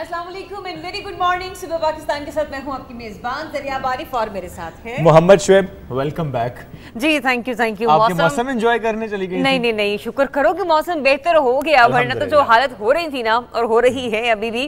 السلام علیکم and very good morning صبح پاکستان کے ساتھ میں ہوں آپ کی میزبان دریا بارف اور میرے ساتھ ہے Muhammad Shoaib welcome back ji thank you thank you آپ کے موسم انجوائے کرنے چلی گئی نہیں نہیں نہیں شکر کرو کہ موسم بہتر ہو گیا ورنہ تو جو حالت ہو رہی تھی نا اور ہو رہی ہے ابھی بھی۔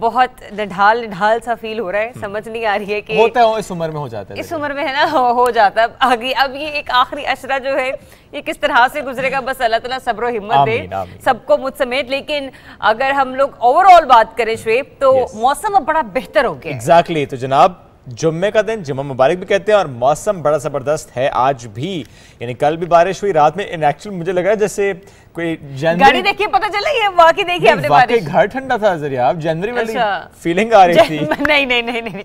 بہت نڈھال نڈھال سا فیل ہو رہا ہے سمجھ نہیں آ رہی ہے کہ ہوتا ہے اس عمر میں ہو جاتا ہے اس عمر میں ہے نا ہو جاتا ہے۔ آگے اب یہ ایک آخری اشرہ جو ہے یہ کس طرح سے گزرے گا؟ بس اللہ تعالیٰ صبر و ہمت دے۔ سب کو مجھ سمیت۔ لیکن اگر ہم لوگ اوور آل بات کریں شعیب تو موسم اب بڑا بہتر ہو گیا ہے۔ ایگزیکٹلی تو جناب جمعے کا دن جمعہ مبارک بھی کہتے ہیں اور موسم بڑا زبردست ہے۔ آج بھی یعنی کل بھی بارش ہوئی رات میں ان ایکچوئل مجھے لگ رہا ہے جیسے کوئی گاڑی جنوری دیکھیے پتہ چلا یہ واقعی دیکھیے آپ نے واقعی بارش۔ گھر ٹھنڈا تھا ذریعہ اب جنوری والی اچھا۔ فیلنگ آ رہی تھی۔ نہیں نہیں نہیں نہیں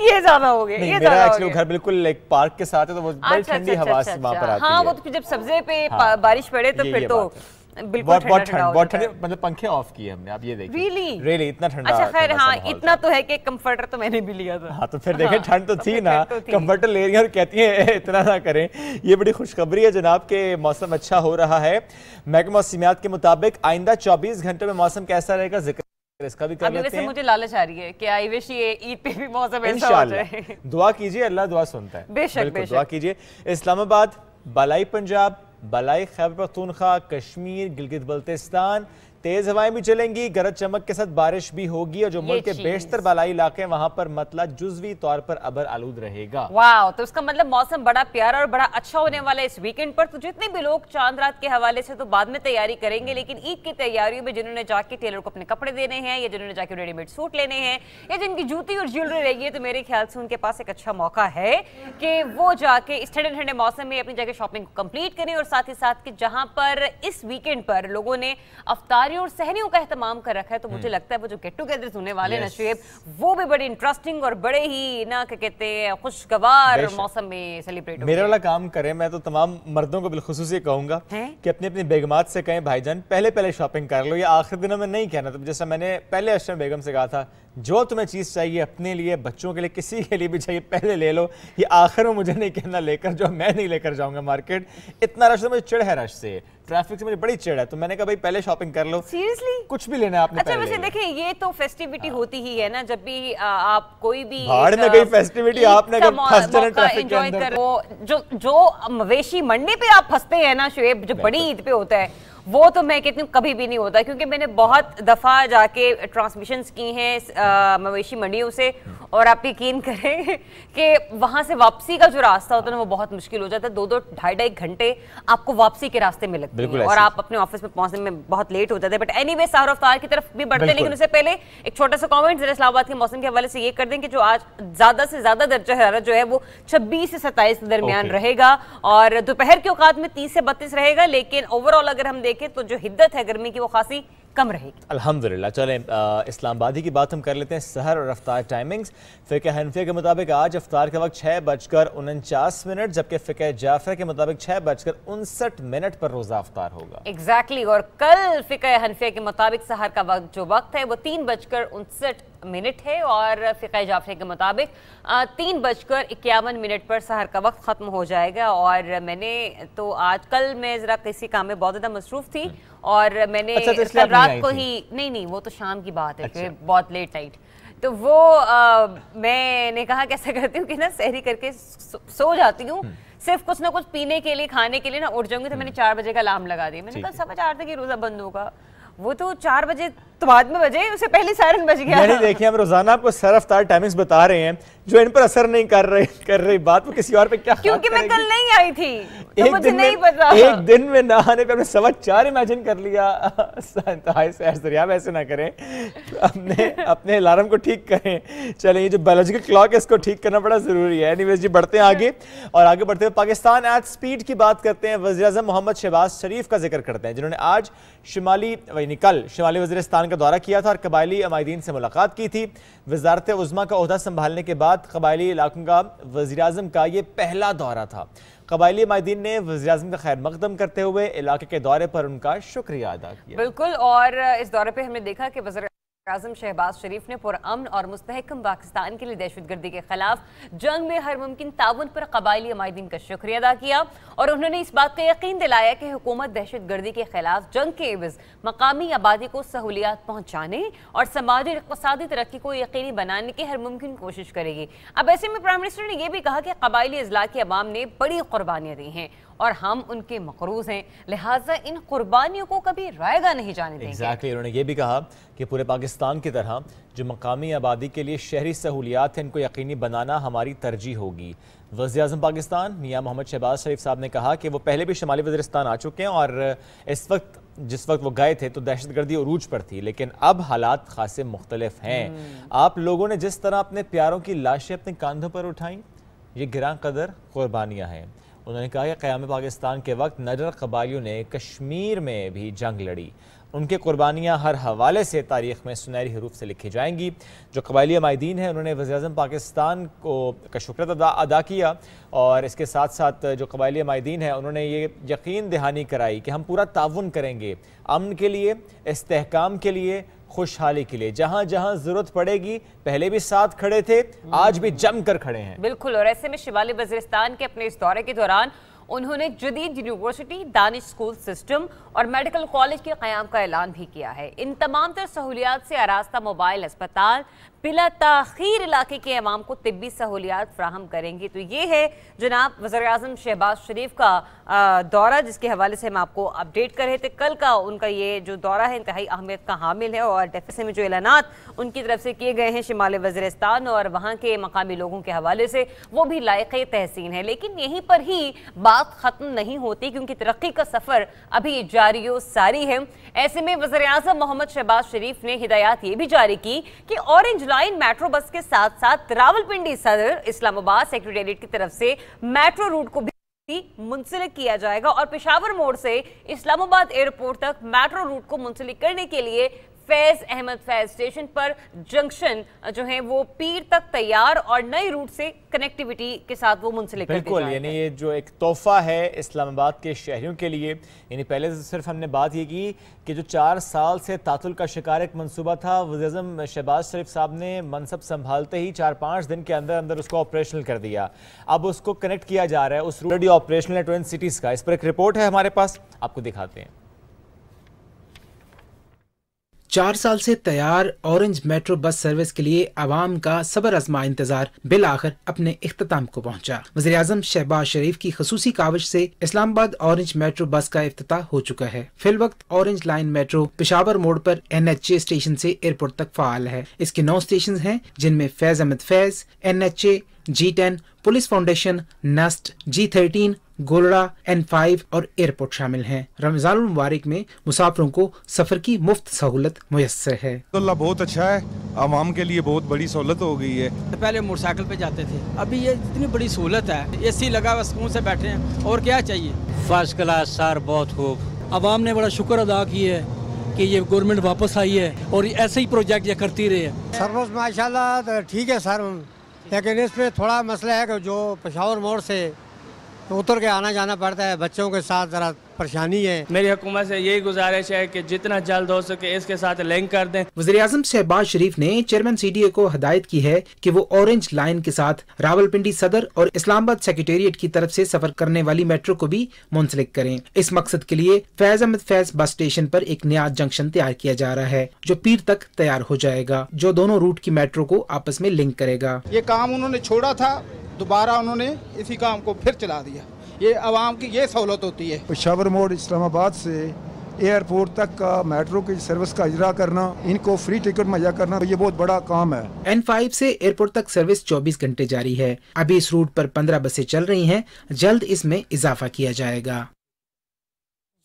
یہ زیادہ ہو گیا یہ میرا زیادہ ہو ایکچولی گیا۔ گھر بالکل ایک پارک کے ساتھ ہے تو وہ بڑی اچھا ٹھنڈی اچھا ہوا اچھا سے وہاں پر اچھا۔ ہاں آتی وہ ہے تو جب سبزے پہ ہاں۔ بارش پڑے تو پھر تو ہے۔ بہت ٹھنڈ بہت ٹھنڈی مطلب پنکھے آف کیے ہم نے آپ یہ دیکھیں۔ ریلی ریلی اتنا ٹھنڈا اچھا خیر ہاں اتنا تو ہے کہ کمفرٹر تو میں نے بھی لیا تھا۔ ہاں تو پھر دیکھیں ٹھنڈ تو تھی نا۔ کمفرٹر لے رہی ہیں اور کہتی ہیں اتنا نہ کریں۔ یہ بڑی خوشخبری ہے جناب کہ موسم اچھا ہو رہا ہے۔ محکمہ موسمیات کے مطابق آئندہ چوبیس گھنٹے میں موسم کیسا رہے گا؟ ذکر اس کا بھی کر ابھی لیتے ویسے ہیں۔ مجھے لالچ آ رہی ہے کہ آئی وش یہ عید پہ بھی موسم ایسا ہو جائے۔ دعا کیجیے اللہ دعا سنتا ہے۔ بے شک، بے دعا شک۔ کیجیے۔ اسلام آباد بالائی پنجاب۔ بلائی خیبر پختونخوا کشمیر گلگت بلتستان تیز ہوائیں بھی چلیں گی گرج چمک کے ساتھ بارش بھی ہوگی اور جو ملک کے۔ بیشتر بالائی علاقے ہیں وہاں پر مطلع جزوی طور پر ابر آلود رہے گا واو تو اس کا مطلب موسم بڑا پیارا اور بڑا اچھا ہونے والا ہے اس ویکنڈ پر تو جتنے بھی لوگ چاند رات کے حوالے سے تو بعد میں تیاری کریں گے لیکن عید کی تیاریوں میں جنہوں نے جا کے ٹیلر کو اپنے کپڑے دینے ہیں یا جنہوں نے جا کے ریڈی میڈ سوٹ لینے ہیں یا جن کی جوتی اور جیولری رہی ہے تو میرے خیال سے ان کے پاس ایک اچھا موقع ہے کہ وہ جا کے اس ٹھنڈے ٹھنڈے موسم میں اپنی جگہ شاپنگ کو کمپلیٹ کریں اور ساتھ ہی ساتھ کہ جہاں پر اس ویکنڈ پر لوگوں نے افطاریوں اور سہنیوں کا اہتمام کر رکھا ہے تو مجھے لگتا ہے وہ جو گیٹ ٹوگیدرز ہونے والے Yes. شعیب وہ بھی بڑی انٹرسٹنگ اور بڑے ہی نا کہ کہتے ہیں خوشگوار۔ موسم میں سیلیبریٹ میرے والا کام کریں میں تو تمام مردوں کو بالخصوص یہ کہوں گا؟ کہ اپنی اپنی بیگمات سے کہیں بھائی جان پہلے پہلے شاپنگ کر لو یا آخر دنوں میں نہیں کہنا تو جیسا میں نے پہلے اشرم بیگم سے کہا تھا جو تمہیں چیز چاہیے اپنے لیے بچوں کے لیے کسی کے لیے بھی چاہیے پہلے لے لو۔ یہ آخر میں مجھے نہیں کہنا لے کر جو میں نہیں لے کر جاؤں گا مارکیٹ۔ اتنا رش تو مجھے چڑھ ہے رش سے۔ ٹریفک سے مجھے بڑی چڑھ ہے۔ تو میں نے کہا بھائی پہلے شاپنگ کر لو۔ سیریسلی کچھ بھی لینا آپ نے اچھا ویسے۔ دیکھیں یہ تو فیسٹیوٹی ہوتی ہی ہے نا۔ جب بھی آپ کوئی بھی بھاڑ میں گئی عید آپ نے مو- پھنس جانا کے اندر۔ جو مویشی منڈی پہ آپ پھنستے ہیں نا شعیب جو بڑی عید پہ ہوتا ہے وہ تو میں کہتی ہوں کبھی بھی نہیں ہوتا کیونکہ میں نے بہت دفعہ جا کے ٹرانسمیشنز کی ہیں مویشی منڈیوں سے اور آپ یقین کریں کہ وہاں سے واپسی کا جو راستہ ہوتا ہے نا وہ بہت مشکل ہو جاتا ہے دو دو ڈھائی ڈھائی گھنٹے آپ کو واپسی کے راستے میں لگتے ہیں اور آپ اپنے آفس میں پہنچنے میں بہت لیٹ ہو جاتے ہیں بٹ اینی وے سہر افطار کی طرف بھی بڑھتے ہیں۔ لیکن اس سے پہلے ایک چھوٹا سا کامنٹ ذرا اسلام آباد کے موسم کے حوالے سے یہ کر دیں کہ جو آج زیادہ سے زیادہ درجہ حرارت جو ہے وہ چھبیس سے ستائیس درمیان. رہے گا اور دوپہر کے اوقات میں تیس سے بتیس رہے گا لیکن اوور آل اگر ہم دیکھیں تو جو حدت ہے گرمی کی وہ خاصی کم رہے گی۔ الحمدللہ چلیں آ، اسلام آبادی کی بات ہم کر لیتے ہیں سحر اور افطار ٹائمنگز فقہ حنفیہ کے مطابق آج افطار کا وقت چھ بج کر انچاس منٹ جبکہ فقہ جعفر کے مطابق چھ بج کر انسٹھ منٹ پر روزہ افطار ہوگا۔ ایگزیکٹلی اور کل فقہ حنفیہ کے مطابق سحر کا وقت جو وقت ہے وہ تین بج کر انسٹھ منٹ ہے اور فقہ جعفری کے مطابق تین بج کر اکیاون منٹ پر سحر کا وقت ختم ہو جائے گا۔ اور میں نے تو آج کل میں ذرا کسی کام میں بہت زیادہ مصروف تھی اور میں نے رات کو؟ ہی نہیں نہیں وہ تو شام کی بات ہے کہ اچھا۔ بہت لیٹ نائٹ تو وہ میں نے کہا کیسا کرتی ہوں کہ نا سحری کر کے سو- سو جاتی ہوں۔ صرف کچھ نہ کچھ پینے کے لیے کھانے کے لیے نا اٹھ جاؤں گی تو میں نے چار بجے کا الارم لگا دیا۔ میں نے کہا سوا چار تک یہ روزہ بند ہوگا۔ وہ تو چار بجے تو بعد میں بجے اسے پہلے سائرن بج گیا۔ یعنی دیکھیں ہم روزانہ آپ کو سر افطار ٹائمنگز بتا رہے ہیں جو ان پر اثر نہیں کر رہے کر رہی بات وہ کسی اور پہ کیا کیونکہ میں؟ کل نہیں آئی تھی تو مجھے نہیں پتا۔ ایک دن میں نہ آنے پہ ہم نے سوا چار امیجن کر لیا۔ انتہائی سیر دریا ایسے نہ کریں۔ اپنے اپنے الارم کو ٹھیک کریں۔ چلیں یہ جو بایولوجیکل کلاک ہے اس کو ٹھیک کرنا بڑا ضروری ہے۔ اینیویز جی بڑھتے ہیں آگے۔ اور آگے بڑھتے ہیں پاکستان ایٹ سپیڈ کی بات کرتے ہیں۔ وزیر اعظم محمد شہباز شریف کا ذکر کرتے ہیں جنہوں نے آج شمالی یعنی کل شمالی وزیرستان کا دورہ کیا تھا اور قبائلی عمائدین سے ملاقات کی تھی۔ وزارت عظمہ کا عہدہ سنبھالنے کے بعد قبائلی علاقوں کا وزیراعظم کا یہ پہلا دورہ تھا۔ قبائلی عمائدین نے وزیراعظم کا خیر مقدم کرتے ہوئے علاقے کے دورے پر ان کا شکریہ ادا کیا۔ بالکل، اور اس دورے پہ ہم نے دیکھا کہ وزیر اعظم شہباز شریف نے پرامن اور مستحکم پاکستان کے لیے دہشت گردی کے خلاف جنگ میں ہر ممکن تعاون پر قبائلی عمائدین کا شکریہ ادا کیا اور انہوں نے اس بات کا یقین دلایا کہ حکومت دہشت گردی کے خلاف جنگ کے عوض مقامی آبادی کو سہولیات پہنچانے اور سماجی اقتصادی ترقی کو یقینی بنانے کی ہر ممکن کوشش کرے گی۔ اب ایسے میں پرائم منسٹر نے یہ بھی کہا کہ قبائلی اضلاع کے عوام نے بڑی قربانیاں دی ہیں۔ اور ہم ان کے مقروض ہیں۔ لہٰذا ان قربانیوں کو کبھی رائے گا نہیں جانے دیں گے۔ انہوں نے یہ بھی کہا کہ پورے پاکستان کی طرح جو مقامی آبادی کے لیے شہری سہولیات ہیں ان کو یقینی بنانا ہماری ترجیح ہوگی۔ وزیر اعظم پاکستان میاں محمد شہباز شریف صاحب نے کہا کہ وہ پہلے بھی شمالی وزیرستان آ چکے ہیں اور اس وقت جس وقت وہ گئے تھے تو دہشت گردی عروج پر تھی لیکن اب حالات خاصے مختلف ہیں۔ آپ لوگوں نے جس طرح اپنے پیاروں کی لاشیں اپنے کاندھوں پر اٹھائیں یہ گران قدر قربانیاں ہیں۔ انہوں نے کہا کہ قیام پاکستان کے وقت نجر قبائلیوں نے کشمیر میں بھی جنگ لڑی۔ ان کے قربانیاں ہر حوالے سے تاریخ میں سنہری حروف سے لکھی جائیں گی۔ جو قبائلی عمائدین ہیں، انہوں نے وزیراعظم پاکستان کو کا شکرت ادا کیا۔ اور اس کے ساتھ ساتھ جو قبائلی عمائدین ہیں، انہوں نے یہ یقین دہانی کرائی کہ ہم پورا تعاون کریں گے۔ امن کے لیے، استحکام کے لیے خوشحالی کے لیے۔ جہاں جہاں ضرورت پڑے گی، پہلے بھی ساتھ کھڑے تھے، آج بھی جم کر کھڑے ہیں۔ بالکل، اور ایسے میں شمالی وزیرستان کے اپنے اس دورے کے دوران انہوں نے جدید یونیورسٹی، دانش سکول سسٹم اور میڈیکل کالج کے قیام کا اعلان بھی کیا ہے۔ ان تمام تر سہولیات سے آراستہ موبائل اسپتال بلا تاخیر علاقے کے عوام کو طبی سہولیات فراہم کریں گی۔ تو یہ ہے جناب وزیر اعظم شہباز شریف کا دورہ، جس کے حوالے سے ہم آپ کو اپڈیٹ کر رہے تھے۔ کل کا ان کا یہ جو دورہ ہے، انتہائی اہمیت کا حامل ہے اور ڈیفیسے میں جو اعلانات ان کی طرف سے کیے گئے ہیں شمال وزیرستان اور وہاں کے مقامی لوگوں کے حوالے سے، وہ بھی لائق تحسین ہے لیکن یہیں پر ہی بات ختم نہیں ہوتی کیونکہ ترقی کا سفر ابھی جاری و ساری ہے۔ ایسے میں وزیر اعظم محمد شہباز شریف نے ہدایات یہ بھی جاری کی کہ اورنج لائن میٹرو بس کے ساتھ ساتھ راول پنڈی صدر اسلام آباد سیکریٹریٹ کی طرف سے میٹرو روٹ کو بھی منسلک کیا جائے گا اور پشاور موڑ سے اسلام آباد ایئرپورٹ تک میٹرو روٹ کو منسلک کرنے کے لیے فیض احمد فیض سٹیشن پر جنکشن جو ہیں وہ پیر تک تیار اور نئی روٹ سے کنیکٹیوٹی کے ساتھ وہ منسلک کرتے بالکل یعنی یہ جو ایک تحفہ ہے اسلام آباد کے شہریوں کے لیے یعنی پہلے صرف ہم نے بات یہ کی کہ جو چار سال سے تعطل کا شکار ایک منصوبہ تھا وزیزم شہباز شریف صاحب نے منصب سنبھالتے ہی چار پانچ دن کے اندر اندر اس کو آپریشنل کر دیا۔ اب اس کو کنیکٹ کیا جا رہا ہے اس روڈی آپریشنل ہے ٹوین سٹیز کا۔ اس پر ایک رپورٹ ہے ہمارے پاس آپ کو دکھاتے ہیں۔ چار سال سے تیار اورنج میٹرو بس سروس کے لیے عوام کا صبر ازما انتظار بالآخر اپنے اختتام کو پہنچا۔ وزیر اعظم شہباز شریف کی خصوصی کاوش سے اسلام آباد اورنج میٹرو بس کا افتتاح ہو چکا ہے۔ فی الوقت orange line metro Peshawar Mor پر این ایچ اے اسٹیشن سے ایئرپورٹ تک فعال ہے۔ اس کے نو اسٹیشن ہیں، جن میں Faiz Ahmed Faiz, N H A G ten, police foundation, NUST G thirteen Golra N five اور ایئرپورٹ شامل ہیں۔ رمضان المبارک میں مسافروں کو سفر کی مفت سہولت میسر ہے۔ اللہ بہت اچھا ہے۔ عوام کے لیے بہت بڑی سہولت ہو گئی ہے۔ پہلے موٹر سائیکل پہ جاتے تھے۔ ابھی یہ اتنی بڑی سہولت ہے۔ اے سی لگا ہوا سکون سے بیٹھے ہیں۔ اور کیا چاہیے؟ فرسٹ کلاس سر بہت خوب۔ عوام نے بڑا شکر ادا کی ہے کہ یہ گورنمنٹ واپس آئی ہے اور ایسے ہی پروجیکٹ یہ کرتی رہی ہے۔ سروس ماشاء اللہ ٹھیک ہے سر لیکن اس پہ تھوڑا مسئلہ ہے کہ جو پشاور موڑ سے اتر کے آنا جانا پڑتا ہے بچوں کے ساتھ ذرا پریشانی ہے۔ میری حکومت سے یہی گزارش ہے کہ جتنا جلد ہو سکے اس کے ساتھ لنک کر دیں۔ وزیر اعظم شہباز شریف نے چیئرمین سی ڈی اے کو ہدایت کی ہے کہ وہ اورنج لائن کے ساتھ راول پنڈی صدر اور اسلام آباد سیکریٹریٹ کی طرف سے سفر کرنے والی میٹرو کو بھی منسلک کریں۔ اس مقصد کے لیے فیض احمد فیض بس اسٹیشن پر ایک نیا جنکشن تیار کیا جا رہا ہے جو پیر تک تیار ہو جائے گا جو دونوں روٹ کی میٹرو کو آپس میں لنک کرے گا۔ یہ کام انہوں نے چھوڑا تھا دوبارہ انہوں نے اسی کام کو پھر چلا دیا۔ یہ عوام کی یہ سہولت ہوتی ہے۔ پشاور موڑ اسلام آباد سے ایئرپورٹ تک کا میٹرو کی سروس کا اجرا کرنا ان کو فری ٹکٹ مہیا کرنا یہ بہت بڑا کام ہے۔ این فائیو سے ایئرپورٹ تک سروس چوبیس گھنٹے جاری ہے۔ ابھی اس روٹ پر پندرہ بسیں چل رہی ہیں۔ جلد اس میں اضافہ کیا جائے گا۔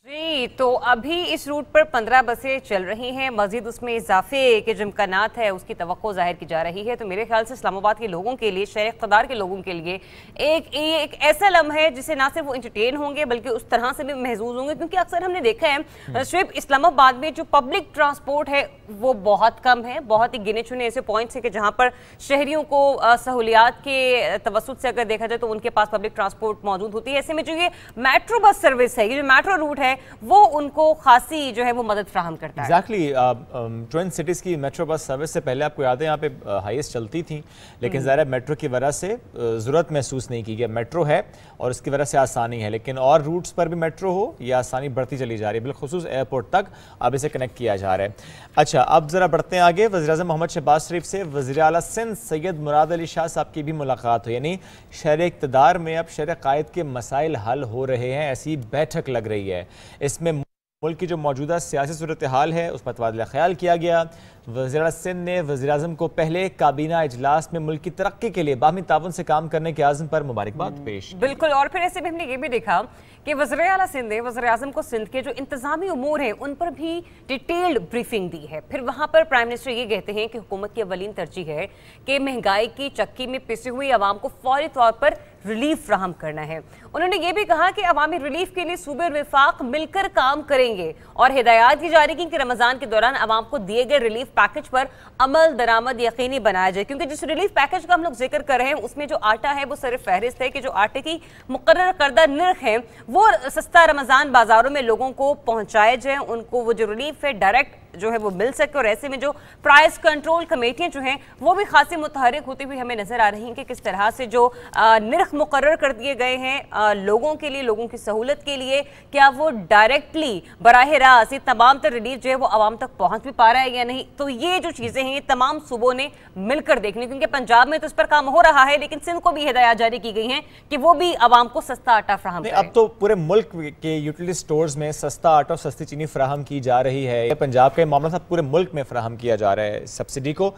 جی تو ابھی اس روٹ پر پندرہ بسیں چل رہی ہیں۔ مزید اس میں اضافے کے جو امکانات ہے اس کی توقع ظاہر کی جا رہی ہے۔ تو میرے خیال سے اسلام آباد کے لوگوں کے لیے شہر اقتدار کے لوگوں کے لیے ایک ایک ایسا لمحہ ہے جسے نہ صرف وہ انٹرٹین ہوں گے بلکہ اس طرح سے بھی محظوظ ہوں گے۔ کیونکہ اکثر ہم نے دیکھا ہے صرف اسلام آباد میں جو پبلک ٹرانسپورٹ ہے وہ بہت کم ہے۔ بہت ہی گنے چنے ایسے پوائنٹس ہیں کہ جہاں پر شہریوں کو سہولیات کے توسط سے اگر دیکھا جائے تو ان کے پاس پبلک ٹرانسپورٹ موجود ہوتی ہے۔ ایسے میں جو یہ میٹرو بس سروس ہے یہ جو میٹرو روٹ ہے ہے وہ ان کو خاصی جو ہے وہ مدد فراہم کرتا ہے۔ ایگزیکٹلی ٹوین سٹیز کی میٹرو بس سروس سے پہلے آپ کو یاد ہے یہاں پہ ہائیسٹ چلتی تھیں لیکن ظاہر ہے میٹرو کی وجہ سے ضرورت محسوس نہیں کی گیا میٹرو ہے اور اس کی وجہ سے آسانی ہے لیکن اور روٹس پر بھی میٹرو ہو یہ آسانی بڑھتی چلی جا رہی ہے۔ بالخصوص ایئرپورٹ تک اب اسے کنیکٹ کیا جا رہا ہے۔ اچھا اب ذرا بڑھتے ہیں آگے۔ وزیر اعظم محمد شہباز شریف سے وزیر اعلیٰ سندھ سید مراد علی شاہ صاحب کی بھی ملاقات ہو یعنی شہر اقتدار میں اب شہر قائد کے مسائل حل ہو رہے ہیں ایسی بیٹھک لگ رہی ہے۔ اس میں ملک کی جو موجودہ سیاسی صورتحال ہے، اس پر تبادلہ خیال کیا گیا۔ وزیر سندھ نے وزیر اعظم کو پہلے کابینہ اجلاس میں ملک کی ترقی کے لیے باہمی تعاون سے کام کرنے کے عزم پر مبارکباد پیش بالکل اور پھر ایسے بھی ہم نے یہ بھی دیکھا کہ وزیر اعلیٰ سندھ نے وزیر اعظم کو سندھ کے جو انتظامی امور ہیں ان پر بھی ڈیٹیلڈ بریفنگ دی ہے۔ پھر وہاں پر پرائم منسٹر یہ کہتے ہیں کہ حکومت کی اولین ترجیح ہے کہ مہنگائی کی چکی میں پسی ہوئی عوام کو فوری طور پر ریلیف فراہم کرنا ہے۔ انہوں نے یہ بھی کہا کہ عوامی ریلیف کے لیے صوبے وفاق مل کر کام کریں گے اور ہدایات کی جاری کی کہ رمضان کے دوران عوام کو دیے گئے ریلیف پیکج پر عمل درآمد یقینی بنایا جائے۔ کیونکہ جس ریلیف پیکج کا ہم لوگ ذکر کر رہے ہیں، اس میں جو آٹا ہے، وہ صرف فہرست ہے کہ جو آٹے کی مقرر کردہ نرخ ہیں، وہ سستا رمضان بازاروں میں لوگوں کو پہنچائے جائیں۔ ان کو وہ جو ریلیف ہے ڈائریکٹ جو ہے، وہ مل سکے۔ اور ایسے میں جو پرائز کنٹرول کمیٹیاں جو ہیں، وہ بھی خاصی متحرک ہوتی ہوئی ہمیں نظر آ رہی ہیں کہ کس طرح سے جو نرخ مقرر کر دیے گئے ہیں لوگوں کے لیے، لوگوں کی سہولت کے لیے، کیا وہ ڈائریکٹلی براہ راست یہ تمام تر ریلیف جو ہے، وہ عوام تک پہنچ بھی پا رہا ہے یا نہیں؟ تو یہ جو چیزیں ہیں یہ تمام صوبوں نے مل کر دیکھنی کیونکہ پنجاب میں تو اس پر کام ہو رہا ہے لیکن سندھ کو بھی ہدایات جاری کی گئی ہیں کہ وہ بھی عوام کو سستا آٹا فراہم کرے۔ اب تو پورے ملک کے یوٹیلی سٹورز میں سستا آٹا اور سستی چینی فراہم کی جا رہی ہے۔ پنجاب کے معاملہ پورے ملک میں فراہم کیا جا رہا ہے سبسڈی کو۔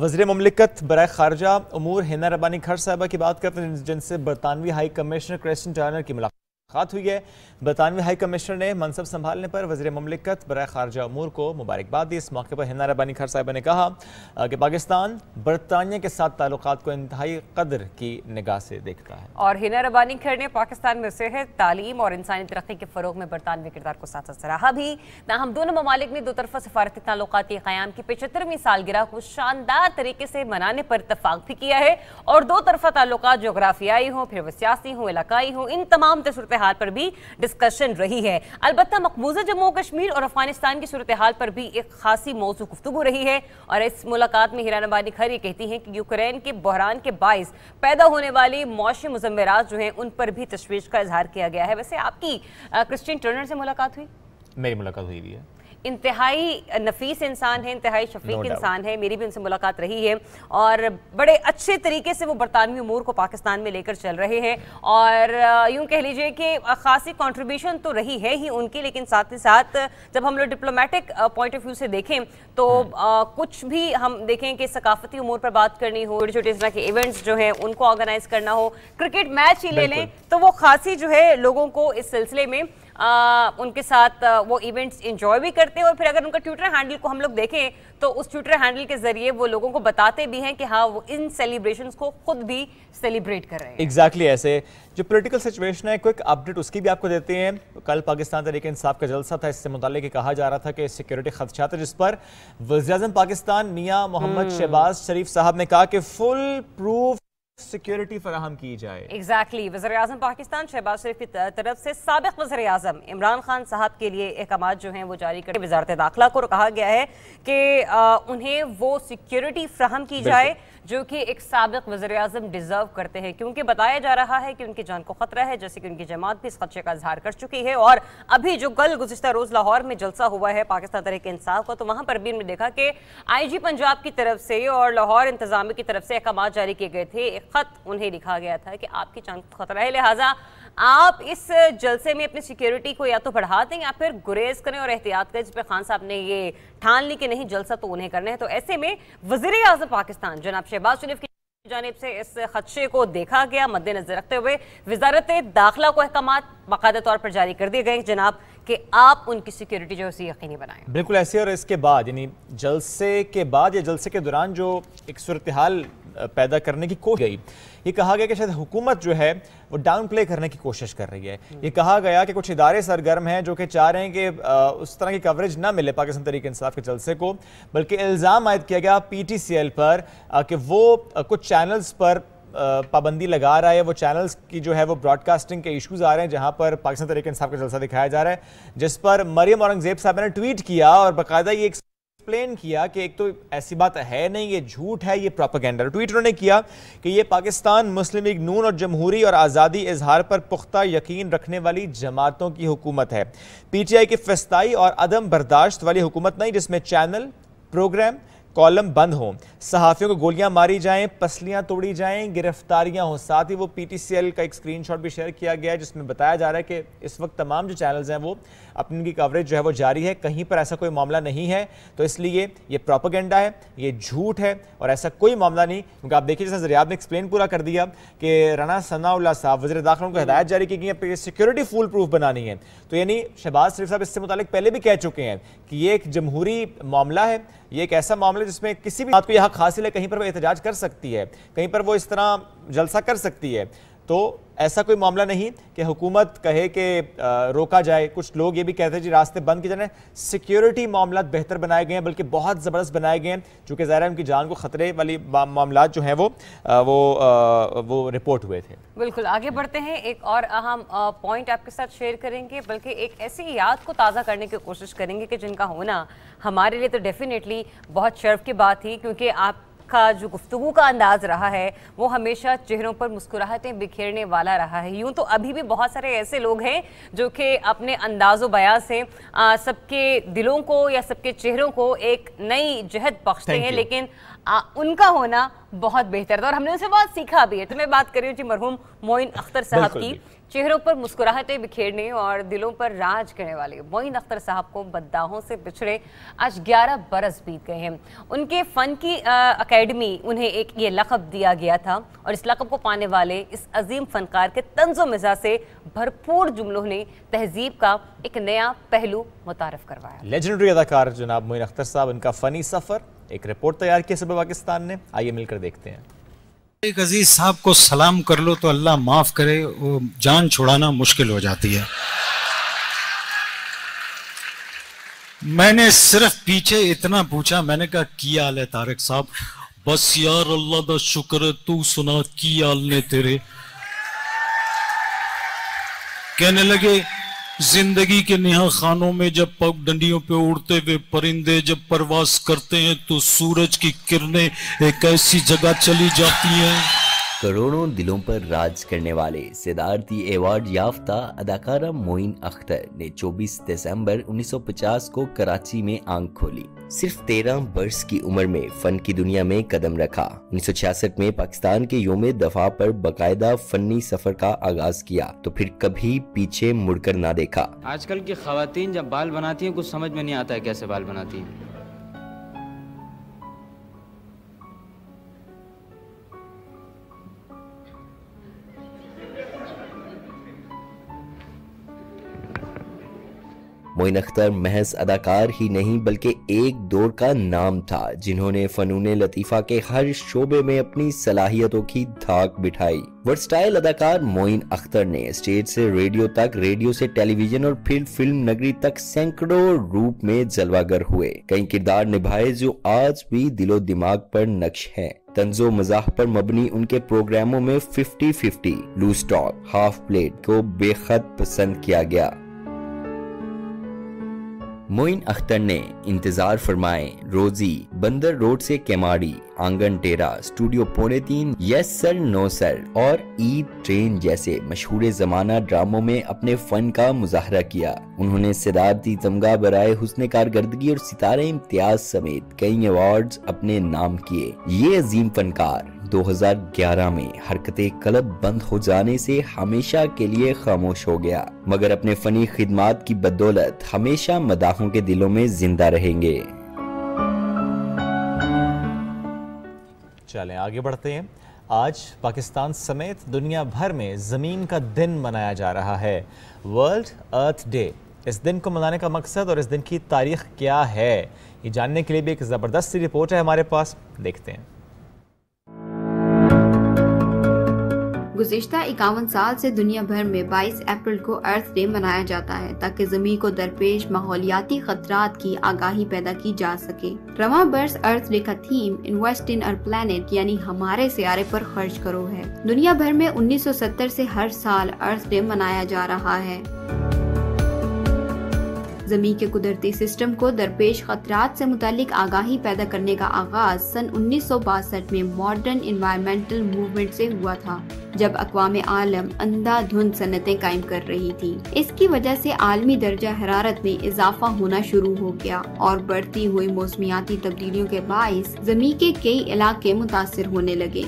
وزیر مملکت برائے خارجہ امور ہینا ربانی کھر صاحبہ کی بات کرتے ہیں جن سے برطانوی ہائی کمشنر کریسٹن ٹرنر کی ملاقات۔ خات ہوئی ہے۔ برطانوی ہائی کمشنر نے منصب سنبھالنے پر وزیر مملکت برائے خارجہ امور کو مبارکباد دی۔ اس موقع پر ہنا ربانی خر صاحبہ نے کہا کہ پاکستان برطانیہ کے ساتھ تعلقات کو انتہائی قدر کی نگاہ سے دیکھتا ہے۔ اور ہنا ربانی خر نے پاکستان میں صحت، تعلیم اور انسانی ترقی کے فروغ میں برطانوی کردار کو ساتھ سراہا بھی۔ تاہم، دونوں ممالک نے دو طرفہ سفارتی تعلقات کے قیام کی پچہترویں سالگرہ کو شاندار طریقے سے منانے پر اتفاق بھی کیا ہے۔ اور دو طرفہ تعلقات جغرافیائی ہوں، پھر وہ سیاسی ہوں، علاقائی ہوں، ان تمام صورتحال پر بھی ڈسکشن رہی ہے۔ البتہ مقبوضہ جموں کشمیر اور افغانستان کی صورتحال پر بھی ایک خاصی موضوع گفتگو رہی ہے اور اس ملاقات میں ہیران آبادی کھر یہ کہتی ہیں کہ یوکرین کے بحران کے باعث پیدا ہونے والی معاشی مزمرات جو ہیں ان پر بھی تشویش کا اظہار کیا گیا ہے۔ ویسے آپ کی کرسٹین ٹرنر سے ملاقات ہوئی؟ میری ملاقات ہوئی بھی ہے۔ انتہائی نفیس انسان ہے انتہائی شفیق انسان ہے میری بھی ان سے ملاقات رہی ہے اور بڑے اچھے طریقے سے وہ برطانوی امور کو پاکستان میں لے کر چل رہے ہیں اور یوں کہہ لیجیے کہ خاصی کانٹریبیوشن تو رہی ہے ہی ان کی لیکن ساتھ ہی ساتھ جب ہم لوگ ڈپلومیٹک پوائنٹ آف ویو سے دیکھیں تو کچھ بھی ہم دیکھیں کہ ثقافتی امور پر بات کرنی ہو چھوٹے چھوٹے اس طرح کے ایونٹس جو ہیں ان کو آرگنائز کرنا ہو کرکٹ میچ ہی لے لیں تو وہ خاصی جو ہے لوگوں کو اس سلسلے میں ان کے ساتھ وہ ایونٹس انجوائے بھی کرتے ہیں اور پھر اگر ان کا ٹویٹر ہینڈل کو ہم لوگ دیکھیں تو اس ٹویٹر ہینڈل کے ذریعے وہ لوگوں کو بتاتے بھی ہیں کہ ہاں وہ ان سیلیبریشنز کو خود بھی سیلیبریٹ کر رہے ہیں۔ ایگزیکٹلی ایسے۔ جو پولیٹیکل سچویشن ہے کوئی اپڈیٹ اس کی بھی آپ کو دیتے ہیں۔ کل پاکستان تحریک انصاف کا جلسہ تھا اس سے متعلق کہا جا رہا تھا کہ سیکیورٹی خدشات ہے جس پر وزیراعظم پاکستان میاں محمد شہباز شریف صاحب نے کہا کہ فل پروف سیکیورٹی فراہم کی جائے۔ ایگزیکٹلی وزیر اعظم پاکستان شہباز شریف کی طرف سے سابق وزیر اعظم عمران خان صاحب کے لیے احکامات جو ہیں وہ جاری کرتے وزارت داخلہ کو کہا گیا ہے کہ انہیں وہ سیکیورٹی فراہم کی جائے۔ جو کہ ایک سابق وزیر اعظم ڈیزرو کرتے ہیں، کیونکہ بتایا جا رہا ہے کہ ان کی جان کو خطرہ ہے، جیسے کہ ان کی جماعت بھی اس خدشے کا اظہار کر چکی ہے۔ اور ابھی جو کل گزشتہ روز لاہور میں جلسہ ہوا ہے پاکستان تحریک انصاف کا، تو وہاں پر بھی ہم نے دیکھا کہ آئی جی پنجاب کی طرف سے اور لاہور انتظامیہ کی طرف سے احکامات جاری کیے گئے تھے۔ ایک خط انہیں لکھا گیا تھا کہ آپ کی جان کو خطرہ ہے، لہٰذا آپ اس جلسے میں اپنی سیکیورٹی کو یا تو بڑھا دیں یا پھر گریز کریں اور احتیاط کریں، جس پہ خان صاحب نے یہ ٹھان لی کہ نہیں، جلسہ تو انہیں کرنا ہے۔ تو ایسے میں وزیر اعظم پاکستان جناب شہباز شریف کی جانب سے اس خدشے کو دیکھا گیا مد نظر رکھتے ہوئے وزارت داخلہ کو احکامات باقاعدہ طور پر جاری کر دیے گئے۔ جناب، کہ آپ ان کی سیکیورٹی جو اسی یقینی بنائیں۔ بالکل ایسے اور اس کے بعد یعنی جلسے کے بعد یا جلسے کے دوران جو ایک صورتحال پیدا کرنے کی کوشش گئی۔ یہ کہا گیا کہ شاید حکومت جو ہے وہ ڈاؤن پلے کرنے کی کوشش کر رہی ہے۔ یہ کہا گیا کہ کچھ ادارے سرگرم ہیں جو کہ چاہ رہے ہیں کہ اس طرح کی کوریج نہ ملے پاکستان تحریک انصاف کے جلسے کو، بلکہ الزام عائد کیا گیا پی ٹی سی ایل پر کہ وہ کچھ چینلز پر پابندی لگا رہا ہے۔ وہ چینلز کی جو ہے وہ براڈ کاسٹنگ کے ایشوز آ رہے ہیں جہاں پر پاکستان تحریک انصاف کا جلسہ دکھایا جا رہا ہے، جس پر مریم اورنگزیب صاحب نے ٹویٹ کیا اور باقاعدہ یہ ایک ایکسپلین کیا کہ ایک تو ایسی بات ہے نہیں، یہ جھوٹ ہے، یہ پراپاگینڈا ٹویٹر نے کیا کہ یہ پاکستان، مسلم لیگ نون اور جمہوری اور آزادی اظہار پر پختہ یقین رکھنے والی جماعتوں کی حکومت ہے۔ پی ٹی آئی کی فستائی اور عدم برداشت والی حکومت نہیں، جس میں چینل، پروگرام کالم بند ہوں۔ صحافیوں کو گولیاں ماری جائیں، پسلیاں توڑی جائیں، گرفتاریاں ہوں۔ ساتھ ہی وہ پی ٹی سی ایل کا ایک سکرین شاٹ بھی شیئر کیا گیا ہے جس میں بتایا جا رہا ہے کہ اس وقت تمام جو چینلز ہیں وہ اپنی کی کوریج جو ہے وہ جاری ہے۔ کہیں پر ایسا کوئی معاملہ نہیں ہے۔ تو اس لیے یہ پروپیگنڈا ہے، یہ جھوٹ ہے اور ایسا کوئی معاملہ نہیں۔ کیونکہ آپ دیکھیں جیسا ذریعہ نے ایکسپلین پورا کر دیا کہ رنا ثناء اللہ صاحب، وزیر داخلوں کو ہدایت جاری کی گئی ہے سیکیورٹی فول پروف بنانی ہے۔ تو یعنی شہباز شریف صاحب اس سے متعلق پہلے بھی کہہ چکے ہیں کہ یہ ایک جمہوری معاملہ ہے۔ یہ ایک ایسا معاملہ جس میں کسی بھی بات کو یہ حق حاصل ہے کہیں پر وہ احتجاج کر سکتی ہے، کہیں پر وہ اس طرح جلسہ کر سکتی ہے۔ تو ایسا کوئی معاملہ نہیں کہ حکومت کہے کہ روکا جائے۔ کچھ لوگ یہ بھی کہتے ہیں جی راستے بند کی جانے سیکیورٹی معاملات بہتر بنائے گئے ہیں، بلکہ بہت زبردست بنائے گئے ہیں۔ چونکہ ظاہر ہے، ان کی جان کو خطرے والی معاملات جو ہیں وہ وہ وہ رپورٹ ہوئے تھے۔ بالکل، آگے بڑھتے ہیں۔ ایک اور اہم پوائنٹ آپ کے ساتھ شیئر کریں گے، بلکہ ایک ایسی یاد کو تازہ کرنے کی کوشش کریں گے کہ جن کا ہونا ہمارے لیے تو ڈیفینیٹلی بہت شرف کی بات تھی، کیونکہ آپ کا جو گفتگو کا انداز رہا ہے وہ ہمیشہ چہروں پر مسکراہٹیں بکھیرنے والا رہا ہے۔ یوں تو ابھی بھی بہت سارے ایسے لوگ ہیں جو کہ اپنے انداز و بیان سے سب کے دلوں کو یا سب کے چہروں کو ایک نئی جہد بخشتے ہیں لیکن ان کا ہونا بہت بہتر تھا اور ہم نے ان سے بہت سیکھا بھی ہے۔ تو میں بات کر رہی ہوں جی مرحوم موین اختر صاحب کی۔ چہروں پر مسکراہٹیں بکھیرنے اور دلوں پر راج کرنے والے موین اختر صاحب کو بدداہوں سے بچھڑے آج گیارہ برس بیت گئے ہیں۔ ان کے فن کی اکیڈمی انہیں ایک یہ لقب دیا گیا تھا اور اس لقب کو پانے والے اس عظیم فنکار کے طنز و مزاح سے بھرپور جملوں نے تہذیب کا ایک نیا پہلو متعارف کروایا۔ لیجنڈری اداکار جناب موین اختر صاحب، ان کا فنی سفر ایک رپورٹ تیار کیا سب پاکستان نے۔ آئیے مل کر دیکھتے ہیں۔ ایک عزیز صاحب کو سلام کر لو تو اللہ معاف کرے، وہ جان چھوڑانا مشکل ہو جاتی ہے۔ میں نے صرف پیچھے اتنا پوچھا، میں نے کہا، کی حال ہے تارک صاحب؟ بس یار، اللہ دا شکر تو سنا، کی حال نے تیرے؟ کہنے لگے زندگی کے نہا خانوں میں جب پگ ڈنڈیوں پہ اڑتے ہوئے پرندے جب پرواز کرتے ہیں تو سورج کی کرنیں ایک ایسی جگہ چلی جاتی ہیں۔ کروڑوں دلوں پر راج کرنے والے صدارتی ایوارڈ یافتہ اداکارہ موین اختر نے چوبیس دسمبر انیس سو پچاس کو کراچی میں آنکھ کھولی۔ صرف تیرہ برس کی عمر میں فن کی دنیا میں قدم رکھا۔ انیس سو چھیاسٹھ میں پاکستان کے یوم دفاع پر باقاعدہ فنی سفر کا آغاز کیا، تو پھر کبھی پیچھے مڑ کر نہ دیکھا۔ آج کل کی خواتین جب بال بناتی ہیں، کچھ سمجھ میں نہیں آتا ہے کیسے بال بناتی ہیں۔ موین اختر محض اداکار ہی نہیں بلکہ ایک دور کا نام تھا، جنہوں نے فنون لطیفہ کے ہر شعبے میں اپنی صلاحیتوں کی دھاک بٹھائی۔ ورسٹائل اداکار موین اختر نے اسٹیج سے ریڈیو تک، ریڈیو سے ٹیلی ویژن اور پھر فلم نگری تک سینکڑوں روپ میں جلواگر ہوئے۔ کئی کردار نبھائے جو آج بھی دل و دماغ پر نقش ہیں۔ تنز و مزاح پر مبنی ان کے پروگراموں میں fifty fifty, loose talk, half plate کو بے خط پسند کیا گیا۔ موین اختر نے انتظار فرمائے، روزی بندر روڈ سے کیماڑی، آنگن ٹیرا اسٹوڈیو پونے تین، یس سر، نو سر، اور عید ٹرین جیسے مشہور زمانہ ڈراموں میں اپنے فن کا مظاہرہ کیا۔ انہوں نے صدارتی تمغہ برائے حسن کارگردگی اور ستارے امتیاز سمیت کئی ایوارڈز اپنے نام کیے۔ یہ عظیم فنکار دو ہزار گیارہ میں حرکت کلب بند ہو جانے سے ہمیشہ کے لیے خاموش ہو گیا۔ مگر اپنے فنی خدمات کی بدولت ہمیشہ مداحوں کے دلوں میں زندہ رہیں گے۔ چلیں، آگے بڑھتے ہیں۔ آج پاکستان سمیت دنیا بھر میں زمین کا دن منایا جا رہا ہے۔ ورلڈ ارتھ ڈے اس دن کو منانے کا مقصد اور اس دن کی تاریخ کیا ہے؟ یہ جاننے کے لیے بھی ایک زبردست رپورٹ ہے ہمارے پاس۔ دیکھتے ہیں۔ گزشتہ اکاون سال سے دنیا بھر میں بائیس اپریل کو ارتھ ڈے منایا جاتا ہے تاکہ زمین کو درپیش ماحولیاتی خطرات کی آگاہی پیدا کی جا سکے۔ رواں برس ارتھ ڈے کا theme invest in our planet یعنی ہمارے سیارے پر خرچ کرو ہے۔ دنیا بھر میں انیس سو ستر سے ہر سال ارتھ ڈے منایا جا رہا ہے۔ زمین کے قدرتی سسٹم کو درپیش خطرات سے متعلق آگاہی پیدا کرنے کا آغاز سن انیس سو باسٹھ میں ماڈرن انوائرمنٹل موومنٹ سے ہوا تھا، جب اقوام عالم اندھا دھند صنعتیں قائم کر رہی تھی اس کی وجہ سے عالمی درجہ حرارت میں اضافہ ہونا شروع ہو گیا اور بڑھتی ہوئی موسمیاتی تبدیلیوں کے باعث زمین کے کئی علاقے متاثر ہونے لگے۔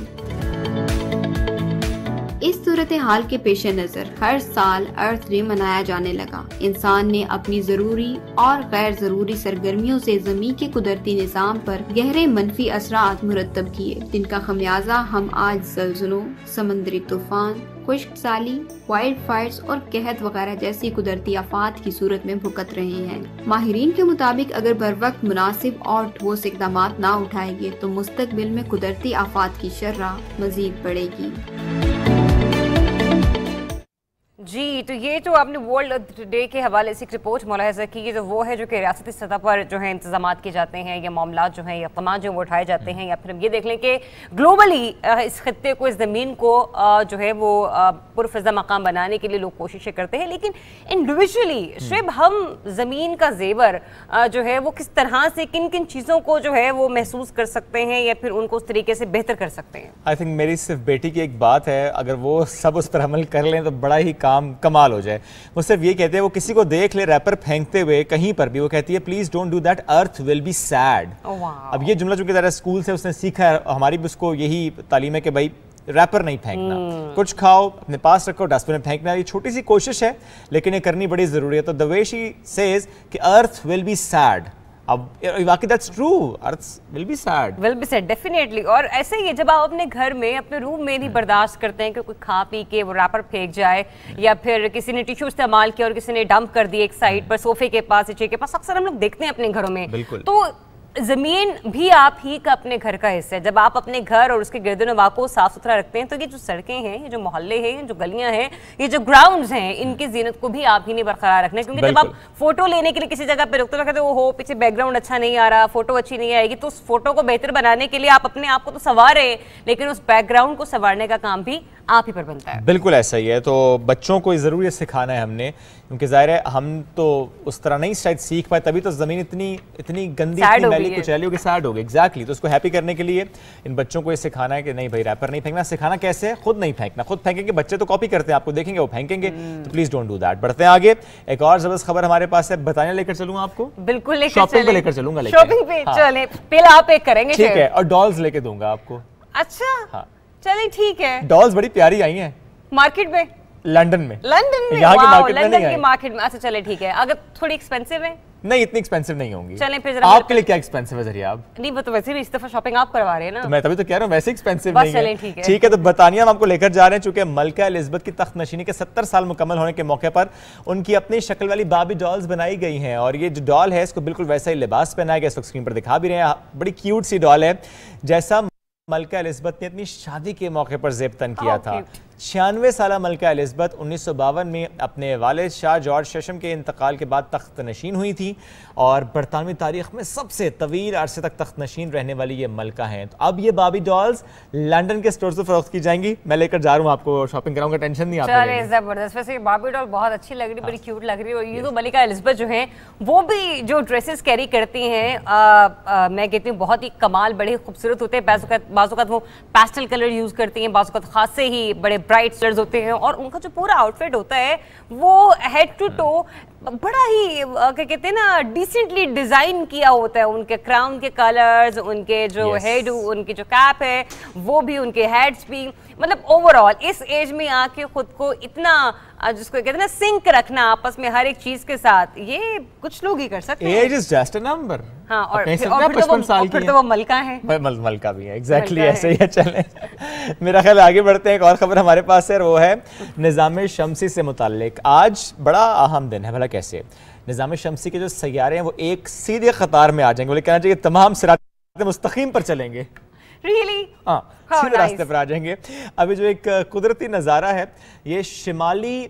اس صورتحال کے پیش نظر ہر سال ارتھ ڈے منایا جانے لگا۔ انسان نے اپنی ضروری اور غیر ضروری سرگرمیوں سے زمین کے قدرتی نظام پر گہرے منفی اثرات مرتب کیے۔ جن کا خمیازہ ہم آج زلزلوں، سمندری طوفان، خشک سالی، وائلڈ فائرز اور قحط وغیرہ جیسی قدرتی آفات کی صورت میں بھگت رہے ہیں۔ ماہرین کے مطابق اگر بر وقت مناسب اور ٹھوس اقدامات نہ اٹھائے گئے تو مستقبل میں قدرتی آفات کی شرح مزید بڑھے گی۔ جی تو یہ جو آپ نے ورلڈ ڈے کے حوالے سے ایک رپورٹ ملاحظہ کی، یہ جو وہ ہے جو کہ ریاستی سطح پر جو ہے انتظامات کیے جاتے ہیں یا معاملات جو ہیں یا اقدامات جو وہ اٹھائے جاتے ہیں، یا پھر ہم یہ دیکھ لیں کہ گلوبلی اس خطے کو، اس زمین کو جو ہے وہ پرفضا مقام بنانے کے لیے لوگ کوششیں کرتے ہیں، لیکن انڈیویجولی شب ہم زمین کا زیور جو ہے وہ کس طرح سے، کن کن چیزوں کو جو ہے وہ محسوس کر سکتے ہیں یا پھر ان کو اس طریقے سے بہتر کر سکتے ہیں؟ آئی تھنک میری صرف بیٹی کی ایک بات ہے، اگر وہ سب اس پر عمل کر لیں تو بڑا ہی کام کام کمال ہو جائے۔ وہ صرف یہ کہتے ہیں وہ کسی کو دیکھ لے ریپر پھینکتے ہوئے کہیں پر بھی وہ کہتی ہے please don't do that earth will be sad اب یہ جملہ چونکہ ذرا اسکول سے اس نے سیکھا ہے ہماری بھی اس کو یہی تعلیم ہے کہ بھائی ریپر نہیں پھینکنا۔ کچھ کھاؤ اپنے پاس رکھو ڈسٹ بن میں پھینکنا۔ یہ چھوٹی سی کوشش ہے لیکن یہ کرنی بڑی ضروری ہے۔ تو دا وے شی سیز کہ ارتھ ول بی سیڈ اب واقعی that's true earth will be sad will be sad definitely اور ایسے ہی جب آپ اپنے گھر میں اپنے روم میں نہیں برداشت کرتے ہیں کہ کوئی کھا پی کے وہ ریپر پھینک جائے یا پھر کسی نے ٹیشو استعمال کیا اور کسی نے ڈمپ کر دی ایک سائڈ پر صوفے کے پاس چیئر کے پاس اکثر ہم لوگ دیکھتے ہیں اپنے گھروں میں. تو زمین بھی آپ ہی کا اپنے گھر کا حصہ ہے۔ جب آپ اپنے گھر اور اس کے گرد و نواح کو صاف ستھرا رکھتے ہیں تو یہ جو سڑکیں ہیں یہ جو محلے ہیں جو گلیاں ہیں یہ جو گراؤنڈز ہیں ان کی زینت کو بھی آپ ہی نہیں برقرار رکھنا کیونکہ جب آپ فوٹو لینے کے لیے کسی جگہ پہ رکتے تو کہتے ہو پیچھے بیک گراؤنڈ اچھا نہیں آ رہا فوٹو اچھی نہیں آئے گی تو اس فوٹو کو بہتر بنانے کے لیے آپ اپنے آپ کو تو سوار ہیں لیکن اس بیک گراؤنڈ کو سنوارنے کا کام بھی آپ ہی پر بنتا ہے۔ بالکل ایسا ہی ہے۔ تو بچوں کو ضروری سکھانا ہے ہم نے کیونکہ ظاہر ہے ہم تو اس طرح نہیں شاید سیکھ پائے تبھی تو زمین اتنی اتنی گندی اتنی میلی کچھ ایلی ہوگی سیڈ ہوگی ایگزیکٹلی تو اس کو ہیپی کرنے کے لیے ان بچوں کو یہ سکھانا ہے کہ نہیں بھائی ریپر نہیں پھینکنا۔ سکھانا کیسے ہے؟ خود نہیں پھینکنا۔ خود پھینکیں گے بچے تو کاپی کرتے ہیں آپ کو دیکھیں گے وہ پھینکیں گے۔ تو پلیز ڈونٹ ڈو دیٹ بڑھتے ہیں آگے۔ ایک اور زبردست خبر ہمارے پاس ہے۔ بتانے لے کر چلوں آپ کو؟ بالکل شاپنگ پہ لے کر چلوں گا شاپنگ پہ چلیں۔ پہلے آپ ایک کریں گے ٹھیک ہے۔ اور ڈالز لے کے دوں گا آپ کو۔ اچھا۔ ہاں۔ چلیں ٹھیک ہے۔ ڈالز بڑی پیاری آئی ہیں۔ مارکیٹ میں؟ لنڈن میں۔ لنڈن میں؟ یہاں کی مارکیٹ میں اچھا چلے ٹھیک ہے۔ اگر تھوڑی ایکسپینسیو ہے۔ نہیں اتنی ایکسپینسیو نہیں ہوں گی۔ چلیں پھر آپ کے لیے کیا ایکسپینسیو ہے ذریعہ آپ؟ نہیں وہ تو ویسے بھی اس دفعہ شاپنگ آپ کروا رہے ہیں نا۔ میں تبھی تو کہہ رہا ہوں ویسے ایکسپینسیو نہیں ہے۔ ٹھیک ہے۔ تو برطانیہ ہم آپ کو لے کر جا رہے ہیں۔ چونکہ ملکہ الزبت کی تخت نشینی کے ستر سال مکمل ہونے کے موقع پر ان کی اپنی شکل والی بابی ڈالز بنائی گئی ہیں۔ اور یہ جو ڈال ہے اس کو بالکل ویسا ہی لباس پہنایا گیا۔ اس وقت اسکرین پر دکھا بھی رہے ہیں۔ بڑی کیوٹ سی ڈال ہے۔ جیسا ملکہ الزبت نے اپنی شادی کے موقع پر زیب تن کیا تھا۔ چھیانوے سالہ ملکہ الزبت انیس سو باون میں اپنے والد شاہ جارج ششم کے انتقال کے بعد تخت نشین ہوئی تھی اور برطانوی تاریخ میں سب سے طویل عرصے تک تخت نشین رہنے والی یہ ملکہ ہیں۔ تو اب یہ بابی ڈالز لنڈن کے سٹور سے فروخت کی جائیں گی۔ میں لے کر جا رہا ہوں آپ کو شاپنگ کراؤں گا ٹینشن نہیں آتا چلے زبردست۔ ویسے بابی ڈال بہت اچھی لگ رہی بڑی کیوٹ لگ رہی۔ ہے اور یہ تو ملکہ الزبت جو ہیں وہ بھی جو ڈریسز کیری کرتی ہیں میں کہتی ہوں بہت ہی کمال بڑے خوبصورت ہوتے ہیں۔ بعض اوقات وہ پیسٹل کلر یوز کرتی ہیں بعض اوقات خاصے ہی بڑے برائٹ کلرز ہوتے ہیں اور ان کا جو پورا آؤٹ فٹ ہوتا ہے وہ ہیڈ ٹو ٹو بڑا ہی کیا کہتے ہیں نا ڈیسنٹلی ڈیزائن کیا ہوتا ہے۔ ان کے کراؤن کے کلرز ان کے جو ہیڈ ان کی جو کیپ ہے وہ بھی ان کے ہیڈز بھی۔ مطلب اوور آل اس ایج میں آ کے خود کو اتنا جس کو کہتے ہیں نا سنک رکھنا آپس میں ہر ایک چیز کے ساتھ یہ کچھ لوگ ہی کر سکتے ہیں۔ Age is just a number ہاں اور پھر تو وہ ملکہ ہیں۔ ملکہ بھی ہے ایگزیکٹلی ایسے ہی چلیں۔ میرا خیال آگے بڑھتے ہیں ایک اور خبر ہمارے پاس ہے وہ ہے نظام شمسی سے متعلق۔ آج بڑا اہم دن ہے بھلا کیسے؟ نظام شمسی کے جو سیارے ہیں وہ ایک سیدھے قطار میں آ جائیں گے بولے کہنا چاہیے تمام سرات مستقیم پر چلیں گے۔ Really? ہاں How سیدھے راستے. پر آ جائیں گے۔ ابھی جو ایک قدرتی نظارہ ہے یہ شمالی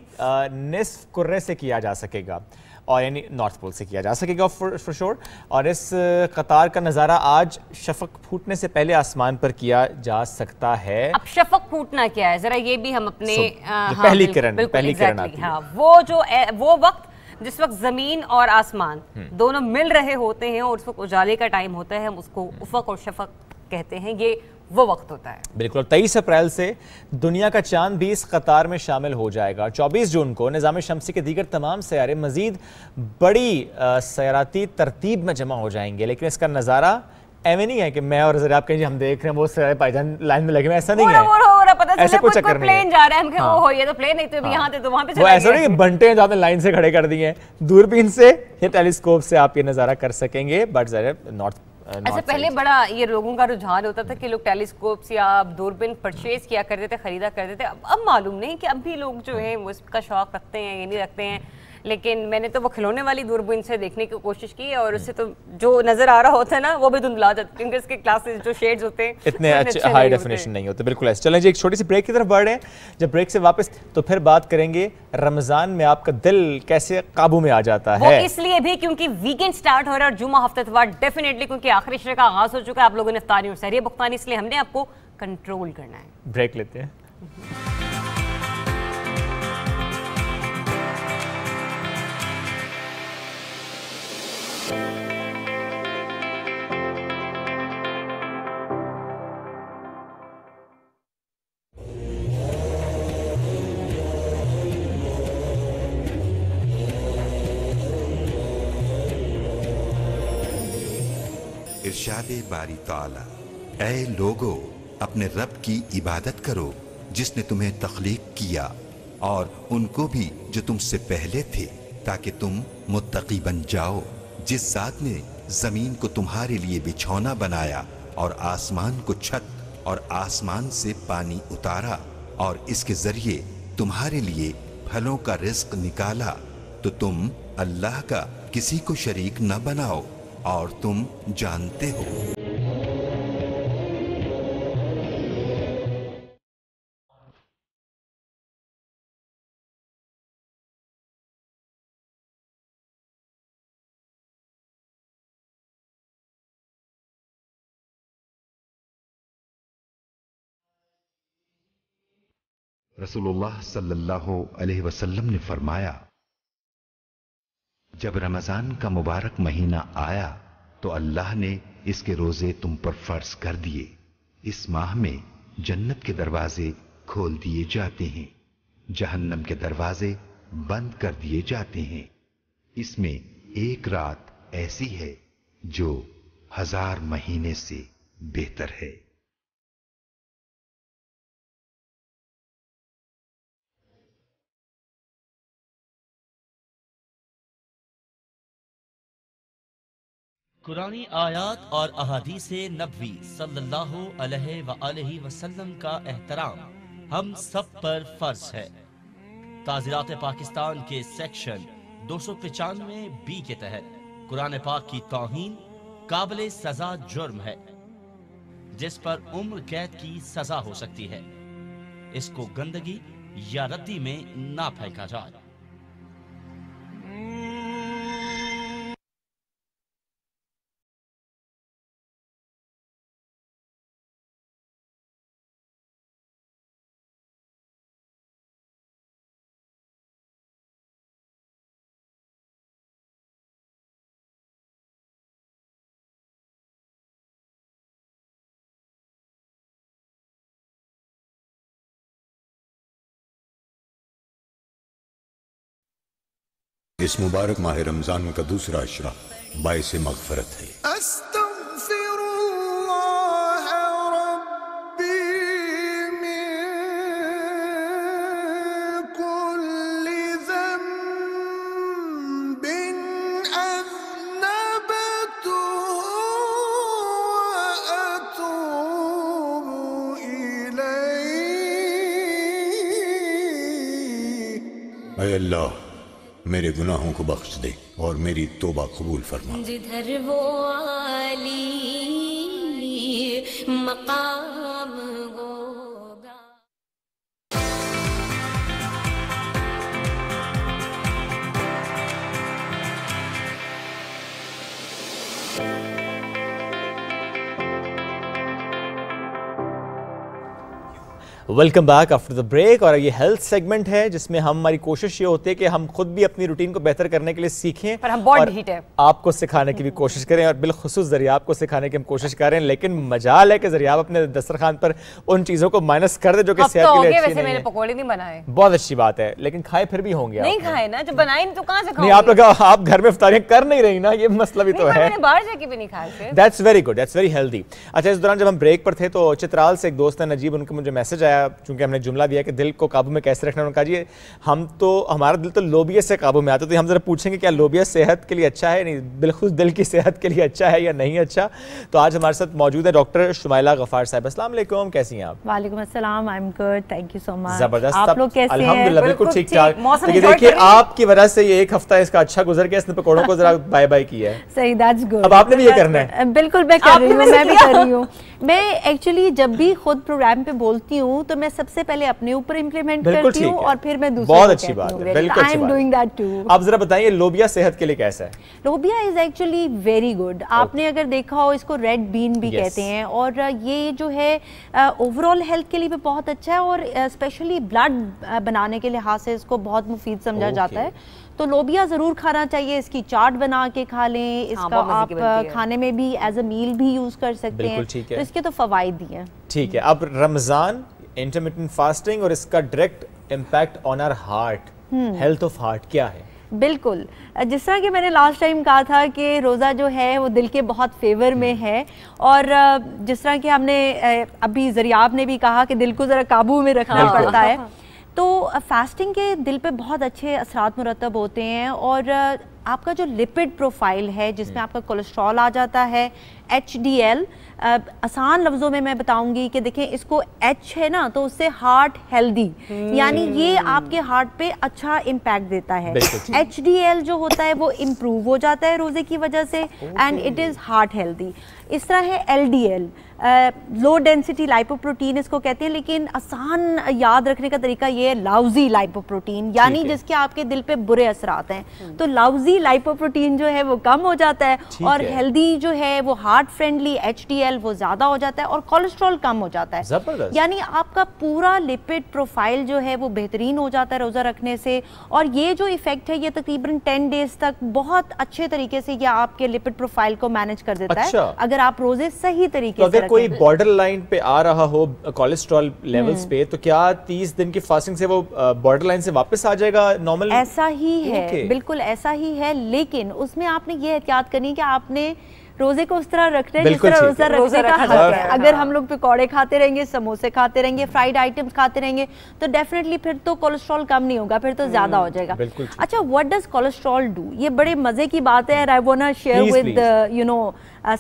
نصف کرے سے کیا جا سکے گا۔ اور یعنی نارتھ پول سے کیا جا سکے گا فور شور اور اس قطار کا نظارہ آج شفق پھوٹنے سے پہلے آسمان پر کیا جا سکتا ہے۔ اب شفق پھوٹنا کیا ہے؟ ذرا یہ بھی ہم اپنے ہاں، پہلی کرن- پہلی کرن آتی ہے۔ ہاں وہ جو وہ وقت جس وقت زمین اور آسمان دونوں مل رہے ہوتے ہیں اور اس وقت اجالے کا ٹائم ہوتا ہے ہم اس کو افق اور شفق کہتے ہیں یہ وہ وقت ہوتا ہے۔ بالکل تیئیس اپریل سے دنیا کا چاند بھی اس قطار میں شامل ہو جائے گا۔ چوبیس جون کو نظام شمسی کے دیگر تمام سیارے مزید بڑی سیاراتی ترتیب میں جمع ہو جائیں گے۔ لیکن اس کا نظارہ ایویں نہیں ہے کہ میں اور آپ کہیں جی ہم دیکھ رہے ہیں وہ سیارے پائی جان لائن میں لگے ہوئے ایسا نہیں ہے۔ ایسا کوئی چکر نہیں پلین ہے جا رہا ہے ہم کہ ہاں۔ او ہو یہ تو پلین نہیں تو ابھی یہاں تھے تو وہاں پہ وہ چلا ایسا نہیں کہ بنٹے ہیں جو آپ نے لائن سے کھڑے کر دیے ہیں۔ دوربین سے یا ٹیلیسکوپ سے آپ یہ نظارہ کر سکیں گے۔ بٹ ذرا نارتھ ایسے پہلے بڑا یہ لوگوں کا رجحان ہوتا تھا کہ لوگ ٹیلیسکوپس یا دوربین پرچیز کیا کرتے تھے خریدا کرتے تھے۔ اب اب معلوم نہیں کہ اب بھی لوگ جو ہیں وہ اس کا شوق رکھتے ہیں یا نہیں رکھتے ہیں۔ لیکن میں نے تو وہ کھلونے والی دوربین سے دیکھنے کی کوشش کی اور اس سے تو جو نظر آ رہا ہوتا ہے نا وہ بھی دھندلا جاتا ہے کیونکہ اس کے کلاسز جو شیڈز ہوتے ہیں اتنے اچھے ہائی۔ ڈیفینیشن نہیں ہوتے بالکل ایسے۔ چلیں جی ایک چھوٹی سی بریک کی طرف بڑھ رہے ہیں۔ جب بریک سے واپس تو پھر بات کریں گے رمضان میں آپ کا دل کیسے قابو میں آ جاتا ہے؟ اس لیے بھی کیونکہ ویکینڈ سٹارٹ ہو رہا ہے اور جمعہ ہفتہ اتوار ڈیفینیٹلی کیونکہ آخری شرح کا آغاز ہو چکا ہے آپ لوگوں نے افطاری اور سہریہ بختانی اس لیے ہم نے آپ کو کنٹرول کرنا ہے۔ بریک لیتے ہیں۔ ارشاد باری تعالی۔ اے لوگو، اپنے رب کی عبادت کرو، جس نے تمہیں تخلیق کیا اور ان کو بھی جو تم سے پہلے تھے، تاکہ تم متقی بن جاؤ۔ جس ذات نے زمین کو تمہارے لیے بچھونا بنایا اور آسمان کو چھت اور آسمان سے پانی اتارا اور اس کے ذریعے تمہارے لیے پھلوں کا رزق نکالا، تو تم اللہ کا کسی کو شریک نہ بناؤ۔ اور تم جانتے ہو۔ رسول اللہ صلی اللہ علیہ وسلم نے فرمایا جب رمضان کا مبارک مہینہ آیا تو اللہ نے اس کے روزے تم پر فرض کر دیے۔ اس ماہ میں جنت کے دروازے کھول دیے جاتے ہیں۔ جہنم کے دروازے بند کر دیے جاتے ہیں۔ اس میں ایک رات ایسی ہے جو ہزار مہینے سے بہتر ہے۔ قرآنی آیات اور احادیث نبوی صلی اللہ علیہ وآلہ وسلم کا احترام ہم سب پر فرض ہے۔ تعزیرات پاکستان کے سیکشن دو سو پچانوے بی کے تحت قرآن پاک کی توہین قابل سزا جرم ہے، جس پر عمر قید کی سزا ہو سکتی ہے۔ اس کو گندگی یا ردی میں نہ پھینکا جائے۔ اس مبارک ماہ رمضان کا دوسرا اشرا باعث مغفرت ہے۔ من كل ذنب اے اللہ میرے گناہوں کو بخش دے اور میری توبہ قبول فرما۔ جدھر وہ علی مقام welcome back after the break اور یہ ہیلتھ سیگمنٹ ہے جس میں ہماری کوشش یہ ہوتی ہے کہ ہم خود بھی اپنی روٹین کو بہتر کرنے کے لیے سیکھیں پر ہم اور ہیٹ ہے۔ آپ کو سکھانے کی بھی کوشش کریں اور بالخصوص ذریعہ آپ کو سکھانے کی ہم کوشش کر رہے ہیں لیکن مجال ہے کہ ذریعہ آپ اپنے دسترخوان پر ان چیزوں کو مائنس کر دیں جو کہ صحت کے لیے اچھی نہیں ہے بنائے۔ بہت اچھی بات ہے لیکن کھائے پھر بھی ہوں گے نہیں کھائے نا جب بنائے تو کہاں سے نہیں آپ لوگ آپ گھر میں افطاریاں کر نہیں رہی نا یہ مسئلہ بھی تو ہے۔ باہر جا کے بھی نہیں کھائے that's very good that's very healthy اچھا اس دوران جب ہم بریک پر تھے تو چترال سے ایک دوست ہے نجیب ان کا مجھے میسج آیا چونکہ ہم نے جملہ دیا کہ دل کو قابو میں کیسے رکھنا انہوں نے کہا جی ہم تو ہمارا دل تو لوبیا سے قابو میں آتا تو ہم ذرا پوچھیں گے کیا لوبیا صحت کے لیے اچھا ہے؟ یعنی نہیں بالخص دل کی صحت کے لیے اچھا ہے یا نہیں اچھا؟ تو آج ہمارے ساتھ موجود ہے ڈاکٹر شمائلہ غفار صاحب۔ السلام علیکم کیسی ہیں آپ؟ وعلیکم السلام I am good thank you so much زبردست آپ لوگ کیسے ہیں؟ الحمدللہ بالکل ٹھیک ٹھاک۔ دیکھیے آپ کی وجہ سے یہ ایک ہفتہ اس کا اچھا گزر گیا اس نے پکوڑوں کو ذرا کیا ہے صحیح دیٹس گڈ اب آپ نے بھی یہ کرنا ہے۔ بالکل میں کر رہی ہوں میں بھی کر رہی ہوں۔ میں ایکچولی جب بھی خود پروگرام پہ بولتی ہوں تو میں سب سے پہلے اپنے اوپر امپلیمنٹ کرتی ہوں اور پھر میں دوسرے بہت اچھی بات ہے بالکل اچھی بات ہے۔ آپ ذرا بتائیں یہ لوبیا صحت کے لیے کیسا ہے؟ لوبیا is actually very good آپ نے اگر دیکھا ہو اس کو ریڈ بین بھی کہتے ہیں۔ اور یہ جو ہے اوورال ہیلتھ کے لیے بھی بہت اچھا ہے اور اسپیشلی بلڈ بنانے کے لحاظ سے اس کو بہت مفید سمجھا جاتا ہے۔ تو لوبیا ضرور کھانا چاہیے اس کی چاٹ بنا کے کھا لیں اس کا آپ کھانے میں بھی ایز اے میل بھی یوز کر سکتے ہیں۔ تو اس کے تو فوائد بھی ہیں۔ ٹھیک ہے اب رمضان انٹرمیٹنٹ فاسٹنگ اور اس کا direct impact on our heart health of heart کیا ہے؟ بالکل۔ جس طرح کہ میں نے لاسٹ ٹائم کہا تھا کہ روزہ جو ہے وہ دل کے بہت فیور میں ہے اور جس طرح کہ ہم نے ابھی ذریعہ نے بھی کہا کہ دل کو ذرا قابو میں رکھنا پڑتا ہے۔ تو فاسٹنگ کے دل پہ بہت اچھے اثرات مرتب ہوتے ہیں اور آپ کا جو لپڈ پروفائل ہے جس میں آپ کا کولیسٹرول آ جاتا ہے ایچ ڈی ایل آسان لفظوں میں میں بتاؤں گی کہ دیکھیں اس کو ایچ ہے نا تو اس سے ہارٹ ہیلدی یعنی یہ آپ کے ہارٹ پہ اچھا امپیکٹ دیتا ہے۔ ایچ ڈی ایل جو ہوتا ہے وہ امپروو ہو جاتا ہے روزے کی وجہ سے and it is heart healthy اس طرح ہے L D L low density lipoprotein اس کو کہتے ہیں لیکن آسان یاد رکھنے کا طریقہ یہ ہے لاؤزی لائپو پروٹین یعنی جس کے آپ کے دل پہ برے اثرات ہیں۔ تو لاؤزی لائپو پروٹین جو ہے وہ کم ہو جاتا ہے اور ہیلدی جو ہے وہ heart friendly H D L وہ زیادہ ہو جاتا ہے اور کولیسٹرول کم ہو جاتا ہے۔ یعنی آپ کا پورا لپڈ پروفائل جو ہے وہ بہترین ہو جاتا ہے روزہ رکھنے سے۔ اور یہ جو ایفیکٹ ہے یہ تقریباً ٹین ڈیز تک بہت اچھے طریقے سے یہ آپ کے لپڈ پروفائل کو مینج کر دیتا ہے۔ اگر آپ روزے صحیح طریقے سے کوئی بارڈر لائن پہ آ رہا ہو کولیسٹرول لیولز پہ تو کیا تیس دن کی فاسٹنگ سے وہ بارڈر لائن سے واپس آ جائے گا نارمل ایسا ہی ہے بالکل ایسا ہی ہے لیکن اس میں آپ نے یہ احتیاط کرنی کہ آپ نے روزے کو اس طرح رکھنا ہے جس طرح روزہ رکھنے کا حق ہے۔ اگر ہاں۔ ہم لوگ پکوڑے کھاتے رہیں گے سموسے کھاتے رہیں گے فرائیڈ آئٹمز کھاتے رہیں گے تو ڈیفینیٹلی پھر تو کولیسٹرول کم نہیں ہوگا پھر تو زیادہ ہو جائے گا۔ اچھا واٹ ڈز کولیسٹرول ڈو یہ بڑے مزے کی بات ہے and I want share with you know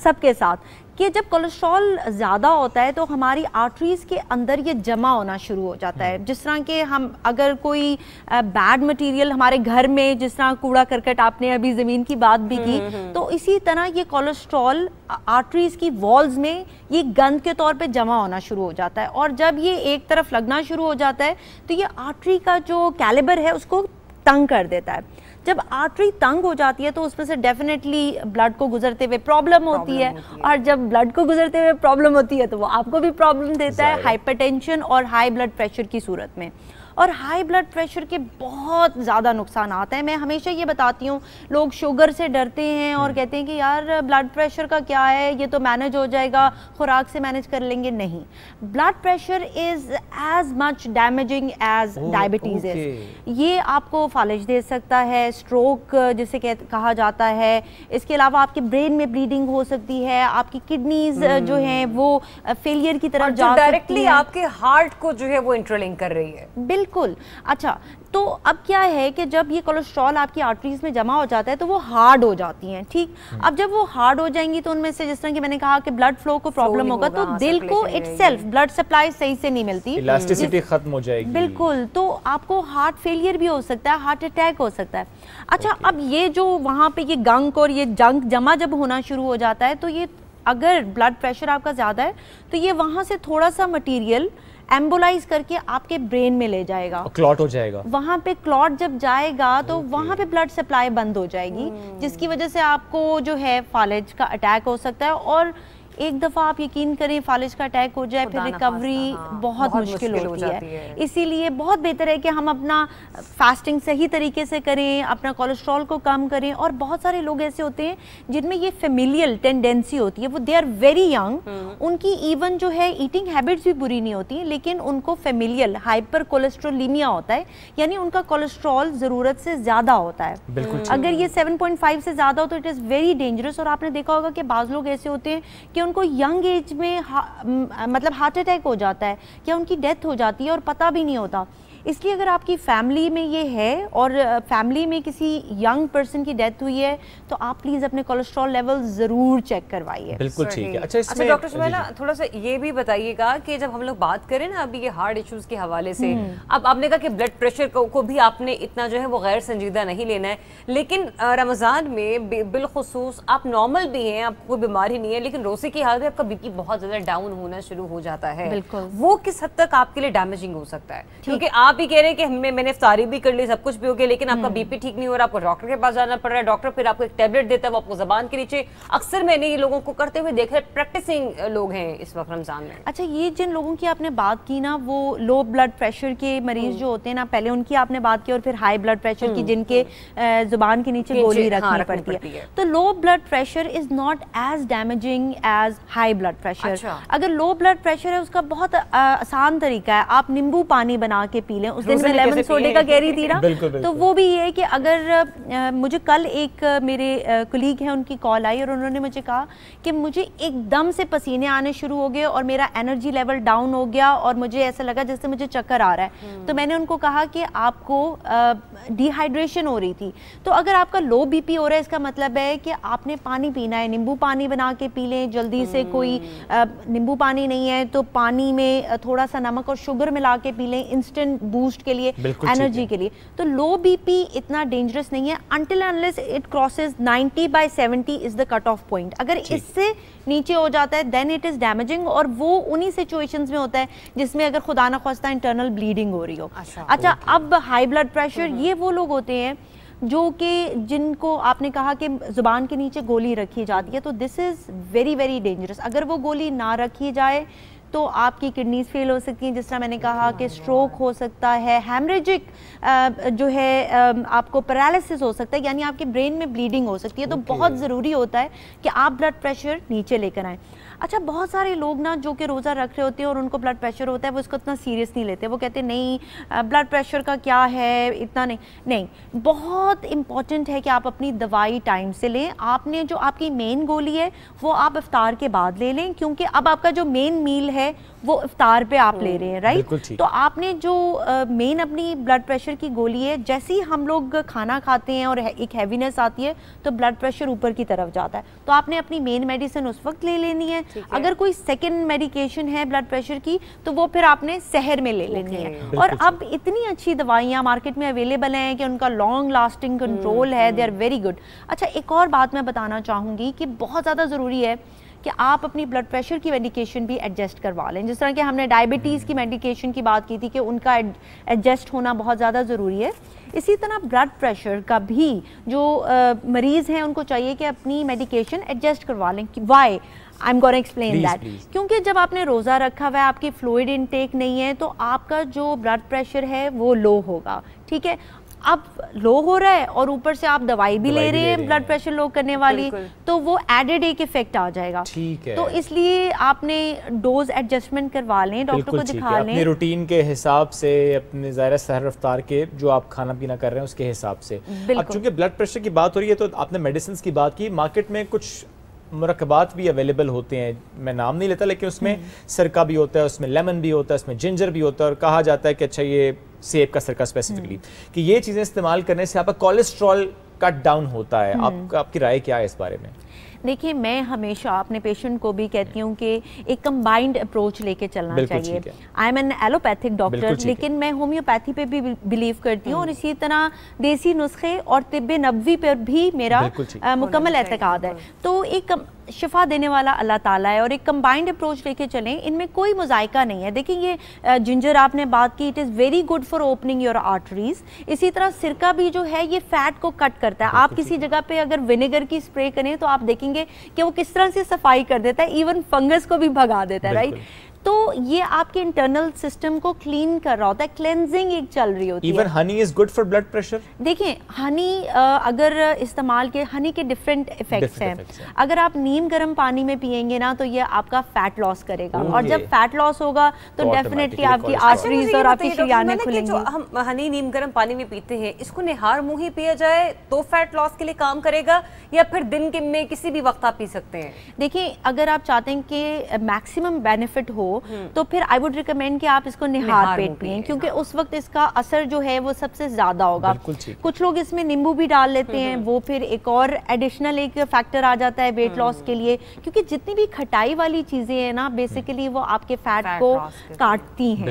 سب کے ساتھ۔ کہ جب کولیسٹرول زیادہ ہوتا ہے تو ہماری آرٹریز کے اندر یہ جمع ہونا شروع ہو جاتا ہے۔ ہاں۔ جس طرح کہ ہم اگر کوئی بیڈ مٹیریل ہمارے گھر میں جس طرح کوڑا کرکٹ آپ نے ابھی زمین کی بات بھی ہاں، کی ہاں، تو اسی طرح یہ کولیسٹرول آرٹریز کی والز میں یہ گند کے طور پہ جمع ہونا شروع ہو جاتا ہے۔ اور جب یہ ایک طرف لگنا شروع ہو جاتا ہے تو یہ آرٹری کا جو کیلیبر ہے اس کو تنگ کر دیتا ہے۔ جب آرٹری تنگ ہو جاتی ہے تو اس میں سے ڈیفینیٹلی بلڈ کو گزرتے ہوئے پرابلم ہوتی ہے اور جب بلڈ کو گزرتے ہوئے پرابلم ہوتی ہے تو وہ آپ کو بھی پرابلم دیتا ہے ہائپر ٹینشن اور ہائی بلڈ پریشر کی صورت میں۔ اور ہائی بلڈ پریشر کے بہت زیادہ نقصانات ہیں۔ میں ہمیشہ یہ بتاتی ہوں لوگ شوگر سے ڈرتے ہیں اور کہتے ہیں کہ یار بلڈ پریشر کا کیا ہے؟ یہ تو مینج ہو جائے گا خوراک سے مینج کر لیں گے۔ نہیں۔ Blood pressure is as much damaging as diabetes یہ آپ کو فالج دے سکتا ہے۔ اسٹروک جسے کہا جاتا ہے۔ اس کے علاوہ آپ کے برین میں بلیڈنگ ہو سکتی ہے۔ آپ کی کڈنیز جو ہیں وہ فیلئر کی طرف جا سکتی ہیں۔ ڈائریکٹلی آپ کے ہارٹ کو جو ہے وہ انٹرلنگ کر رہی ہے۔ بالکل۔ اچھا تو اب کیا ہے کہ جب یہ کولیسٹرول آپ کی آرٹریز میں جمع ہو جاتا ہے تو وہ ہارڈ ہو جاتی ہیں ٹھیک؟ ہاں۔ اب جب وہ ہارڈ ہو جائیں گی تو ان میں سے جس طرح کہ میں نے کہا کہ بلڈ فلو کو پرابلم ہوگا تو ہاں، دل کو اٹ سیلف بلڈ سپلائی صحیح سے نہیں ملتی۔ الاسٹیسٹی ختم ہو جائے گی۔ بالکل تو آپ کو ہارٹ فیلئر بھی ہو سکتا ہے ہارٹ اٹیک ہو سکتا ہے۔ اچھا اب یہ جو وہاں پہ یہ گنک اور یہ جنک جمع جب ہونا شروع ہو جاتا ہے تو یہ اگر بلڈ پریشر آپ کا زیادہ ہے تو یہ وہاں سے تھوڑا سا مٹیریل ایمبولائز کر کے آپ کے برین میں لے جائے گا۔ کلاٹ ہو جائے گا۔ وہاں پہ کلاٹ جب جائے گا تو وہاں پہ بلڈ سپلائی بند ہو جائے گی جس کی وجہ سے آپ کو جو ہے فالج کا اٹیک ہو سکتا ہے اور ایک دفعہ آپ یقین کریں فالج کا اٹیک ہو جائے پھر ریکوری ہاں، بہت مشکل مشکل ہو ہوتی جاتی ہے۔ اسی لیے بہت بہتر ہے کہ ہم اپنا فاسٹنگ صحیح طریقے سے کریں اپنا کولیسٹرول کو کم کریں اور بہت سارے لوگ ایسے ہوتے ہیں جن میں یہ فیملیل ٹینڈنسی ہوتی ہے۔ وہ دے آر ویری ینگ ان کی ایون جو ہے ایٹنگ ہیبٹس بھی بری نہیں ہوتی لیکن ان کو فیملیل ہائپر کولیسٹرولیمیا ہوتا ہے۔ یعنی ان کا کولیسٹرول ضرورت سے زیادہ ہوتا ہے۔ ٹھیک۔ اگر یہ 7.5 سے زیادہ ہو تو اٹ از ویری ڈینجرس اور آپ نے دیکھا ہوگا کہ بعض لوگ ایسے ہوتے ہیں کہ ان کو ینگ ایج میں ہا- مطلب ہارٹ اٹیک ہو جاتا ہے، یا ان کی ڈیتھ ہو جاتی ہے اور پتہ بھی نہیں ہوتا۔ اس لیے اگر آپ کی فیملی میں یہ ہے اور فیملی میں کسی ینگ پرسن کی ڈیتھ ہوئی ہے تو آپ پلیز اپنے کولیسٹرول لیول ضرور چیک کروائیے. بالکل ٹھیک ہے. اچھا اس اچھا میں ڈاکٹر جی، جی۔ تھوڑا سا یہ بھی بتائیے گا کہ جب ہم لوگ بات کریں نا ابھی یہ ہارٹ ایشوز کے حوالے سے۔ اب آپ نے کہا کہ بلڈ پریشر کو بھی آپ نے اتنا جو ہے وہ غیر سنجیدہ نہیں لینا ہے۔ لیکن رمضان میں بالخصوص آپ نارمل بھی ہیں آپ کو کوئی بیماری نہیں ہے لیکن روزے کی حالت میں آپ کا بی پی بہت زیادہ ڈاؤن ہونا شروع ہو جاتا ہے۔ بالکل۔ وہ کس حد تک آپ کے لیے ڈیمیجنگ ہو سکتا ہے؟ کیونکہ آپ ہی کہہ رہے ہیں کہ ہمیں میں نے افطاری بھی کر لی سب کچھ بھی ہو گیا لیکن آپ کا بی پی ٹھیک نہیں ہو رہا آپ کو ڈاکٹر کے پاس جانا پڑ رہا ہے ڈاکٹر پھر آپ کو ایک ٹیبلٹ دیتا ہے وہ آپ کو زبان کے نیچے۔ اکثر میں نے یہ لوگوں کو کرتے ہوئے دیکھا ہے پریکٹسنگ لوگ ہیں اس وقت رمضان میں۔ اچھا یہ جن لوگوں کی آپ نے بات کی نا وہ لو بلڈ پریشر کے مریض جو ہوتے ہیں نا پہلے ان کی آپ نے بات کی اور پھر ہائی بلڈ پریشر کی جن کے زبان کے نیچے گولی ہاں، رکھنی پڑتی ہے۔ تو low blood pressure is not as damaging as high blood pressure. اگر لو بلڈ پریشر ہے اس کا بہت آسان طریقہ ہے۔ آپ نیمبو پانی بنا کے پی لیں اس دن میں لیمن سوڈے؟ کا کہہ رہی تھی نا۔ تو وہ بھی یہ کہ اگر مجھے کل ایک میرے کلیگ ہیں ان کی کال آئی اور انہوں نے مجھے کہا کہ مجھے ایک دم سے پسینے آنے شروع ہو گئے اور میرا انرجی لیول ڈاؤن ہو گیا اور مجھے ایسا لگا جیسے مجھے چکر آ رہا ہے تو میں نے ان کو کہا کہ آپ کو ڈی ہائیڈریشن ہو رہی تھی تو اگر آپ کا لو بی پی ہو رہا ہے اس کا مطلب ہے کہ آپ نے پانی پینا ہے نیمبو پانی بنا کے پی لیں جلدی سے کوئی آ، نیمبو پانی نہیں ہے تو پانی میں تھوڑا سا نمک اور شوگر ملا کے پی لیں انسٹنٹ بوسٹ کے لیے انرجی۔ کے لیے۔ تو لو بی پی اتنا ڈینجرس نہیں ہے until unless it crosses 90 by 70 is the cut off point اگر اس سے نیچے ہو جاتا ہے دین اٹ از ڈیمیجنگ اور وہ انہی سچویشنز میں ہوتا ہے جس میں اگر خدا نخواستہ انٹرنل بلیڈنگ ہو رہی ہو۔ اچھا اب ہائی بلڈ پریشر یہ وہ لوگ ہوتے ہیں جو کہ جن کو آپ نے کہا کہ زبان کے نیچے گولی رکھی جاتی ہے تو this is very very dangerous اگر وہ گولی نہ رکھی جائے تو آپ کی کڈنیز فیل ہو سکتی ہیں جس طرح میں نے کہا کہ سٹروک ہو سکتا ہے ہیمریجک جو ہے آپ کو پیرالسس ہو سکتا ہے یعنی آپ کے برین میں بلیڈنگ ہو سکتی ہے۔ تو بہت ضروری ہوتا ہے کہ آپ بلڈ پریشر نیچے لے کر آئیں۔ اچھا بہت سارے لوگ نا جو کہ روزہ رکھ رہے ہوتے ہیں اور ان کو بلڈ پریشر ہوتا ہے، وہ اس کو اتنا سیریس نہیں لیتے۔ وہ کہتے ہیں، نہیں بلڈ پریشر کا کیا ہے؟ اتنا نہیں۔ نہیں، بہت امپورٹنٹ ہے کہ آپ اپنی دوائی ٹائم سے لیں۔ آپ نے جو آپ کی مین گولی ہے، وہ آپ افطار کے بعد لے لیں۔ کیونکہ اب آپ کا جو مین میل ہے وہ افطار پہ آپ لے رہے ہیں رائٹ تو آپ نے جو مین اپنی بلڈ پریشر کی گولی ہے جیسے ہی ہم لوگ کھانا کھاتے ہیں اور ایک ہیوینس آتی ہے تو بلڈ پریشر اوپر کی طرف جاتا ہے۔ تو آپ نے اپنی مین میڈیسن اس وقت لے لینی ہے۔ اگر کوئی سیکنڈ میڈیکیشن ہے بلڈ پریشر کی تو وہ پھر آپ نے سحر میں لے لینی ہے۔ اور اب اتنی اچھی دوائیاں مارکیٹ میں اویلیبل ہیں کہ ان کا لانگ لاسٹنگ کنٹرول ہے دے آر ویری گڈ اچھا ایک اور بات میں بتانا چاہوں گی کہ بہت زیادہ ضروری ہے کہ آپ اپنی بلڈ پریشر کی میڈیکیشن بھی ایڈجسٹ کروا لیں۔ جس طرح کہ ہم نے ڈائبٹیز کی میڈیکیشن کی بات کی تھی کہ ان کا ایڈجسٹ ہونا بہت زیادہ ضروری ہے۔ اسی طرح بلڈ پریشر کا بھی جو مریض ہیں ان کو چاہیے کہ اپنی میڈیکیشن ایڈجسٹ کروا لیں۔ Why I am gonna explain that. کیونکہ جب آپ نے روزہ رکھا ہوا ہے آپ کی فلوئڈ انٹیک نہیں ہے تو آپ کا جو بلڈ پریشر ہے وہ لو ہوگا۔ ٹھیک ہے؟ اب لو ہو رہا ہے اور اوپر سے آپ دوائی بھی لے رہے ہیں۔ بلڈ پریشر لو کرنے والی۔ تو وہ ایڈڈ ایک افیکٹ آ جائے گا۔ ٹھیک ہے۔ تو اس لیے آپ نے ڈوز ایڈجسٹمنٹ کروا لیں ڈاکٹر کو دکھا لیں۔ اپنے روٹین کے حساب سے اپنے ظاہر سحر رفتار کے جو آپ کھانا پینا کر رہے ہیں اس کے حساب سے۔ اب۔ چونکہ بلڈ پریشر کی بات ہو رہی ہے تو آپ نے میڈیسنس کی بات کی۔ مارکیٹ میں کچھ مرکبات بھی اویلیبل ہوتے ہیں۔ میں نام نہیں لیتا لیکن اس میں سرکہ بھی ہوتا ہے اس میں لیمن بھی ہوتا ہے اس میں جنجر بھی ہوتا ہے۔ اور کہا جاتا ہے کہ اچھا یہ سیب کا سرکہ اسپیسیفکلی کہ یہ چیزیں استعمال کرنے سے آپ کا کولیسٹرول کٹ ڈاؤن ہوتا ہے. آپ کا آپ کی رائے کیا ہے اس بارے میں؟ دیکھیں میں ہمیشہ اپنے پیشنٹ کو بھی کہتی ہوں کہ ایک کمبائنڈ اپروچ لے کے چلنا چاہیے۔ I am an allopathic doctor. لیکن میں ہومیوپیتھی پہ بھی بلیو کرتی ہوں۔ اور اسی طرح دیسی نسخے اور طب نبوی پر بھی میرا مکمل اعتقاد ہے۔ تو ایک شفا دینے والا اللہ تعالیٰ ہے اور ایک کمبائنڈ اپروچ لے کے چلیں ان میں کوئی مذائقہ نہیں ہے۔ دیکھیں یہ جنجر آپ نے بات کی it is very good for opening your arteries اسی طرح سرکہ بھی جو ہے یہ فیٹ کو کٹ کرتا ہے۔ آپ کسی جگہ پہ اگر ونیگر کی اسپرے کریں تو آپ دیکھیں گے کہ وہ کس طرح سے صفائی کر دیتا ہے ایون فنگس کو بھی بھگا دیتا ہے رائٹ تو یہ آپ کے انٹرنل سسٹم کو کلین کر رہا ہوتا ہے کلینزنگ ایک چل رہی ہوتی ہے۔ Even honey is good for blood pressure دیکھیں ہنی اگر استعمال کے ہنی کے ڈفرینٹ افیکٹس ہیں۔ اگر آپ نیم گرم پانی میں پیئیں گے نا تو یہ آپ کا فیٹ لاس کرے گا۔ اور جب فیٹ لاس ہوگا تو ڈیفینیٹلی آپ کی آرٹریز اور آپ کی شریانیں کھلیں جو گی۔ ہم ہنی نیم گرم پانی میں پیتے ہیں اس کو نہار منہ ہی پیا جائے تو فیٹ لاس کے لیے کام کرے گا یا پھر دن کے میں کسی بھی وقت آپ پی سکتے ہیں؟ دیکھیں اگر آپ چاہتے ہیں کہ میکسیمم بینیفٹ ہو تو پھر آئی وڈ ریکمینڈ کہ آپ اس کو نہار پیٹ پئیں کیونکہ اس وقت اس کا اثر جو ہے وہ سب سے زیادہ ہوگا۔ کچھ لوگ اس میں نیمبو بھی ڈال لیتے ہیں وہ پھر ایک اور ایڈیشنل ایک فیکٹر آ جاتا ہے ویٹ لاس کے لیے کیونکہ جتنی بھی کھٹائی والی چیزیں ہیں نا بیسیکلی وہ آپ کے فیٹ کو کاٹتی ہیں۔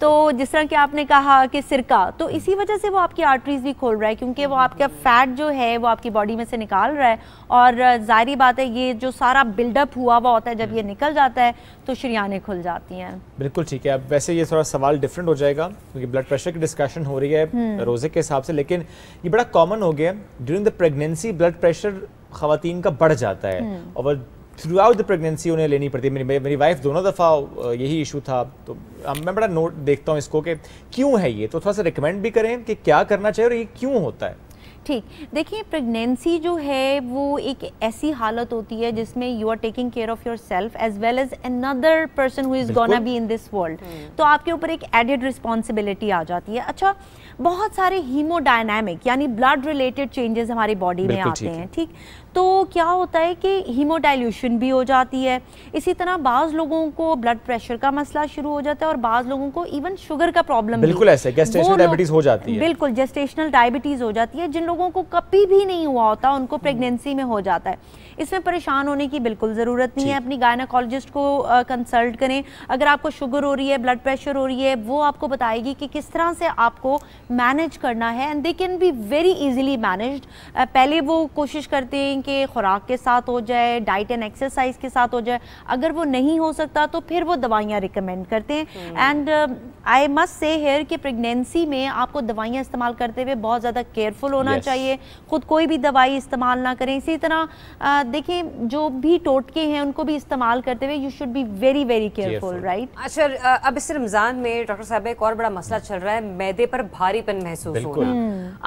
تو جس طرح کہ آپ نے کہا کہ سرکہ تو اسی وجہ سے وہ آپ کی آرٹریز بھی کھول رہا ہے کیونکہ وہ آپ کا فیٹ جو ہے وہ آپ کی باڈی میں سے نکال رہا ہے۔ اور ظاہری بات ہے یہ جو سارا بلڈ اپ ہوا ہوا ہوتا ہے جب یہ نکل جاتا ہے تو شریانیں کھل جاتی ہیں۔ بالکل ٹھیک ہے۔ اب ویسے یہ تھوڑا سوال ڈفرینٹ ہو جائے گا کیونکہ بلڈ پریشر کی ڈسکشن ہو رہی ہے روزے کے حساب سے لیکن یہ بڑا کامن ہو گیا۔ During the pregnancy blood pressure خواتین کا بڑھ جاتا ہے۔ اور تھرو آؤٹ دا پریگنینسی انہیں لینی پڑتی ہے۔ میری میری وائف دونوں دفعہ یہی ایشو تھا۔ تو میں بڑا نوٹ دیکھتا ہوں اس کو کہ کیوں ہے یہ؟ تو تھوڑا سا ریکمینڈ بھی کریں کہ کیا کرنا چاہیے اور یہ کیوں ہوتا ہے۔ ٹھیک۔ دیکھیں پریگنینسی جو ہے وہ ایک ایسی حالت ہوتی ہے جس میں you are taking care of yourself as well as another person who is gonna be in this world تو آپ کے اوپر ایک ایڈیڈ رسپانسبلٹی آ جاتی ہے۔ اچھا بہت سارے ہیمو ڈائنامک یعنی بلڈ ریلیٹڈ چینجز ہماری باڈی میں آتے ہیں ٹھیک؟ تو کیا ہوتا ہے کہ ہیمو ڈائلیوشن بھی ہو جاتی ہے۔ اسی طرح بعض لوگوں کو بلڈ پریشر کا مسئلہ شروع ہو جاتا ہے اور بعض لوگوں کو ایون شوگر کا پرابلم بالکل ایسے گیسٹیشنل ڈائبٹیز ہو جاتی ہے۔ بالکل جسٹیشنل ڈائبٹیز ہو جاتی ہے۔ جن لوگوں کو کبھی بھی نہیں ہوا ہوتا ان کو پریگنینسی میں ہو جاتا ہے۔ اس میں پریشان ہونے کی بالکل ضرورت نہیں ہے۔ اپنی گائناکالوجسٹ کو کنسلٹ کریں۔ اگر آپ کو شوگر ہو رہی ہے بلڈ پریشر ہو رہی ہے وہ آپ کو بتائے گی کہ کس طرح سے آپ کو مینج کرنا ہے and they can be very easily managed پہلے وہ کوشش کرتے ہیں کہ خوراک کے ساتھ ہو جائے ڈائٹ اینڈ ایکسرسائز کے ساتھ ہو جائے۔ اگر وہ نہیں ہو سکتا تو پھر وہ دوائیاں ریکمینڈ کرتے ہیں۔ And I must say here کہ پریگنینسی میں آپ کو دوائیاں استعمال کرتے ہوئے بہت زیادہ کیئرفل ہونا چاہیے۔ خود کوئی بھی دوائی استعمال نہ کریں۔ اسی طرح دیکھیں جو بھی ٹوٹکے ہیں ان کو بھی استعمال کرتے ہوئے you should be very very careful right اچھا اب اس رمضان میں ڈاکٹر صاحب ایک اور بڑا مسئلہ چل رہا ہے میدے پر بھاری پن محسوس ہو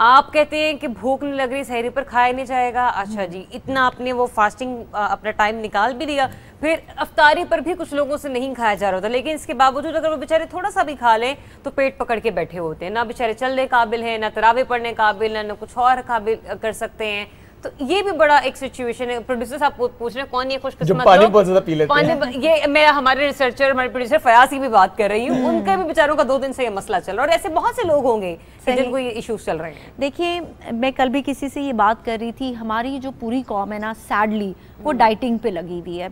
آپ کہتے ہیں کہ بھوک نہیں لگ رہی سحری پر کھایا نہیں جائے گا۔ اچھا جی اتنا آپ نے وہ فاسٹنگ اپنا ٹائم نکال بھی لیا۔ پھر افطاری پر بھی کچھ لوگوں سے نہیں کھایا جا رہا ہوتا لیکن اس کے باوجود اگر وہ بیچارے تھوڑا سا بھی کھا لیں تو پیٹ پکڑ کے بیٹھے ہوتے ہیں۔ نہ بیچارے چلنے قابل ہیں نہ تراوے پڑھنے قابل ہیں نہ کچھ اور قابل کر سکتے ہیں۔ تو یہ بھی بڑا ایک سچویشن ہے۔ پروڈیوسر صاحب پوچھ رہے ہیں کون یہ خوش قسمت پانی لوگ؟ بہت زیادہ پی لیتے ہیں۔ پانی یہ میں ہمارے ریسرچر ہمارے پروڈیوسر فیاض کی بھی بات کر رہی ہوں۔ ان کے بھی بیچاروں کا دو دن سے یہ مسئلہ چل رہا ہے اور ایسے بہت سے لوگ ہوں گے جن کو یہ ایشوز چل رہے ہیں۔ دیکھیے میں کل بھی کسی سے یہ بات کر رہی تھی۔ ہماری جو پوری قوم ہے نا سیڈلی وہ ڈائٹنگ پہ لگی ہوئی ہے۔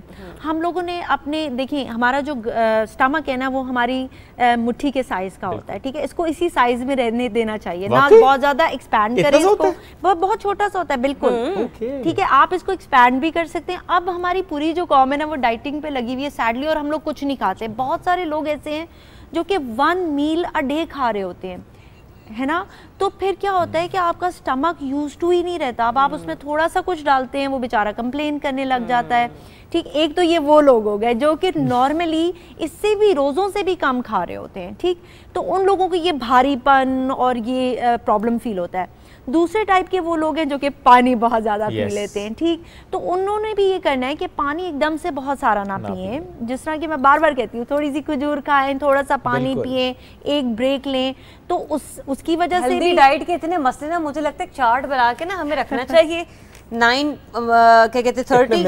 ہم لوگوں نے اپنے دیکھیں ہمارا جو سٹمک ہے نا وہ ہماری مٹھی کے سائز کا ہوتا ہے ٹھیک ہے؟ اس کو اسی سائز میں رہنے دینا چاہیے۔ نہ واقعی؟ بہت زیادہ ایکسپینڈ کریں اس کو۔ بہت چھوٹا سا ہوتا ہے بالکل۔ ٹھیک ہے آپ اس کو ایکسپینڈ بھی کر سکتے ہیں۔ اب ہماری پوری جو قوم ہے نا وہ ڈائٹنگ پہ لگی ہوئی ہے سیڈلی اور ہم لوگ کچھ نہیں کھاتے۔ بہت سارے لوگ ایسے ہیں جو کہ ون میل اے ڈے کھا رہے ہوتے ہیں۔ ہے نا؟ تو پھر کیا ہوتا ہے کہ آپ کا سٹمک یوز ٹو ہی نہیں رہتا۔ اب آپ اس میں تھوڑا سا کچھ ڈالتے ہیں وہ بیچارہ کمپلین کرنے لگ جاتا ہے۔ ٹھیک ایک تو یہ وہ لوگ ہو گئے جو کہ نارملی اس سے بھی روزوں سے بھی کم کھا رہے ہوتے ہیں ٹھیک؟ تو ان لوگوں کو یہ بھاری پن اور یہ پرابلم فیل ہوتا ہے۔ دوسرے ٹائپ کے وہ لوگ ہیں جو کہ پانی بہت زیادہ پی. لیتے ہیں ٹھیک تو انہوں نے بھی یہ کرنا ہے کہ پانی ایک دم سے بہت سارا نہ پئیں جس طرح کہ میں بار بار کہتی ہوں تھوڑی سی کھجور کھائیں تھوڑا سا پانی۔ پئیں ایک بریک لیں تو اس اس کی وجہ سے ڈائٹ کے اتنے مسئلے نا مجھے لگتا ہے چارٹ بنا کے نا ہمیں رکھنا چاہیے نائن کیا کہتے تھرٹی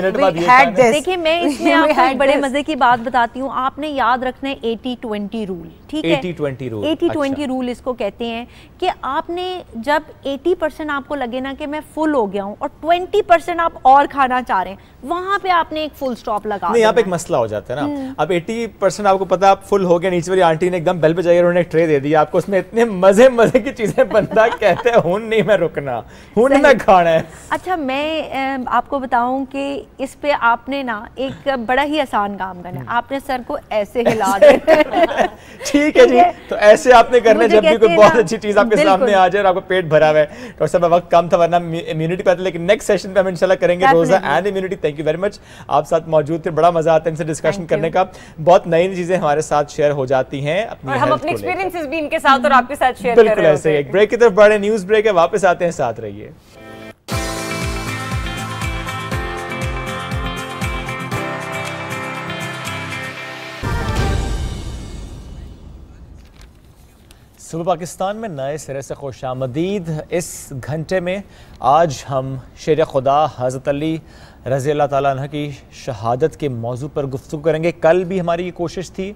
دیکھیں میں اس میں آپ کو ایک بڑے مزے کی بات بتاتی ہوں۔ آپ نے یاد رکھنا ہے ایٹی ٹوینٹی رول ٹھیک ہے؟ 80-20 rule، ایٹی اچھا۔ ٹوینٹی رول اس کو کہتے ہیں کہ آپ نے جب ایٹی پرسینٹ آپ کو لگے نا کہ میں فل ہو گیا ہوں اور ٹوینٹی پرسینٹ آپ اور کھانا چاہ رہے ہیں وہاں پہ آپ نے ایک فل سٹاپ لگا نہیں یہاں پہ ایک۔ مسئلہ ہو جاتا ہے نا۔ اب ایٹی پرسینٹ آپ کو پتا آپ فل ہو گیا نیچے والی آنٹی نے ایک دم بیل پہ جائے انہوں نے ایک ٹرے دے دیا۔ آپ کو اس میں اتنے مزے مزے کی چیزیں بندہ کہتے ہیں ہوں نہیں میں رکنا نہیں میں کھانا ہے۔ اچھا میں آپ کو بتاؤں کہ اس پہ آپ نے نا ایک بڑا ہی آسان کام کرنا ہے۔ آپ نے سر کو ایسے ہلا دینا ٹھیک ہے جی۔ تو ایسے آپ نے کرنا جب بھی کوئی ہیں بہت اچھی چیز آپ کے بالکل۔ سامنے آ جائے اور آپ کو پیٹ بھرا ہوا ہے ڈاکٹر صاحب وقت کم تھا ورنہ امیونٹی پہ لیکن نیکسٹ سیشن پہ ہم انشاءاللہ کریں گے روزہ۔ And immunity thank you very much آپ ساتھ موجود تھے بڑا مزہ آتا ہے ان سے ڈسکشن کرنے کا۔ بہت نئی چیزیں ہمارے ساتھ شیئر ہو جاتی ہیں اپنی اور ہم اپنے۔ ایکسپیرینسز بھی ان کے ساتھ اور آپ کے ساتھ شیئر کر بالکل رہے ایسے ہی۔ ہوتے ایک بریک کی طرف بڑے نیوز بریک ہے واپس آتے ہیں ساتھ رہیے۔ صبح پاکستان میں نئے سرے سے خوش آمدید۔ اس گھنٹے میں آج ہم شیر خدا، حضرت علی رضی اللہ تعالیٰ عنہ کی شہادت کے موضوع پر گفتگو کریں گے۔ کل بھی ہماری یہ کوشش تھی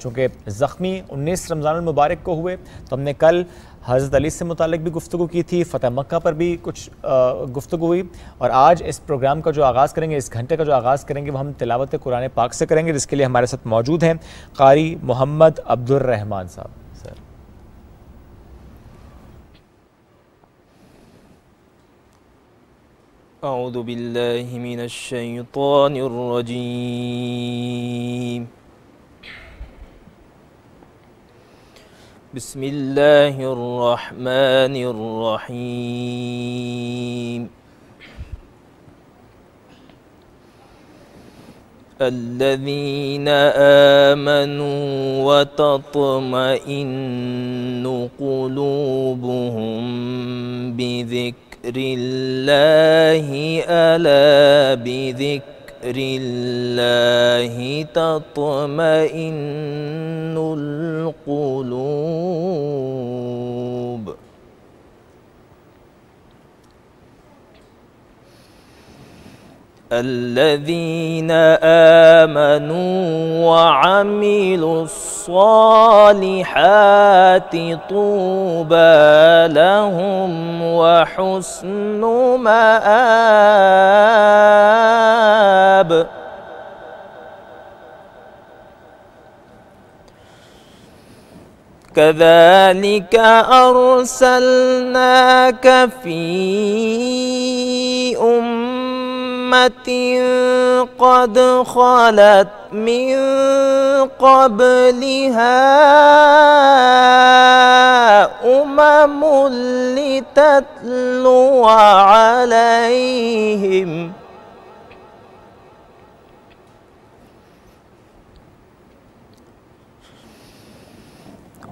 چونکہ زخمی انیس رمضان المبارک کو ہوئے، تو ہم نے کل حضرت علی سے متعلق بھی گفتگو کی تھی، فتح مکہ پر بھی کچھ گفتگو ہوئی۔ اور آج اس پروگرام کا جو آغاز کریں گے، اس گھنٹے کا جو آغاز کریں گے، وہ ہم تلاوت قرآن پاک سے کریں گے، جس کے لیے ہمارے ساتھ موجود ہیں قاری محمد عبد الرحمن صاحب۔ أعوذ بالله من الشيطان الرجيم. بسم الله الرحمن الرحيم. الذين آمنوا وتطمئن قلوبهم بذكر الله ألا بذكر الله تطمئن القلوب. الذين آمنوا وعملوا الصالحات طوبى لهم وحسن مآب. كذلك أرسلناك في أمة قد خلت من قبلها أمم لتتلو عليهم.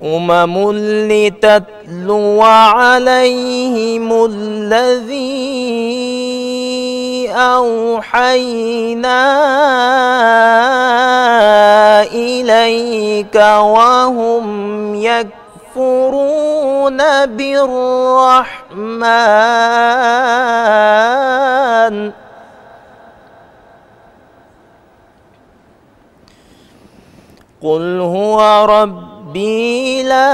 أمم لتتلو عليهم الذي أوحينا إليك وهم يكفرون بالرحمن. قل هو ربي لا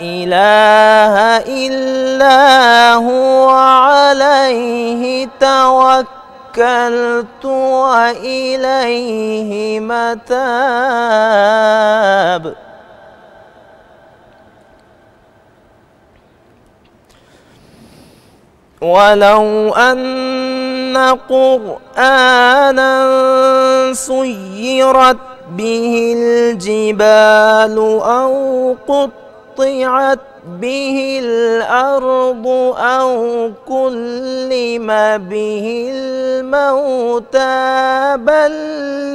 إله إلا هو عليه توكلت وإليه متاب. ولو أن قرآنا سيرت به الجبال أو قطعت به الأرض أو كلم به الموتى بل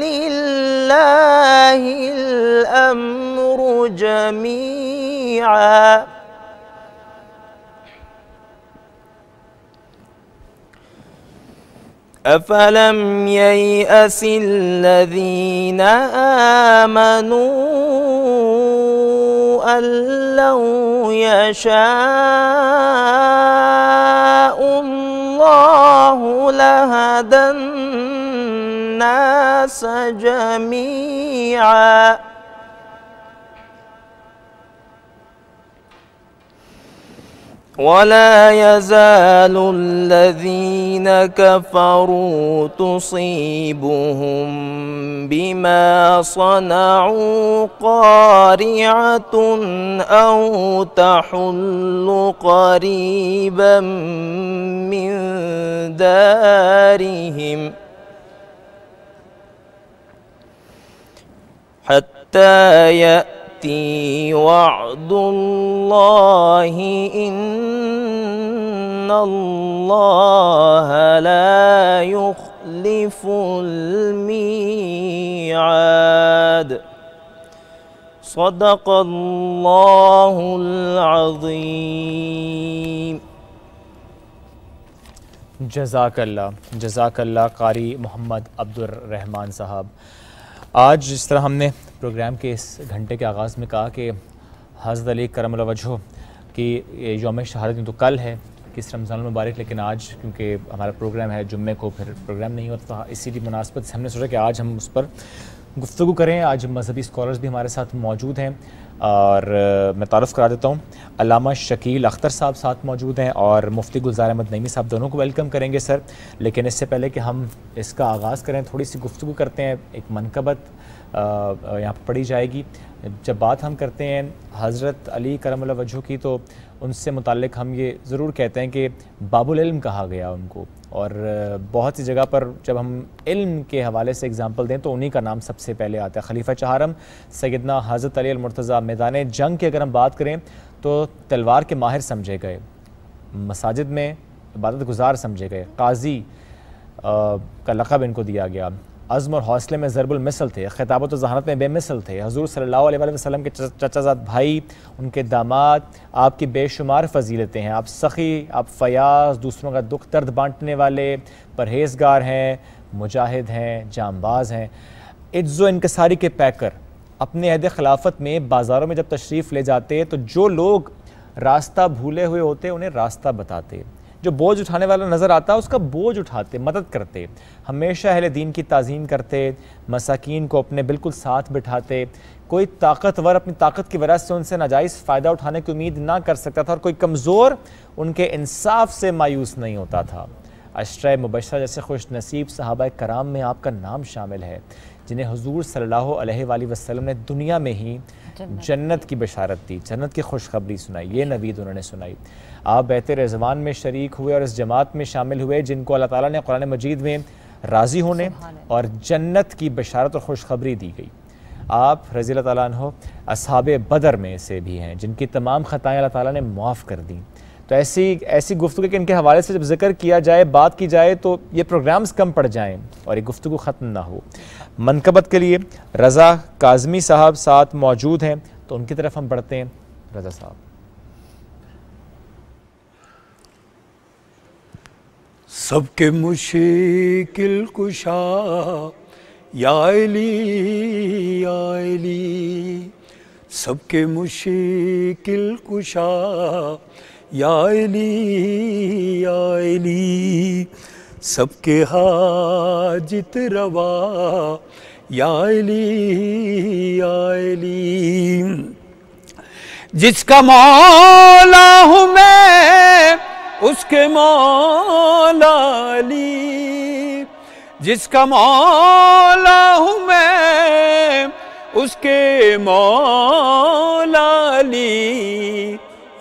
لله الأمر جميعاً. أفلم ييأس الذين آمنوا أن لو يشاء الله لهدى الناس جميعاً. ولا يزال الذين كفروا تصيبهم بما صنعوا قارعة أو تحل قريبا من دارهم حتى يأتي وعد الله إن الله لا يخلف الميعاد. صدق الله العظيم. جزاک اللہ جزاک اللہ قاری محمد عبد الرحمن صاحب. آج جس طرح ہم نے پروگرام کے اس گھنٹے کے آغاز میں کہا کہ حضرت علی کرم اللہ وجہ کی یوم شہادت تو کل ہے، کس رمضان المبارک، لیکن آج کیونکہ ہمارا پروگرام ہے جمعے کو پھر پروگرام نہیں ہوتا اسی لیے مناسبت سے ہم نے سوچا کہ آج ہم اس پر گفتگو کریں۔ آج مذہبی اسکالرز بھی ہمارے ساتھ موجود ہیں۔ اور میں تعارف کرا دیتا ہوں۔ علامہ شکیل اختر صاحب ساتھ موجود ہیں اور مفتی گلزار احمد نعیمی صاحب دونوں کو ویلکم کریں گے، سر۔ لیکن اس سے پہلے کہ ہم اس کا آغاز کریں، تھوڑی سی گفتگو کرتے ہیں، ایک منقبت یہاں پر پڑھی جائے گی۔ جب بات ہم کرتے ہیں حضرت علی کرم اللہ وجہ کی، تو ان سے متعلق ہم یہ ضرور کہتے ہیں کہ باب العلم کہا گیا ان کو۔ اور بہت سی جگہ پر جب ہم علم کے حوالے سے اگزامپل دیں تو انہی کا نام سب سے پہلے آتا ہے، خلیفہ چہارم، سیدنا حضرت علی المرتضیٰ میدان جنگ کی اگر ہم بات کریں تو تلوار کے ماہر سمجھے گئے، مساجد میں عبادت گزار سمجھے گئے، قاضی کا لقب ان کو دیا گیا۔ عزم اور حوصلے میں ضرب المثل تھے، خطابت و ذہانت میں بے مثل تھے۔ حضور صلی اللہ علیہ وآلہ وسلم کے چچا زاد بھائی، ان کے داماد آپ کی بے شمار فضیلتیں ہیں۔ آپ سخی، آپ فیاض، دوسروں کا دکھ درد بانٹنے والے پرہیزگار ہیں، مجاہد ہیں جامباز ہیں۔ عز و انکساری کے پیکر، اپنے عہد خلافت میں بازاروں میں جب تشریف لے جاتے تو جو لوگ راستہ بھولے ہوئے ہوتے، انہیں راستہ بتاتے۔ جو بوجھ اٹھانے والا نظر آتا اس کا بوجھ اٹھاتے، مدد کرتے، ہمیشہ اہل دین کی تعظیم کرتے، مساکین کو اپنے بالکل ساتھ بٹھاتے۔ کوئی طاقتور اپنی طاقت کی وجہ سے ان سے ناجائز فائدہ اٹھانے کی امید نہ کر سکتا تھا اور کوئی کمزور ان کے انصاف سے مایوس نہیں ہوتا تھا۔ اشرۂ مبشرہ جیسے خوش نصیب صحابہ کرام میں آپ کا نام شامل ہے، جنہیں حضور صلی اللہ علیہ وآلہ وسلم نے دنیا میں ہی جنت کی۔ بشارت دی جنت کی خوشخبری سنائی یہ نوید انہوں نے سنائی۔ آپ بیت رضوان میں شریک ہوئے اور اس جماعت میں شامل ہوئے جن کو اللہ تعالیٰ نے قرآن مجید میں راضی ہونے اور جنت کی بشارت اور خوشخبری دی گئی۔ آپ رضی اللہ تعالیٰ عنہ اصحاب بدر میں سے بھی ہیں جن کی تمام خطائیں اللہ تعالیٰ نے معاف کر دیں۔ تو ایسی ایسی گفتگو کہ ان کے حوالے سے جب ذکر کیا جائے، بات کی جائے، تو یہ پروگرامز کم پڑ جائیں اور یہ گفتگو ختم نہ ہو۔ منقبت کے لیے رضا کاظمی صاحب ساتھ موجود ہیں، تو ان کی طرف ہم بڑھتے ہیں۔ رضا صاحب۔ سب کے مشکل کشا، یا علی یا علی۔ سب کے مشکل کشا یا علی یا علی، سب کے حاجت روا، یا علی یا علی۔ جس کا مولا ہوں میں، اس کے مولا علی۔ جس کا مولا ہوں میں، اس کے مولا علی۔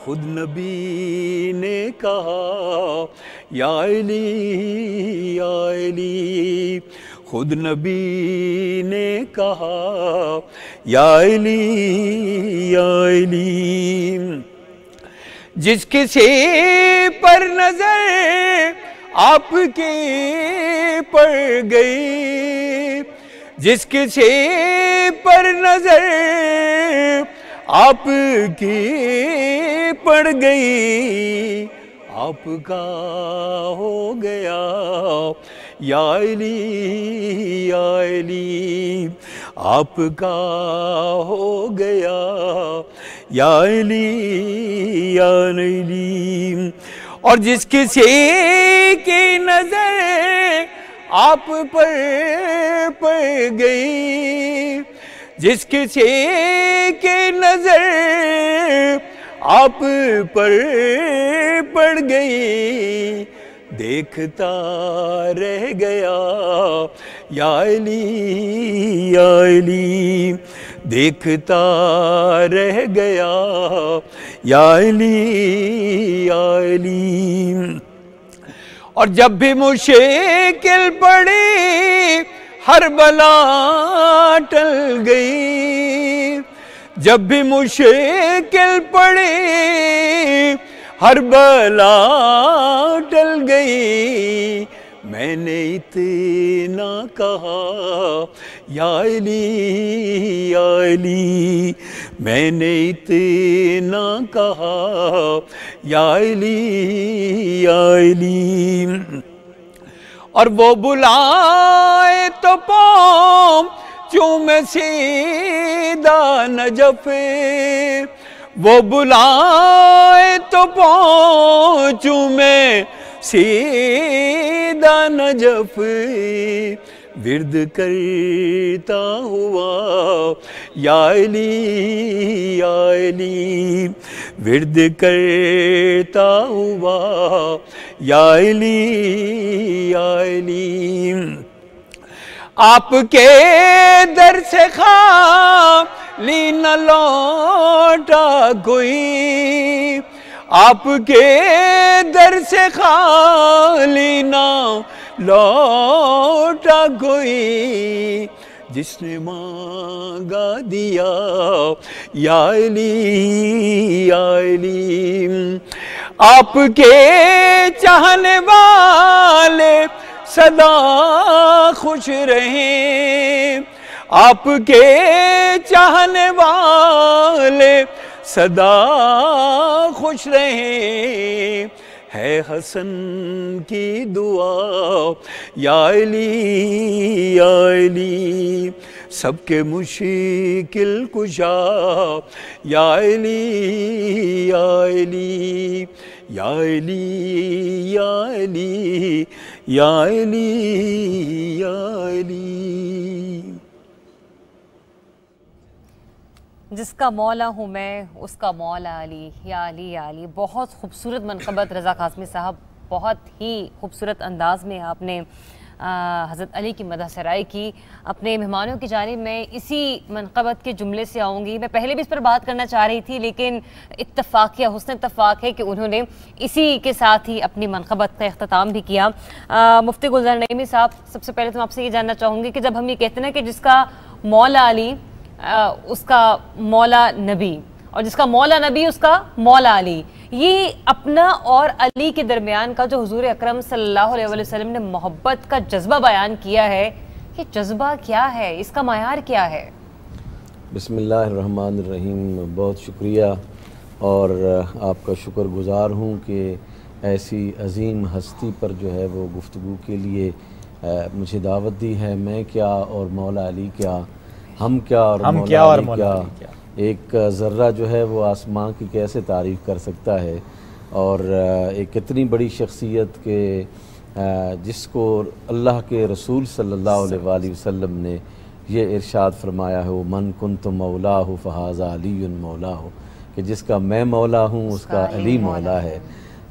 خود نبی نے کہا، یا علی یا علی، خود نبی نے کہا، یا علی یا علی۔ جس کسی پر نظر آپ کی پڑ گئی، جس کسی پر نظر آپ کی پڑ گئی، آپ کا ہو گیا۔ یا علی یا علی، آپ کا ہو گیا۔ یا علی یا علی۔ اور جس کسی کی نظر آپ پر پڑ گئی جس کسی کی نظر آپ پر پڑ گئی، دیکھتا رہ گیا، یا علی یا علی، دیکھتا رہ گیا، یا علی یا علی۔ اور جب بھی مشکل پڑی ہر بلا ٹل گئی۔ جب بھی مشکل پڑی، ہر بلا ٹل گئی۔ میں نے اتنا کہا، یا علی یا علی۔ میں نے اتنا کہا، یا علی یا علی۔ اور وہ بلائے تو پوم چوم سیدھا نجف وہ بلائے تو پہنچوں میں سیدھا نجف ورد کرتا ہوا، یا علی یا علی، ورد کرتا ہوا، یا علی یا علی۔ آپ کے در سے خالی نہ لوٹا کوئی۔ آپ کے در سے خالی نہ لوٹا کوئی جس نے مانگا دیا۔ یا علی یا علی، آپ کے چاہنے والے صدا خوش رہیں۔ آپ کے چاہنے والے صدا خوش رہیں۔ ہے حسن کی دعا، یا علی یا علی، سب کے مشکل کشا، یا علی یا علی یا علی یا علی یا علی یا علی۔ جس کا مولا ہوں میں، اس کا مولا علی، یا علی یا علی، بہت خوبصورت منقبت رضا قاسمی صاحب، بہت ہی خوبصورت انداز میں آپ نے حضرت علی کی مدح سرائی کی۔ اپنے مہمانوں کی جانب میں اسی منقبت کے جملے سے آؤں گی۔ میں پہلے بھی اس پر بات کرنا چاہ رہی تھی، لیکن اتفاق یا حسن اتفاق ہے کہ انہوں نے اسی کے ساتھ ہی اپنی منقبت کا اختتام بھی کیا۔ مفتی گلزار نعیمی صاحب، سب سے پہلے تو میں آپ سے یہ جاننا چاہوں گی کہ جب ہم یہ کہتے ہیں کہ جس کا مولا علی اس کا مولا نبی اور جس کا مولا نبی، اس کا مولا علی۔ یہ اپنا اور علی کے درمیان کا جو حضور اکرم صلی اللہ علیہ وسلم نے محبت کا جذبہ بیان کیا ہے، یہ جذبہ کیا ہے؟ اس کا معیار کیا ہے؟ بسم اللہ الرحمن الرحیم۔ بہت شکریہ۔ اور آپ کا شکر گزار ہوں کہ ایسی عظیم ہستی پر جو ہے وہ گفتگو کے لیے مجھے دعوت دی ہے۔ میں کیا اور مولا علی کیا؟ ہم کیا اور ہم مولا کیا اور علی مولا کیا؟ ایک ذرہ جو ہے وہ آسمان کی کیسے تعریف کر سکتا ہے اور ایک اتنی بڑی شخصیت کے جس کو اللہ کے رسول صلی اللہ علیہ وآلہ وسلم نے یہ ارشاد فرمایا ہے وہ من کن تو مولا ہو فہذا علی مولا ہو کہ جس کا میں مولا ہوں اس کا علی مولا ہے۔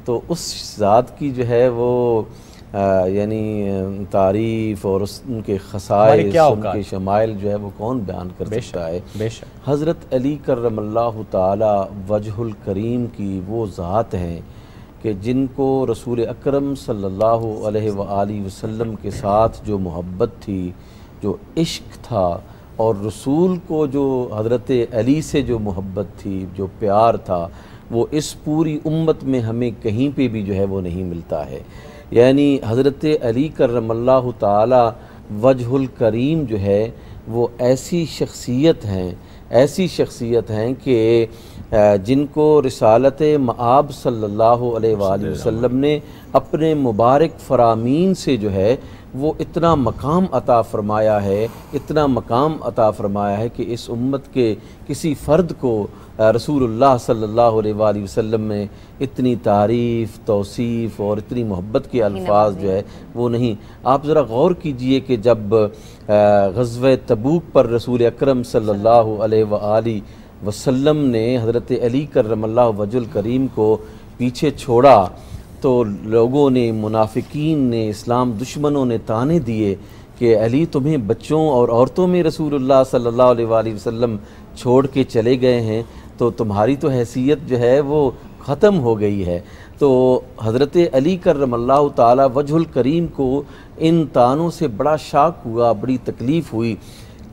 تو اس ذات کی جو ہے وہ یعنی تعریف اور اس ان کے خصائص ان کے شمائل جو ہے وہ کون بیان کر سکتا ہے؟ بے شک۔ حضرت علی کرم اللہ تعالی وجہ الکریم کی وہ ذات ہیں کہ جن کو رسول اکرم صلی اللہ علیہ وآلہ وسلم کے ساتھ جو محبت تھی جو عشق تھا اور رسول کو جو حضرت علی سے جو محبت تھی جو پیار تھا وہ اس پوری امت میں ہمیں کہیں پہ بھی جو ہے وہ نہیں ملتا ہے۔ یعنی حضرت علی کرم اللہ تعالی وجہ الکریم جو ہے وہ ایسی شخصیت ہیں ایسی شخصیت ہیں کہ جن کو رسالت معاب صلی اللہ علیہ وآلہ وسلم نے اپنے مبارک فرامین سے جو ہے وہ اتنا مقام عطا فرمایا ہے اتنا مقام عطا فرمایا ہے کہ اس امت کے کسی فرد کو رسول اللہ صلی اللہ علیہ وآلہ وسلم میں اتنی تعریف توصیف اور اتنی محبت کے الفاظ جو ہے وہ نہیں۔ آپ ذرا غور کیجیے کہ جب غزوہ تبوک پر رسول اکرم صلی اللہ علیہ وآلہ وسلم نے حضرت علی کرم اللہ وج الکریم کو پیچھے چھوڑا تو لوگوں نے منافقین نے اسلام دشمنوں نے تانے دیے کہ علی تمہیں بچوں اور عورتوں میں رسول اللہ صلی اللہ علیہ وآلہ وسلم چھوڑ کے چلے گئے ہیں۔ تو تمہاری تو حیثیت جو ہے وہ ختم ہو گئی ہے۔ تو حضرت علی کرم اللہ تعالی وجہ الکریم کو ان تانوں سے بڑا شاک ہوا، بڑی تکلیف ہوئی۔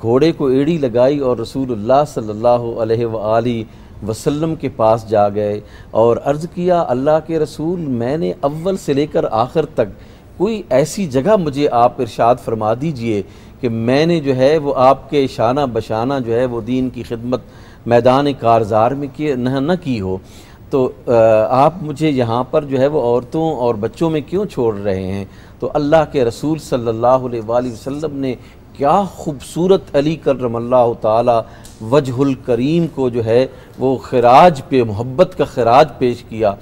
گھوڑے کو ایڑی لگائی اور رسول اللہ صلی اللہ علیہ وآلہ وسلم کے پاس جا گئے اور عرض کیا، اللہ کے رسول، میں نے اول سے لے کر آخر تک کوئی ایسی جگہ مجھے آپ ارشاد فرما دیجیے کہ میں نے جو ہے وہ آپ کے شانہ بشانہ جو ہے وہ دین کی خدمت میدان کارزار میں کی نہ نہ کی ہو۔ تو آپ مجھے یہاں پر جو ہے وہ عورتوں اور بچوں میں کیوں چھوڑ رہے ہیں؟ تو اللہ کے رسول صلی اللہ علیہ وآلہ وسلم نے کیا خوبصورت علی کرم اللہ تعالی وجہ الکریم کو جو ہے وہ خراج پہ، محبت کا خراج پیش کیا۔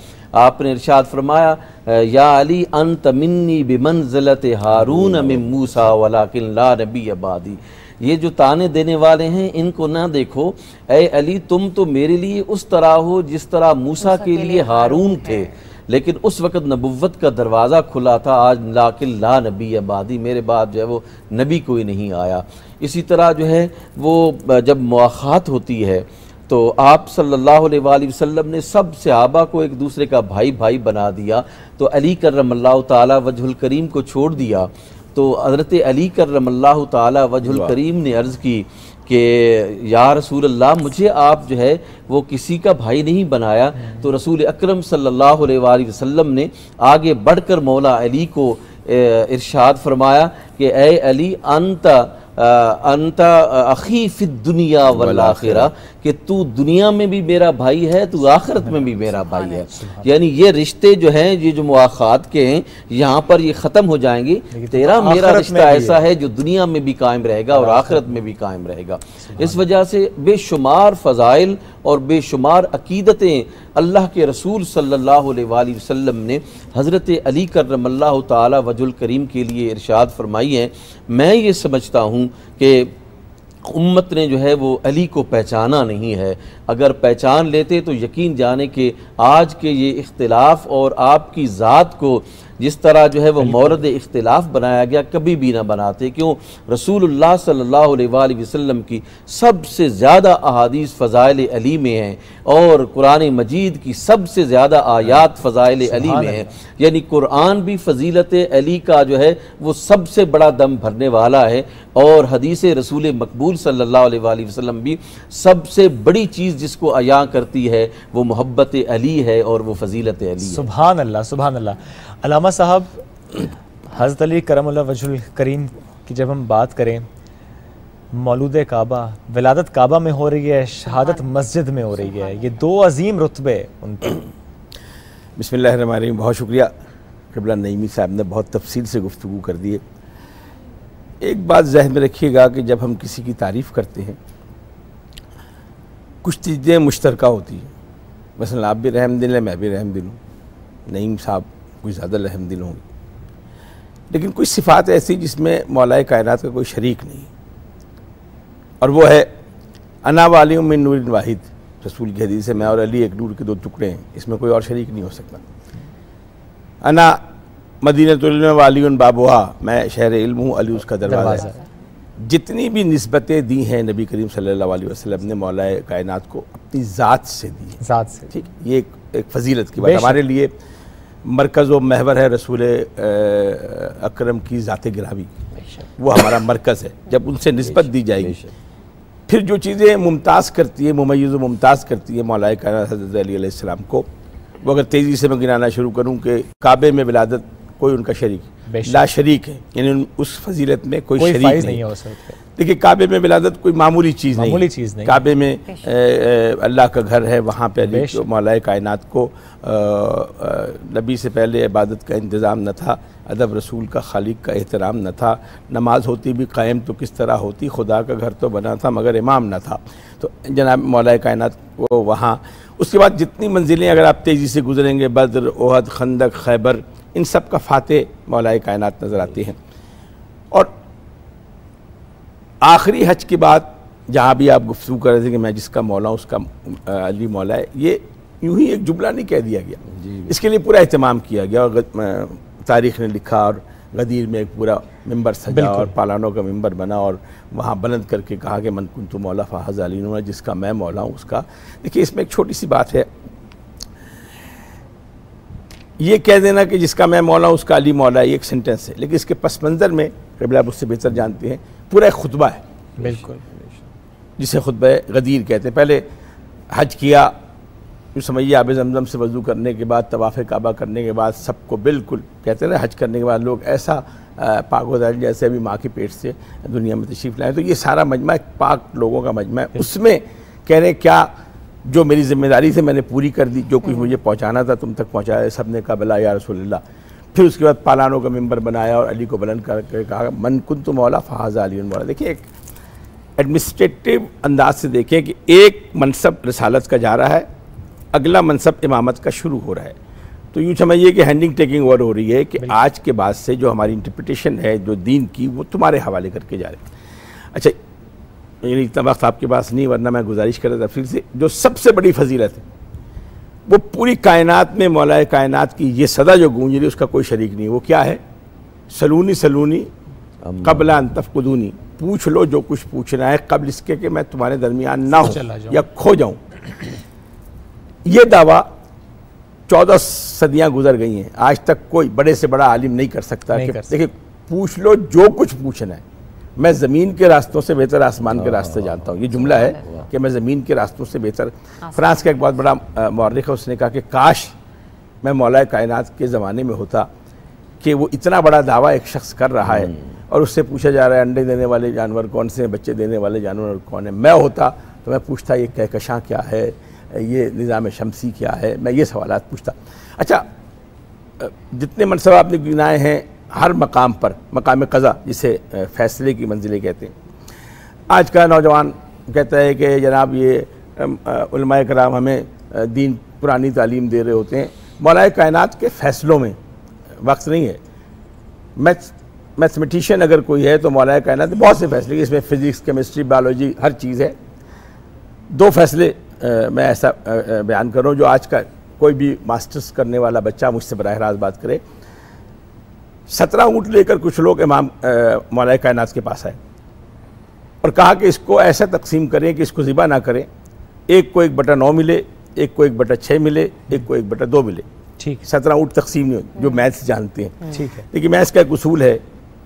آپ نے ارشاد فرمایا یا علی، انت منی بمنزلت ہارون من موسیٰ، ولیکن لا نبی عبادی یہ جو تانے دینے والے ہیں ان کو نہ دیکھو۔ اے علی تم تو میرے لیے اس طرح ہو جس طرح موسیٰ کے لیے ہارون تھے۔ لیکن اس وقت نبوت کا دروازہ کھلا تھا۔ آج لاکن لا نبی عبادی میرے بعد جو ہے وہ نبی کوئی نہیں آیا۔ اسی طرح جو ہے وہ جب مواخات ہوتی ہے تو آپ صلی اللہ علیہ وآلہ وسلم نے سب صحابہ کو ایک دوسرے کا بھائی بھائی بنا دیا۔ تو علی کرم اللہ تعالی وجہ الکریم کو چھوڑ دیا۔ تو حضرت علی کرم اللہ تعالی وجہ الکریم نے عرض کی کہ یا رسول اللہ مجھے آپ جو ہے وہ کسی کا بھائی نہیں بنایا۔ تو رسول اکرم صلی اللہ علیہ وآلہ وسلم نے آگے بڑھ کر مولا علی کو ارشاد فرمایا کہ اے علی انت انت اخی فی الدنیا والآخرہ کہ تو دنیا میں بھی میرا بھائی ہے تو آخرت میں بھی میرا بھائی ہے۔ یعنی یہ رشتے جو ہیں یہ جو مواخات کے ہیں یہاں پر یہ ختم ہو جائیں گے۔ تیرا میرا رشتہ ایسا ہے جو دنیا میں بھی قائم رہے گا اور آخرت میں بھی۔ قائم رہے گا۔ اس وجہ سے بے شمار فضائل اور بے شمار عقیدتیں اللہ کے رسول صلی اللہ علیہ وآلہ وسلم نے حضرت علی کرم اللہ تعالی وجہ الکریم کے لیے ارشاد فرمائی ہیں۔ میں یہ سمجھتا ہوں کہ امت نے جو ہے وہ علی کو پہچانا نہیں ہے۔ اگر پہچان لیتے تو یقین جانے کہ آج کے یہ اختلاف اور آپ کی ذات کو جس طرح جو ہے وہ مورد اختلاف بنایا گیا کبھی بھی نہ بناتے۔ کیوں؟ رسول اللہ صلی اللہ علیہ وآلہ وسلم کی سب سے زیادہ احادیث فضائل علی میں ہیں اور قرآن مجید کی سب سے زیادہ آیات فضائل علی میں ہیں۔ یعنی قرآن بھی فضیلت علی کا جو ہے وہ سب سے بڑا دم بھرنے والا ہے اور حدیث رسول مقبول صلی اللہ علیہ وآلہ وسلم بھی سب سے بڑی چیز جس کو عیاں کرتی ہے وہ محبت علی ہے اور وہ فضیلت علی ہے۔ سبحان اللہ سبحان اللہ۔ علامہ صاحب، حضرت علی کرم اللہ وجہ الکریم کی جب ہم بات کریں، مولود کعبہ، ولادت کعبہ میں ہو رہی ہے، شہادت مسجد میں ہو رہی ہے، یہ دو عظیم رتبے ان کے۔ بسم اللہ الرحمن الرحیم، بہت شکریہ۔ قبلہ نعیمی صاحب نے بہت تفصیل سے گفتگو کر دیے ایک بات ذہن میں رکھیے گا کہ جب ہم کسی کی تعریف کرتے ہیں، کچھ چیزیں مشترکہ ہوتی ہیں۔ مثلا آپ بھی رحم دل ہیں، میں بھی رحم دل ہوں۔ نعیم صاحب کچھ زیادہ رحم دل ہوں گے۔ لیکن کچھ صفات ایسی جس میں مولائے کائنات کا کوئی شریک نہیں۔ اور وہ ہے انا والی من نور واحد۔ رسول کی حدیث ہے میں اور علی ایک نور کے دو ٹکڑے ہیں اس میں کوئی اور شریک نہیں ہو سکتا۔ انا مدینہ العلم والی بابوہا میں شہر علم ہوں علی اس کا دروازہ ہے۔ جتنی بھی نسبتیں دی ہیں نبی کریم صلی اللہ علیہ وسلم نے مولا کائنات کو اپنی ذات سے دی ہیں۔ ذات سے۔ ٹھیک یہ ایک فضیلت کی بات۔ ہمارے لیے مرکز و محور ہے رسول اکرم کی ذات گراوی وہ ہمارا مرکز ہے۔ جب ان سے نسبت دی جائے گی پھر جو چیزیں ممتاز کرتی ہیں ممیز و ممتاز کرتی ہیں مولا کائنات حضرت علی علیہ السلام کو وہ اگر تیزی سے میں گنانا شروع کروں کہ کعبے میں ولادت کوئی ان کا شریک لا شریک ہے۔ یعنی اس فضیلت میں کوئی شریک نہیں ہو سکتا دیکھیں کعبے میں ولادت کوئی معمولی چیز نہیں معمولی چیز نہیں۔ کعبے میں اللہ کا گھر ہے وہاں پہ علی مولا کائنات کو نبی سے پہلے عبادت کا انتظام نہ تھا ادب رسول کا خالق کا احترام نہ تھا نماز ہوتی بھی قائم تو کس طرح ہوتی؟ خدا کا گھر تو بنا تھا مگر امام نہ تھا۔ تو جناب مولا کائنات وہ وہاں اس کے بعد جتنی منزلیں اگر آپ تیزی سے گزریں گے بدر احد خندق خیبر ان سب کا فاتح مولا کائنات نظر آتی ہیں۔ اور آخری حج کے بعد جہاں بھی آپ گفتگو کر رہے تھے کہ میں جس کا مولا ہوں اس کا علی مولا ہے یہ یوں ہی ایک جملہ نہیں کہہ دیا گیا۔ اس کے لیے پورا اہتمام کیا گیا اور تاریخ نے لکھا اور غدیر میں ایک پورا ممبر سجا۔ اور پالانوں کا ممبر بنا اور وہاں بلند کر کے کہا کہ من کن تو مولا فاحض علی جس کا میں مولا ہوں اس کا۔ دیکھیے اس میں ایک چھوٹی سی بات ہے۔ یہ کہہ دینا کہ جس کا میں مولا اس کا علی مولا ہے یہ ایک سینٹنس ہے۔ لیکن اس کے پس منظر میں قبل آپ اس سے بہتر جانتے ہیں پورا ایک خطبہ ہے۔ بالکل۔ جسے خطبہ غدیر کہتے ہیں۔ پہلے حج کیا جو سمجھیے آب زمزم سے وضو کرنے کے بعد طواف کعبہ کرنے کے بعد سب کو بالکل کہتے ہیں نا حج کرنے کے بعد لوگ ایسا پاک و ظاہر جیسے ابھی ماں کے پیٹ سے دنیا میں تشریف لائیں تو یہ سارا مجمع ایک پاک لوگوں کا مجمع ہے۔ اس میں کہہ رہے ہیں کیا جو میری ذمہ داری سے میں نے پوری کر دی جو کچھ مجھے پہنچانا تھا تم تک پہنچایا سب نے کہا بلا یا رسول اللہ۔ پھر اس کے بعد پالانوں کا ممبر بنایا اور علی کو بلند کر کے کہا من کن تو مولا فحاظ علی مولا۔ دیکھیے ایک ایڈمنسٹریٹو انداز سے دیکھیں کہ ایک منصب رسالت کا جا رہا ہے اگلا منصب امامت کا شروع ہو رہا ہے۔ تو یوں سمجھیے کہ ہینڈنگ ٹیکنگ اوور ہو رہی ہے کہ آج کے بعد سے جو ہماری انٹرپریٹیشن ہے جو دین کی وہ تمہارے حوالے کر کے جا رہے ہیں اچھا یعنی اتنا وقت آپ کے پاس نہیں ورنہ میں گزارش کر رہا تفصیل سے جو سب سے بڑی فضیلت ہے وہ پوری کائنات میں مولا کائنات کی یہ صدا جو گونج رہی ہے اس کا کوئی شریک نہیں۔ وہ کیا ہے؟ سلونی سلونی قبل ان تفقدونی۔ پوچھ لو جو کچھ پوچھنا ہے قبل اس کے کہ میں تمہارے درمیان نہ چلا ہوں جاؤں۔ یا کھو جاؤں۔ یہ دعویٰ چودہ صدیاں گزر گئی ہیں۔ آج تک کوئی بڑے سے بڑا عالم نہیں کر سکتا نہیں کہ کر سکتا۔ دیکھیں پوچھ لو جو کچھ پوچھنا ہے۔ میں زمین کے راستوں سے بہتر آسمان کے راستے جانتا ہوں۔ یہ جملہ ہے کہ میں زمین کے راستوں سے بہتر فرانس کا ایک بہت بڑا مورخ ہے اس نے کہا کہ کاش میں مولا کائنات کے زمانے میں ہوتا کہ وہ اتنا بڑا دعویٰ ایک شخص کر رہا ہے اور اس سے پوچھا جا رہا ہے انڈے دینے والے جانور کون سے ہیں بچے دینے والے جانور کون ہیں؟ میں ہوتا تو میں پوچھتا یہ کہکشاں کیا ہے؟ یہ نظام شمسی کیا ہے؟ میں یہ سوالات پوچھتا۔ اچھا جتنے منصب آپ نے گنائے ہیں ہر مقام پر، مقام قضا، جسے فیصلے کی منزلیں کہتے ہیں۔ آج کا نوجوان کہتا ہے کہ جناب یہ علماء کرام ہمیں دین پرانی تعلیم دے رہے ہوتے ہیں۔ مولا کائنات کے فیصلوں میں وقت نہیں ہے۔ میتھ، میتھمیٹیشین اگر کوئی ہے تو مولا کائنات بہت سے فیصلے اس میں فزکس، کیمسٹری بایولوجی ہر چیز ہے۔ دو فیصلے میں ایسا بیان کر رہا ہوں جو آج کا کوئی بھی ماسٹرز کرنے والا بچہ مجھ سے براہ راست بات کرے۔ سترہ اونٹ لے کر کچھ لوگ امام مولا کائنات کے پاس آئے اور کہا کہ اس کو ایسا تقسیم کریں کہ اس کو ذبح نہ کریں۔ ایک کو ایک بٹا نو ملے ایک کو ایک بٹا چھ ملے ایک کو ایک بٹا دو ملے۔ ٹھیک۔ سترہ اونٹ تقسیم نہیں ہوتی جو میتھس جانتے ہیں۔ ٹھیک ہے۔ لیکن میتھس کا ایک اصول ہے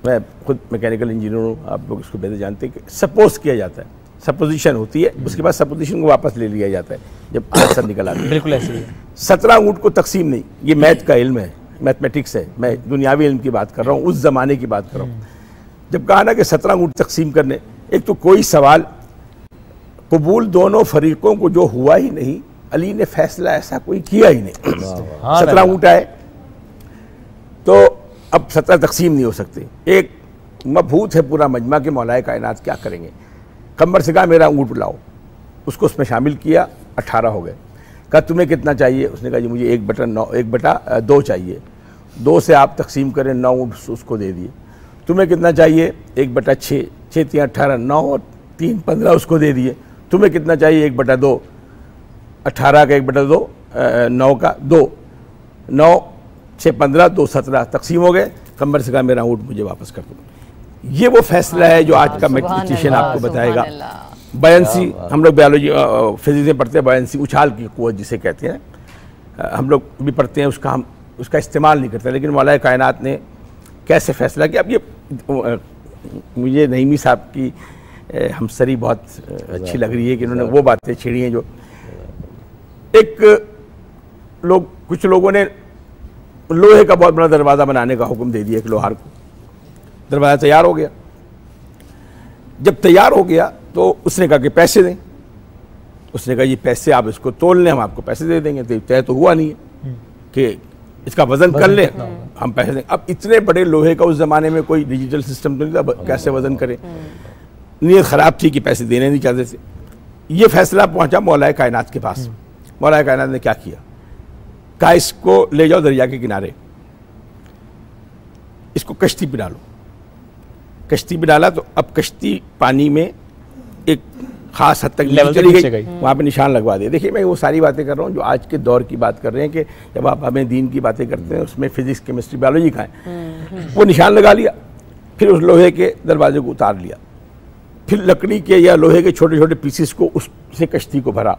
میں خود میکینیکل انجینئر ہوں آپ لوگ اس کو بہتر جانتے ہیں کہ سپوز کیا جاتا ہے۔ سپوزیشن ہوتی ہے اس کے بعد سپوزیشن کو واپس لے لیا جاتا ہے جب آنسر نکل آتا ہے۔ بالکل ایسے ہی۔ سترہ اونٹ کو تقسیم نہیں یہ میتھ کا علم ہے۔ میتھمیٹکس ہے. میں دنیاوی علم کی بات کر رہا ہوں اس زمانے کی بات کر رہا ہوں۔ جب کہا نا کہ سترہ اونٹ تقسیم کرنے ایک تو کوئی سوال قبول دونوں فریقوں کو جو ہوا ہی نہیں علی نے فیصلہ ایسا کوئی کیا ہی نہیں۔ سترہ اونٹ آئے تو اب سترہ تقسیم نہیں ہو سکتے ایک مبہوت ہے پورا مجمع کے مولا کائنات کیا کریں گے؟ کمبر سے کہا میرا اونٹ لاؤ۔ اس کو اس میں شامل کیا اٹھارہ ہو گئے۔ کہا تمہیں کتنا چاہیے؟ اس نے کہا جی مجھے ایک بٹا نو ایک بٹا دو چاہیے۔ دو سے آپ تقسیم کریں نو اس کو دے دیے۔ تمہیں کتنا چاہیے؟ ایک بٹا چھ چھ تین اٹھارہ نو اور تین پندرہ اس کو دے دیے۔ تمہیں کتنا چاہیے؟ ایک بٹا دو۔ اٹھارہ کا ایک بٹا دو نو کا دو۔ نو چھ پندرہ دو سترہ تقسیم ہو گئے۔ کمبر سے کہا میرا اونٹ مجھے واپس کر دو۔ یہ وہ فیصلہ ہے جو آج کا میٹریشین آپ کو بتائے گا۔ بینسی ہم لوگ بیالوجی فزکس میں پڑھتے ہیں بینسی اچھال کی قوت جسے کہتے ہیں۔ ہم لوگ بھی پڑھتے ہیں اس کا ہم اس کا استعمال نہیں کرتے لیکن مولا کائنات نے کیسے فیصلہ کیا؟ اب یہ مجھے نعیمی صاحب کی ہمسری بہت اچھی لگ رہی ہے کہ انہوں نے وہ باتیں چھیڑی ہیں جو ایک لوگ کچھ لوگوں نے لوہے کا بہت بڑا دروازہ بنانے کا حکم دے دیا ایک لوہار کو۔ دروازہ تیار ہو گیا۔ جب تیار ہو گیا تو اس نے کہا کہ پیسے دیں۔ اس نے کہا یہ پیسے آپ اس کو تول لیں، ہم آپ کو پیسے دے دیں گے۔ طے تو ہوا نہیں ہے کہ اس کا وزن کر لیں، ہم پیسے دیں۔ اب اتنے بڑے لوہے کا اس زمانے میں کوئی ڈیجیٹل سسٹم تو نہیں تھا کیسے وزن کرے؟ نیت خراب تھی کہ پیسے دینے نہیں چاہتے تھے۔ یہ فیصلہ پہنچا مولا کائنات کے پاس۔ مولا کائنات نے کیا کیا؟ کہا اس کو لے جاؤ دریا کے کنارے۔ اس کو کشتی پہ ڈالو۔ کشتی پہ ڈالا تو اب کشتی پانی میں ایک خاص حد تک چلی نیچے گئی۔ وہاں پہ نشان لگوا دیا۔ دیکھیے میں وہ ساری باتیں کر رہا ہوں جو آج کے دور کی بات کر رہے ہیں کہ جب آپ ہمیں دین کی باتیں کرتے ہیں اس میں فزکس کیمسٹری بایولوجی کا ہے وہ نشان لگا لیا پھر اس لوہے کے دروازے کو اتار لیا۔ پھر لکڑی کے یا لوہے کے چھوٹے چھوٹے پیسز کو اس سے کشتی کو بھرا۔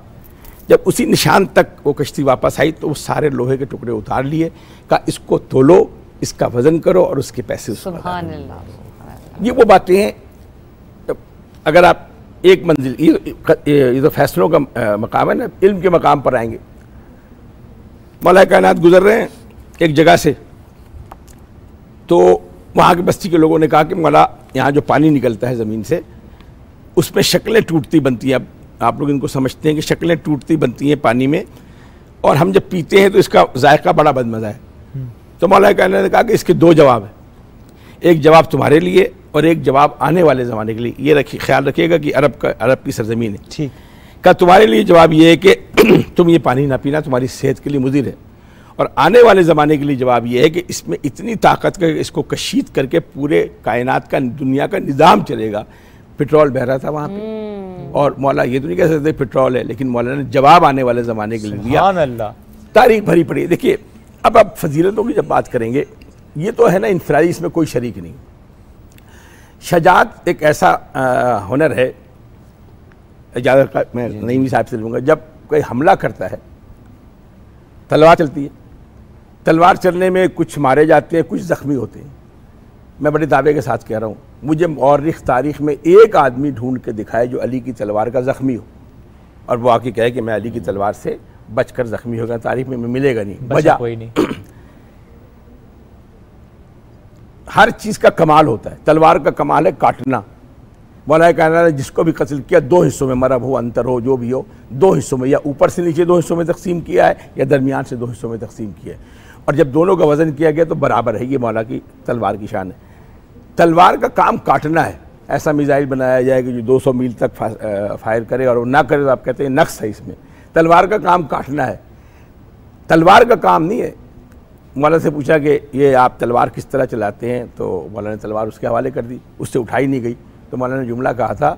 جب اسی نشان تک وہ کشتی واپس آئی تو وہ سارے لوہے کے ٹکڑے اتار لیے کہا اس کو تولو اس کا وزن کرو اور اس کے پیسے اس کو ادا سبحان اللہ۔ یہ وہ باتیں ہیں۔ اگر آپ ایک منزل یہ تو فیصلوں کا مقام ہے نا علم کے مقام پر آئیں گے۔ مولا کائنات گزر رہے ہیں ایک جگہ سے۔ تو وہاں کے بستی کے لوگوں نے کہا کہ مولا یہاں جو پانی نکلتا ہے زمین سے اس میں شکلیں ٹوٹتی بنتی ہیں۔ اب آپ لوگ ان کو سمجھتے ہیں کہ شکلیں ٹوٹتی بنتی ہیں پانی میں اور ہم جب پیتے ہیں تو اس کا ذائقہ بڑا بدمزہ ہے۔ تو مولا کائنات نے کہا کہ اس کے دو جواب ہیں۔ ایک جواب تمہارے لیے اور ایک جواب آنے والے زمانے کے لیے یہ خیال رکھیے گا کہ عرب کا عرب کی سرزمین ہے۔ ٹھیک۔ کا تمہارے لیے جواب یہ ہے کہ تم یہ پانی نہ پینا تمہاری صحت کے لیے مضر ہے۔ اور آنے والے زمانے کے لیے جواب یہ ہے کہ اس میں اتنی طاقت کا اس کو کشید کر کے پورے کائنات کا دنیا کا نظام چلے گا۔ پٹرول بہ رہا تھا وہاں پہ۔ اور مولا یہ تو نہیں کہہ سکتے پٹرول ہے لیکن مولا نے جواب آنے والے زمانے کے لیے دیا۔ سبحان اللہ۔ تاریخ بھری پڑی۔ ہے دیکھیے اب آپ فضیلتوں کی جب بات کریں گے یہ تو ہے نا انفرادی اس میں کوئی شریک نہیں۔ شجاعت ایک ایسا ہنر ہے اجازت کا میں نعیمی صاحب سے لوں گا جب کوئی حملہ کرتا ہے تلوار چلتی ہے تلوار چلنے میں کچھ مارے جاتے ہیں کچھ زخمی ہوتے ہیں۔ میں بڑے دعوے کے ساتھ کہہ رہا ہوں مجھے مورخ تاریخ میں ایک آدمی ڈھونڈ کے دکھائے جو علی کی تلوار کا زخمی ہو۔ اور وہ آ کے کہے کہ میں علی کی تلوار سے بچ کر زخمی ہو گیا تاریخ میں ملے گا نہیں وجہ کوئی نہیں۔ ہر چیز کا کمال ہوتا ہے، تلوار کا کمال ہے، کاٹنا۔ مولا کہنا ہے، جس کو بھی قتل کیا، دو حصوں میں مرب ہو، انتر ہو، جو بھی ہو، دو حصوں میں، یا اوپر سے نیچے دو حصوں میں تقسیم کیا ہے، یا درمیان سے دو حصوں میں تقسیم کیا ہے۔ اور جب دونوں کا وزن کیا گیا تو برابر ہے، یہ مولا کی تلوار کی شان ہے۔ تلوار کا کام کاٹنا ہے، ایسا میزائل بنایا جائے کہ جو دو سو میل تک فائر کرے اور وہ نہ کرے تو آپ کہتے ہیں نقص ہے اس میں۔ تلوار کا کام کاٹنا ہے۔ تلوار کا کام نہیں ہے مولانا سے پوچھا کہ یہ آپ تلوار کس طرح چلاتے ہیں؟ تو مولانا نے تلوار اس کے حوالے کر دی اس سے اٹھائی نہیں گئی۔ تو مولانا نے جملہ کہا تھا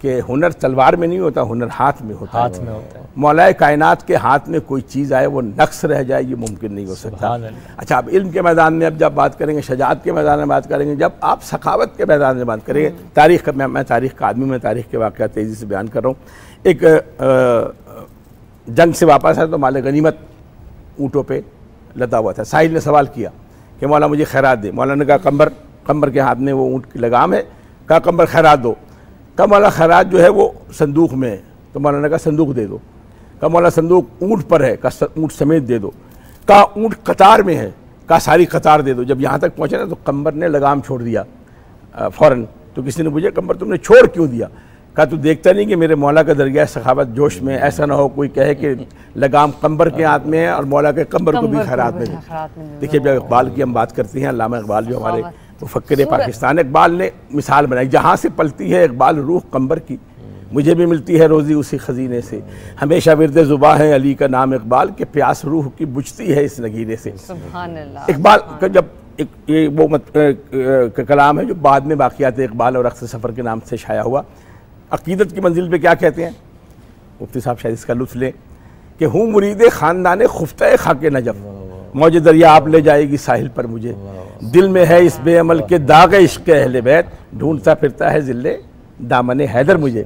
کہ ہنر تلوار میں نہیں ہوتا ہنر ہاتھ میں ہوتا ہاتھ میں ہوتا ہے۔ مولا کائنات کے ہاتھ میں کوئی چیز آئے وہ نقص رہ جائے یہ ممکن نہیں ہو سکتا۔ اچھا اب علم کے میدان میں اب جب بات کریں گے شجاعت کے میدان میں بات کریں گے جب آپ سخاوت کے میدان میں بات کریں گے تاریخ میں میں تاریخ کا آدمی میں تاریخ کے واقعات تیزی سے بیان کر رہا ہوں۔ ایک جنگ سے واپس ہے تو مال غنیمت اونٹوں پہ لدا ہوا تھا۔ ساحل نے سوال کیا کہ مولا مجھے خیرات دے۔ مولا نے کہا کمبر کمبر کے ہاتھ میں وہ اونٹ کی لگام ہے۔ کہا کمبر، خیرات دو۔ کہا مولا خیرات جو ہے وہ صندوق میں ہے۔ تو مولا نے کہا صندوق دے دو۔ کہا مولا صندوق اونٹ پر ہے۔ کہا اونٹ سمیت دے دو۔ کہا اونٹ قطار میں ہے۔ کہا ساری قطار دے دو۔ جب یہاں تک پہنچے نا تو کمبر نے لگام چھوڑ دیا فوراً۔ تو کسی نے پوچھا، کمبر تم نے چھوڑ کیوں دیا؟ کہا تو دیکھتا نہیں کہ میرے مولا کا درگاہ سخاوت جوش میں ایسا نہ ہو کوئی کہے کہ لگام کمبر کے ہاتھ میں ہے اور مولا کے کمبر کو بھی خیرات میں دیکھیے جب اقبال کی ہم بات کرتے ہیں علامہ اقبال جو ہمارے مفکر پاکستان اقبال نے مثال بنائی جہاں سے پلتی ہے اقبال روح کمبر کی۔ مجھے بھی ملتی ہے روزی اسی خزینے سے۔ ہمیشہ ورد زباں ہے علی کا نام اقبال کہ پیاس روح کی بجھتی ہے اس نگینے سے۔ سبحان اللہ۔ اقبال کا جب یہ وہ کلام ہے جو بعد میں باقیات اقبال اور رقص سفر کے نام سے شائع ہوا۔ عقیدت کی منزل پہ کیا کہتے ہیں؟ مفتی صاحب شاید اس کا لطف لیں کہ ہوں مرید خاندان خفتہ خاک نجف، موج دریا آپ لے جائے گی ساحل پر مجھے۔ دل میں ہے اس بے عمل کے داغ عشق اہل بیت، ڈھونڈتا پھرتا ہے ذلے دامن حیدر مجھے۔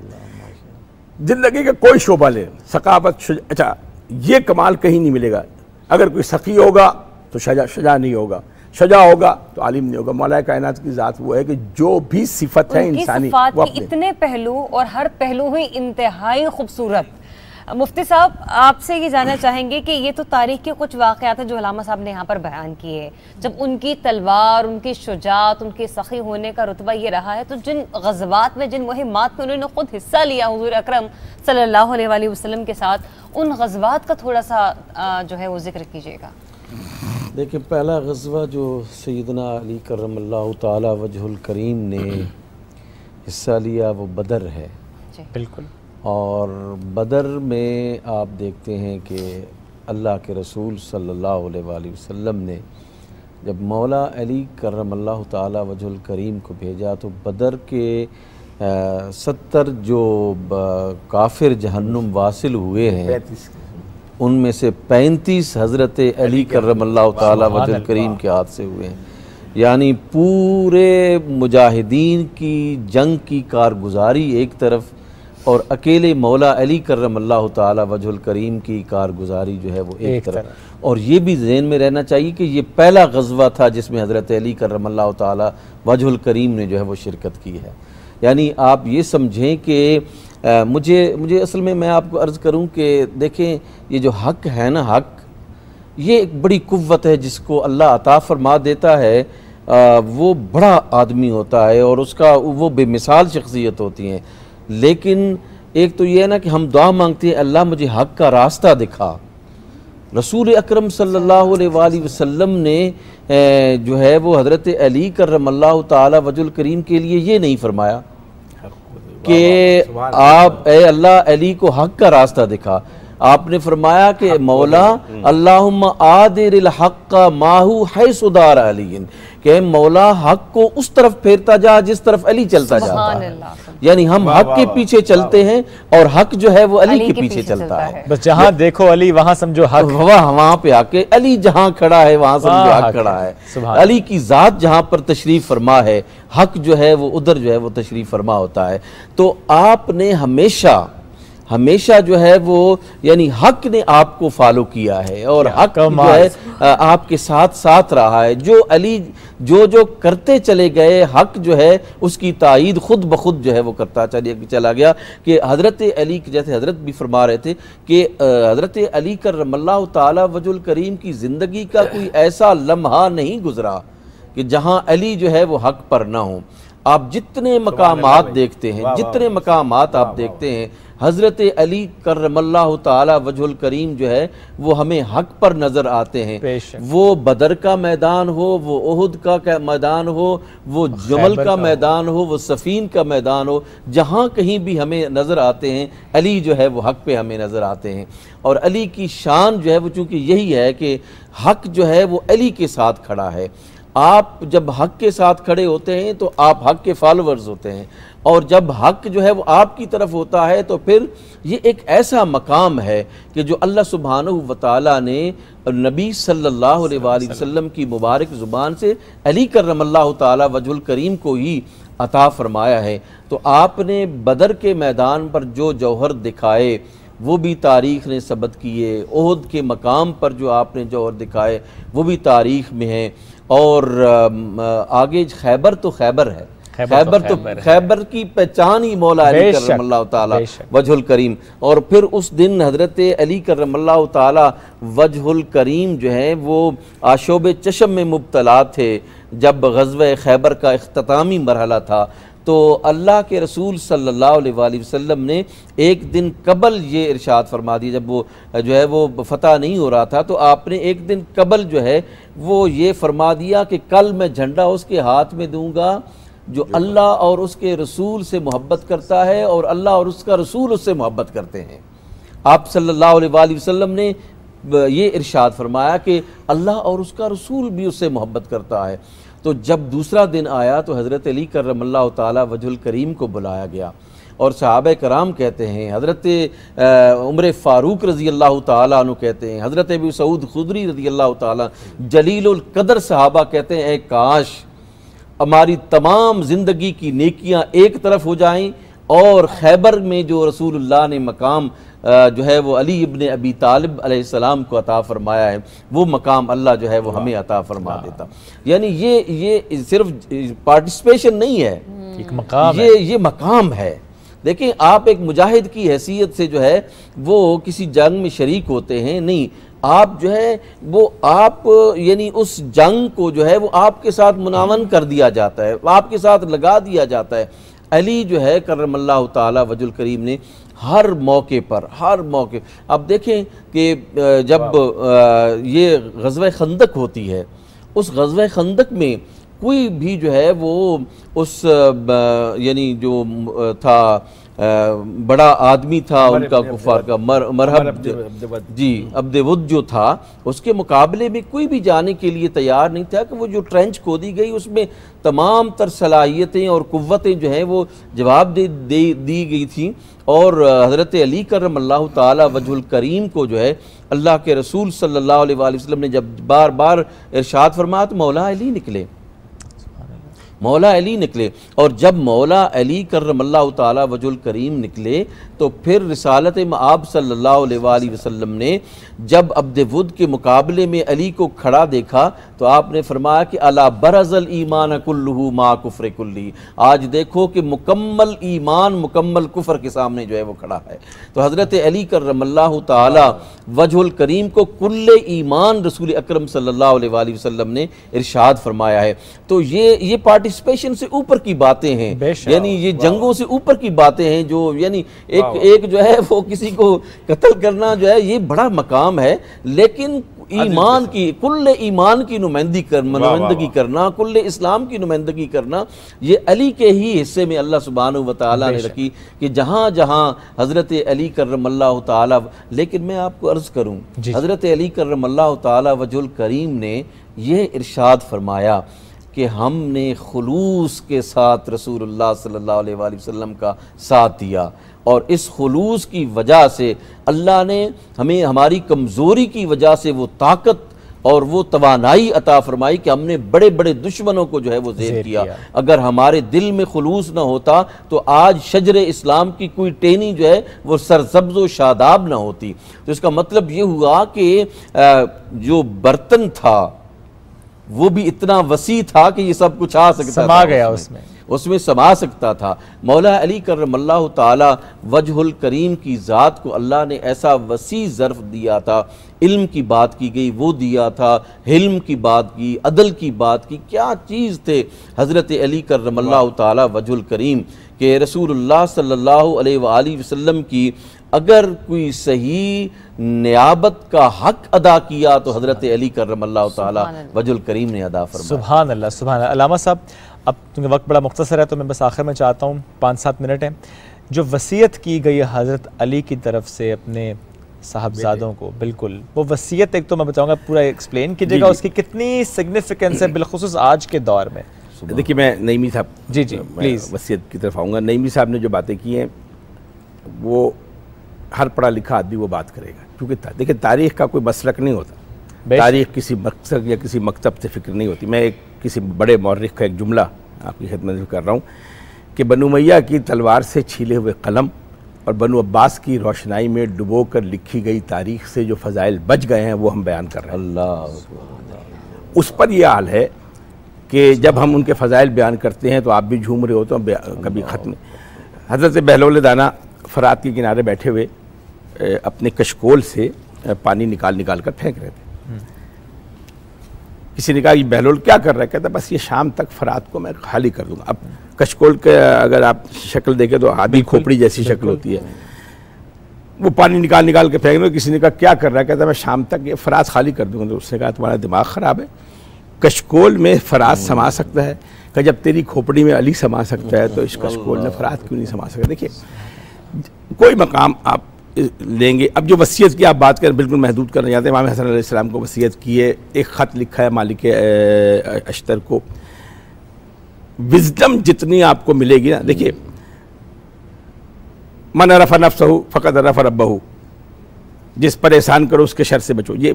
زندگی کا کوئی شعبہ لے، ثقافت اچھا یہ کمال کہیں نہیں ملے گا۔ اگر کوئی سخی ہوگا تو شجا شجا نہیں ہوگا۔ شجا ہوگا تو عالم نہیں ہوگا۔ مولا کائنات کی ذات وہ ہے کہ جو بھی صفت ہے انسانی وہ اپنے۔ اتنے پہلو اور ہر پہلو ہی انتہائی خوبصورت۔ مفتی صاحب آپ سے یہ جاننا چاہیں گے کہ یہ تو تاریخ کے کچھ واقعات ہیں جو علامہ صاحب نے یہاں پر بیان کیے جب ان کی تلوار ان کی شجاعت ان کے سخی ہونے کا رتبہ یہ رہا ہے تو جن غزوات میں جن مہمات میں انہوں نے خود حصہ لیا حضور اکرم صلی اللہ علیہ وآلہ وسلم کے ساتھ ان غزوات کا تھوڑا سا جو ہے وہ ذکر کیجیے گا۔ دیکھیں پہلا غزوہ جو سیدنا علی کرم اللہ تعالی وجہ الکریم نے حصہ لیا وہ بدر ہے۔ بالکل۔ اور بدر میں آپ دیکھتے ہیں کہ اللہ کے رسول صلی اللہ علیہ وآلہ وسلم نے جب مولا علی کرم اللہ تعالی وجہ الکریم کو بھیجا تو بدر کے ستر جو کافر جہنم واصل ہوئے ہیں۔ ان میں سے پینتیس حضرت علی کرم اللہ تعالیٰ وجل۔ کریم کے ہاتھ سے ہوئے ہیں یعنی پورے مجاہدین کی جنگ کی کارگزاری ایک طرف اور اکیلے مولا علی کرم اللہ تعالیٰ وجہ الکریم کی کارگزاری جو ہے وہ ایک, ایک طرف طرف۔ اور یہ بھی ذہن میں رہنا چاہیے کہ یہ پہلا غزوہ تھا جس میں حضرت علی کرم اللہ تعالیٰ وجہ الکریم نے جو ہے وہ شرکت کی ہے یعنی آپ یہ سمجھیں کہ مجھے مجھے اصل میں میں آپ کو عرض کروں کہ دیکھیں، یہ جو حق ہے نا حق، یہ ایک بڑی قوت ہے جس کو اللہ عطا فرما دیتا ہے۔ وہ بڑا آدمی ہوتا ہے اور اس کا وہ بے مثال شخصیت ہوتی ہیں۔ لیکن ایک تو یہ ہے نا کہ ہم دعا مانگتے ہیں، اللہ مجھے حق کا راستہ دکھا۔ رسول اکرم صلی اللہ علیہ وآلہ وسلم نے جو ہے وہ حضرت علی کرم اللہ تعالی وجہ الکریم کے لیے یہ نہیں فرمایا۔ کہ آپ اے اللہ علی کو حق کا راستہ دکھا آپ نے فرمایا کہ مولا اللہم آدر الحق ماہو حیث دار علی کہ مولا حق کو اس طرف پھیرتا جا جس طرف علی چلتا جاتا ہے۔ یعنی ہم حق کے پیچھے چلتے ہیں اور حق جو ہے وہ علی کے پیچھے چلتا ہے۔ بس جہاں دیکھو علی وہاں سمجھو حق۔ وہاں پہ آ کے علی جہاں کھڑا ہے وہاں سمجھو حق کھڑا ہے۔ علی کی ذات جہاں پر تشریف فرما ہے حق جو ہے وہ ادھر جو ہے وہ تشریف فرما ہوتا ہے۔ تو آپ نے ہمیشہ ہمیشہ جو ہے وہ یعنی حق نے آپ کو فالو کیا ہے اور حق جو۔ ہے آپ کے ساتھ ساتھ رہا ہے۔ جو علی جو جو کرتے چلے گئے حق جو ہے اس کی تائید خود بخود جو ہے وہ کرتا۔ چلے چلا گیا کہ حضرت علی جیسے حضرت بھی فرما رہے تھے کہ حضرت علی کرم اللہ تعالی وجہ الکریم کی زندگی کا کوئی ایسا لمحہ نہیں گزرا کہ جہاں علی جو ہے وہ حق پر نہ ہوں۔ آپ جتنے مقامات دیکھتے ہیں جتنے مقامات آپ دیکھتے ہیں حضرت علی کرم اللہ تعالی وجہ الکریم جو ہے وہ ہمیں حق پر نظر آتے ہیں۔ وہ بدر کا میدان ہو وہ احد کا میدان ہو وہ جمل کا۔ میدان ہو وہ سفین کا میدان ہو جہاں کہیں بھی ہمیں نظر آتے ہیں علی جو ہے وہ حق پہ ہمیں نظر آتے ہیں۔ اور علی کی شان جو ہے وہ چونکہ یہی ہے کہ حق جو ہے وہ علی کے ساتھ کھڑا ہے۔ آپ جب حق کے ساتھ کھڑے ہوتے ہیں تو آپ حق کے فالورز ہوتے ہیں اور جب حق جو ہے وہ آپ کی طرف ہوتا ہے تو پھر یہ ایک ایسا مقام ہے کہ جو اللہ سبحانہ و تعالیٰ نے نبی صلی اللہ علیہ وآلہ وسلم کی مبارک زبان سے علی کرم اللہ تعالیٰ وجہ الکریم کو ہی عطا فرمایا ہے۔ تو آپ نے بدر کے میدان پر جو جوہر دکھائے، وہ بھی تاریخ نے ثبت کیے۔ عہد کے مقام پر جو آپ نے جوہر دکھائے، وہ بھی تاریخ میں ہیں۔ اور آگے خیبر تو خیبر ہے خیبر تو خیبر ہے۔ کی پہچان ہی مولا علی کرم اللہ تعالی۔ وجہ الکریم اور پھر اس دن حضرت علی کرم اللہ تعالی وجہ الکریم جو ہیں وہ آشوب چشم میں مبتلا تھے جب غزوہ خیبر کا اختتامی مرحلہ تھا تو اللہ کے رسول صلی اللہ علیہ وآلہ وسلم نے ایک دن قبل یہ ارشاد فرما دیا جب وہ جو ہے وہ فتح نہیں ہو رہا تھا، تو آپ نے ایک دن قبل جو ہے وہ یہ فرما دیا کہ کل میں جھنڈا اس کے ہاتھ میں دوں گا جو اللہ اور اس کے رسول سے محبت کرتا ہے اور اللہ اور اس کا رسول اس سے محبت کرتے ہیں۔ آپ صلی اللہ علیہ وآلہ وسلم نے یہ ارشاد فرمایا کہ اللہ اور اس کا رسول بھی اس سے محبت کرتا ہے۔ تو جب دوسرا دن آیا تو حضرت علی کرم اللہ تعالی وجہ الکریم کو بلایا گیا اور صحابہ کرام کہتے ہیں، حضرت عمر فاروق رضی اللہ تعالیٰ عنہ کہتے ہیں، حضرت ابی سعود خدری رضی اللہ تعالیٰ جلیل القدر صحابہ کہتے ہیں، اے کاش ہماری تمام زندگی کی نیکیاں ایک طرف ہو جائیں اور خیبر میں جو رسول اللہ نے مقام جو ہے وہ علی ابن ابی طالب علیہ السلام کو عطا فرمایا ہے۔ وہ مقام اللہ جو ہے وہ ہمیں عطا فرما دیتا۔ یعنی یہ یہ صرف پارٹیسپیشن نہیں ہے۔ ایک مقام ہے۔ یہ یہ مقام ہے۔ دیکھیں آپ ایک مجاہد کی حیثیت سے جو ہے وہ کسی جنگ میں شریک ہوتے ہیں۔ نہیں آپ جو ہے وہ آپ یعنی اس جنگ کو جو ہے وہ آپ کے ساتھ مناون کر دیا جاتا ہے۔ آپ کے ساتھ لگا دیا جاتا ہے۔ علی جو ہے کرم اللہ تعالی وجہ الکریم نے ہر موقع پر ہر موقع۔ اب دیکھیں کہ جب یہ غزوہ خندق ہوتی ہے اس غزوہ خندق میں کوئی بھی جو ہے وہ اس یعنی جو تھا بڑا آدمی تھا ان کا کفار کا مر مرحب جی عبد ود جو تھا اس کے مقابلے میں کوئی بھی جانے کے لیے تیار نہیں تھا کہ وہ جو ٹرنچ کھودی گئی اس میں تمام تر صلاحیتیں اور قوتیں جو ہیں وہ جواب دے دی گئی تھیں۔ اور حضرت علی کرم اللہ تعالی وجہ الکریم کو جو ہے اللہ کے رسول صلی اللہ علیہ وآلہ وسلم نے جب بار بار ارشاد فرمایا تو مولا علی نکلے۔ مولا علی نکلے اور جب مولا علی کرم اللہ تعالی وجل کریم نکلے تو پھر رسالت معاب صلی اللہ علیہ وآلہ وسلم نے جب عبد ود کے مقابلے میں علی کو کھڑا دیکھا تو آپ نے فرمایا کہ اللہ برز الایمان کلہ ما کفر کلی۔ آج دیکھو کہ مکمل ایمان مکمل کفر کے سامنے جو ہے وہ کھڑا ہے۔ تو حضرت علی کرم اللہ تعالی وجہ الکریم کو کل ایمان رسول اکرم صلی اللہ علیہ وآلہ وسلم نے ارشاد فرمایا ہے۔ تو یہ یہ پارٹیسپیشن سے اوپر کی باتیں ہیں۔ یعنی یہ جنگوں سے اوپر کی باتیں ہیں جو یعنی ایک ایک جو ہے وہ کسی کو قتل کرنا جو ہے یہ بڑا مقام ہے لیکن ایمان کی کل ایمان کی نمائندگی نمائندگی کرنا کل اسلام کی نمائندگی کرنا یہ علی کے ہی حصے میں اللہ سبحانہ و تعالیٰ نے رکھی کہ جہاں جہاں حضرت علی کرم اللہ تعالیٰ لیکن میں آپ کو عرض کروں حضرت علی کرم اللہ تعالیٰ وجہ الکریم نے یہ ارشاد فرمایا کہ ہم نے خلوص کے ساتھ رسول اللہ صلی اللہ علیہ وآلہ وسلم کا ساتھ دیا۔ اور اس خلوص کی وجہ سے اللہ نے ہمیں ہماری کمزوری کی وجہ سے وہ طاقت اور وہ توانائی عطا فرمائی کہ ہم نے بڑے بڑے دشمنوں کو جو ہے وہ زیر کیا۔ اگر ہمارے دل میں خلوص نہ ہوتا تو آج شجر اسلام کی کوئی ٹینی جو ہے وہ سرسبز و شاداب نہ ہوتی۔ تو اس کا مطلب یہ ہوا کہ جو برتن تھا وہ بھی اتنا وسیع تھا کہ یہ سب کچھ آ سکتا سما گیا اس میں۔ اس میں سما سکتا تھا۔ مولا علی کرم اللہ تعالی وجہ الکریم کی ذات کو اللہ نے ایسا وسیع ظرف دیا تھا۔ علم کی بات کی گئی وہ دیا تھا۔ حلم کی بات کی عدل کی بات کی کیا چیز تھے۔ حضرت علی کرم اللہ تعالی وجہ الکریم کہ رسول اللہ صلی اللہ علیہ وآلہ وسلم کی اگر کوئی صحیح نیابت کا حق ادا کیا تو حضرت علی کرم اللہ تعالی وجہ الکریم نے ادا فرمایا۔ سبحان اللہ سبحان اللہ۔ علامہ صاحب اب کیونکہ وقت بڑا مختصر ہے تو میں بس آخر میں چاہتا ہوں پانچ سات منٹ ہیں۔ جو وصیت کی گئی ہے حضرت علی کی طرف سے اپنے صاحبزادوں کو بالکل۔ وہ وصیت ایک تو میں بتاؤں گا پورا ایکسپلین کیجیے جی، گا جی۔ اس کی کتنی سگنیفیکنس ہے بالخصوص آج کے دور میں۔ دیکھیے میں نعیمی صاحب جی جی پلیز وصیت کی طرف آؤں گا۔ نعیمی صاحب نے جو باتیں کی ہیں وہ ہر پڑھا لکھا آدمی وہ بات کرے گا۔ کیونکہ دیکھیں تاریخ کا کوئی مسلک نہیں ہوتا۔ تاریخ کسی مقصد یا کسی مکتب سے فکر نہیں ہوتی۔ میں ایک کسی بڑے مورخ کا ایک جملہ آپ کی خدمت میں کر رہا ہوں کہ بنو میاں کی تلوار سے چھیلے ہوئے قلم اور بنو عباس کی روشنائی میں ڈبو کر لکھی گئی تاریخ سے جو فضائل بچ گئے ہیں وہ ہم بیان کر رہے ہیں۔ اللہ اس پر یہ حال ہے کہ جب ہم ان کے فضائل بیان کرتے ہیں تو آپ بھی جھوم رہے ہو تو کبھی ختم حضرت بہلول دانا فرات کے کنارے بیٹھے ہوئے اپنے کشکول سے پانی نکال نکال کر پھینک رہے تھے۔ کسی نے کہا یہ بہلول کیا کر رہا ہے؟ کہتا بس یہ شام تک فرات کو میں خالی کر دوں گا۔ اب کشکول کے اگر آپ شکل دیکھیں تو آدھی کھوپڑی جیسی شکل ہوتی ہے۔ وہ پانی نکال نکال کے پھینک دو کسی نے کہا کیا کر رہا ہے؟ کہتا میں شام تک یہ فرات خالی کر دوں گا۔ تو اس نے کہا تمہارا دماغ خراب ہے۔ کشکول میں فرات سما سکتا ہے۔ کہ جب تیری کھوپڑی میں علی سما سکتا ہے تو اس کشکول میں فرات کیوں نہیں سما سکتا؟ دیکھیے کوئی مقام آپ لیں گے۔ اب جو وصیت کی آپ بات کریں بالکل محدود کرنا چاہتے ہیں۔ امام حسن علیہ السلام کو وصیت کی ہے ایک خط لکھا ہے مالک اشتر کو۔ وزڈم جتنی آپ کو ملے گی نا دیکھیے من رفع نفسہ فقط رفع ربہ۔ جس پر احسان کرو اس کے شر سے بچو۔ یہ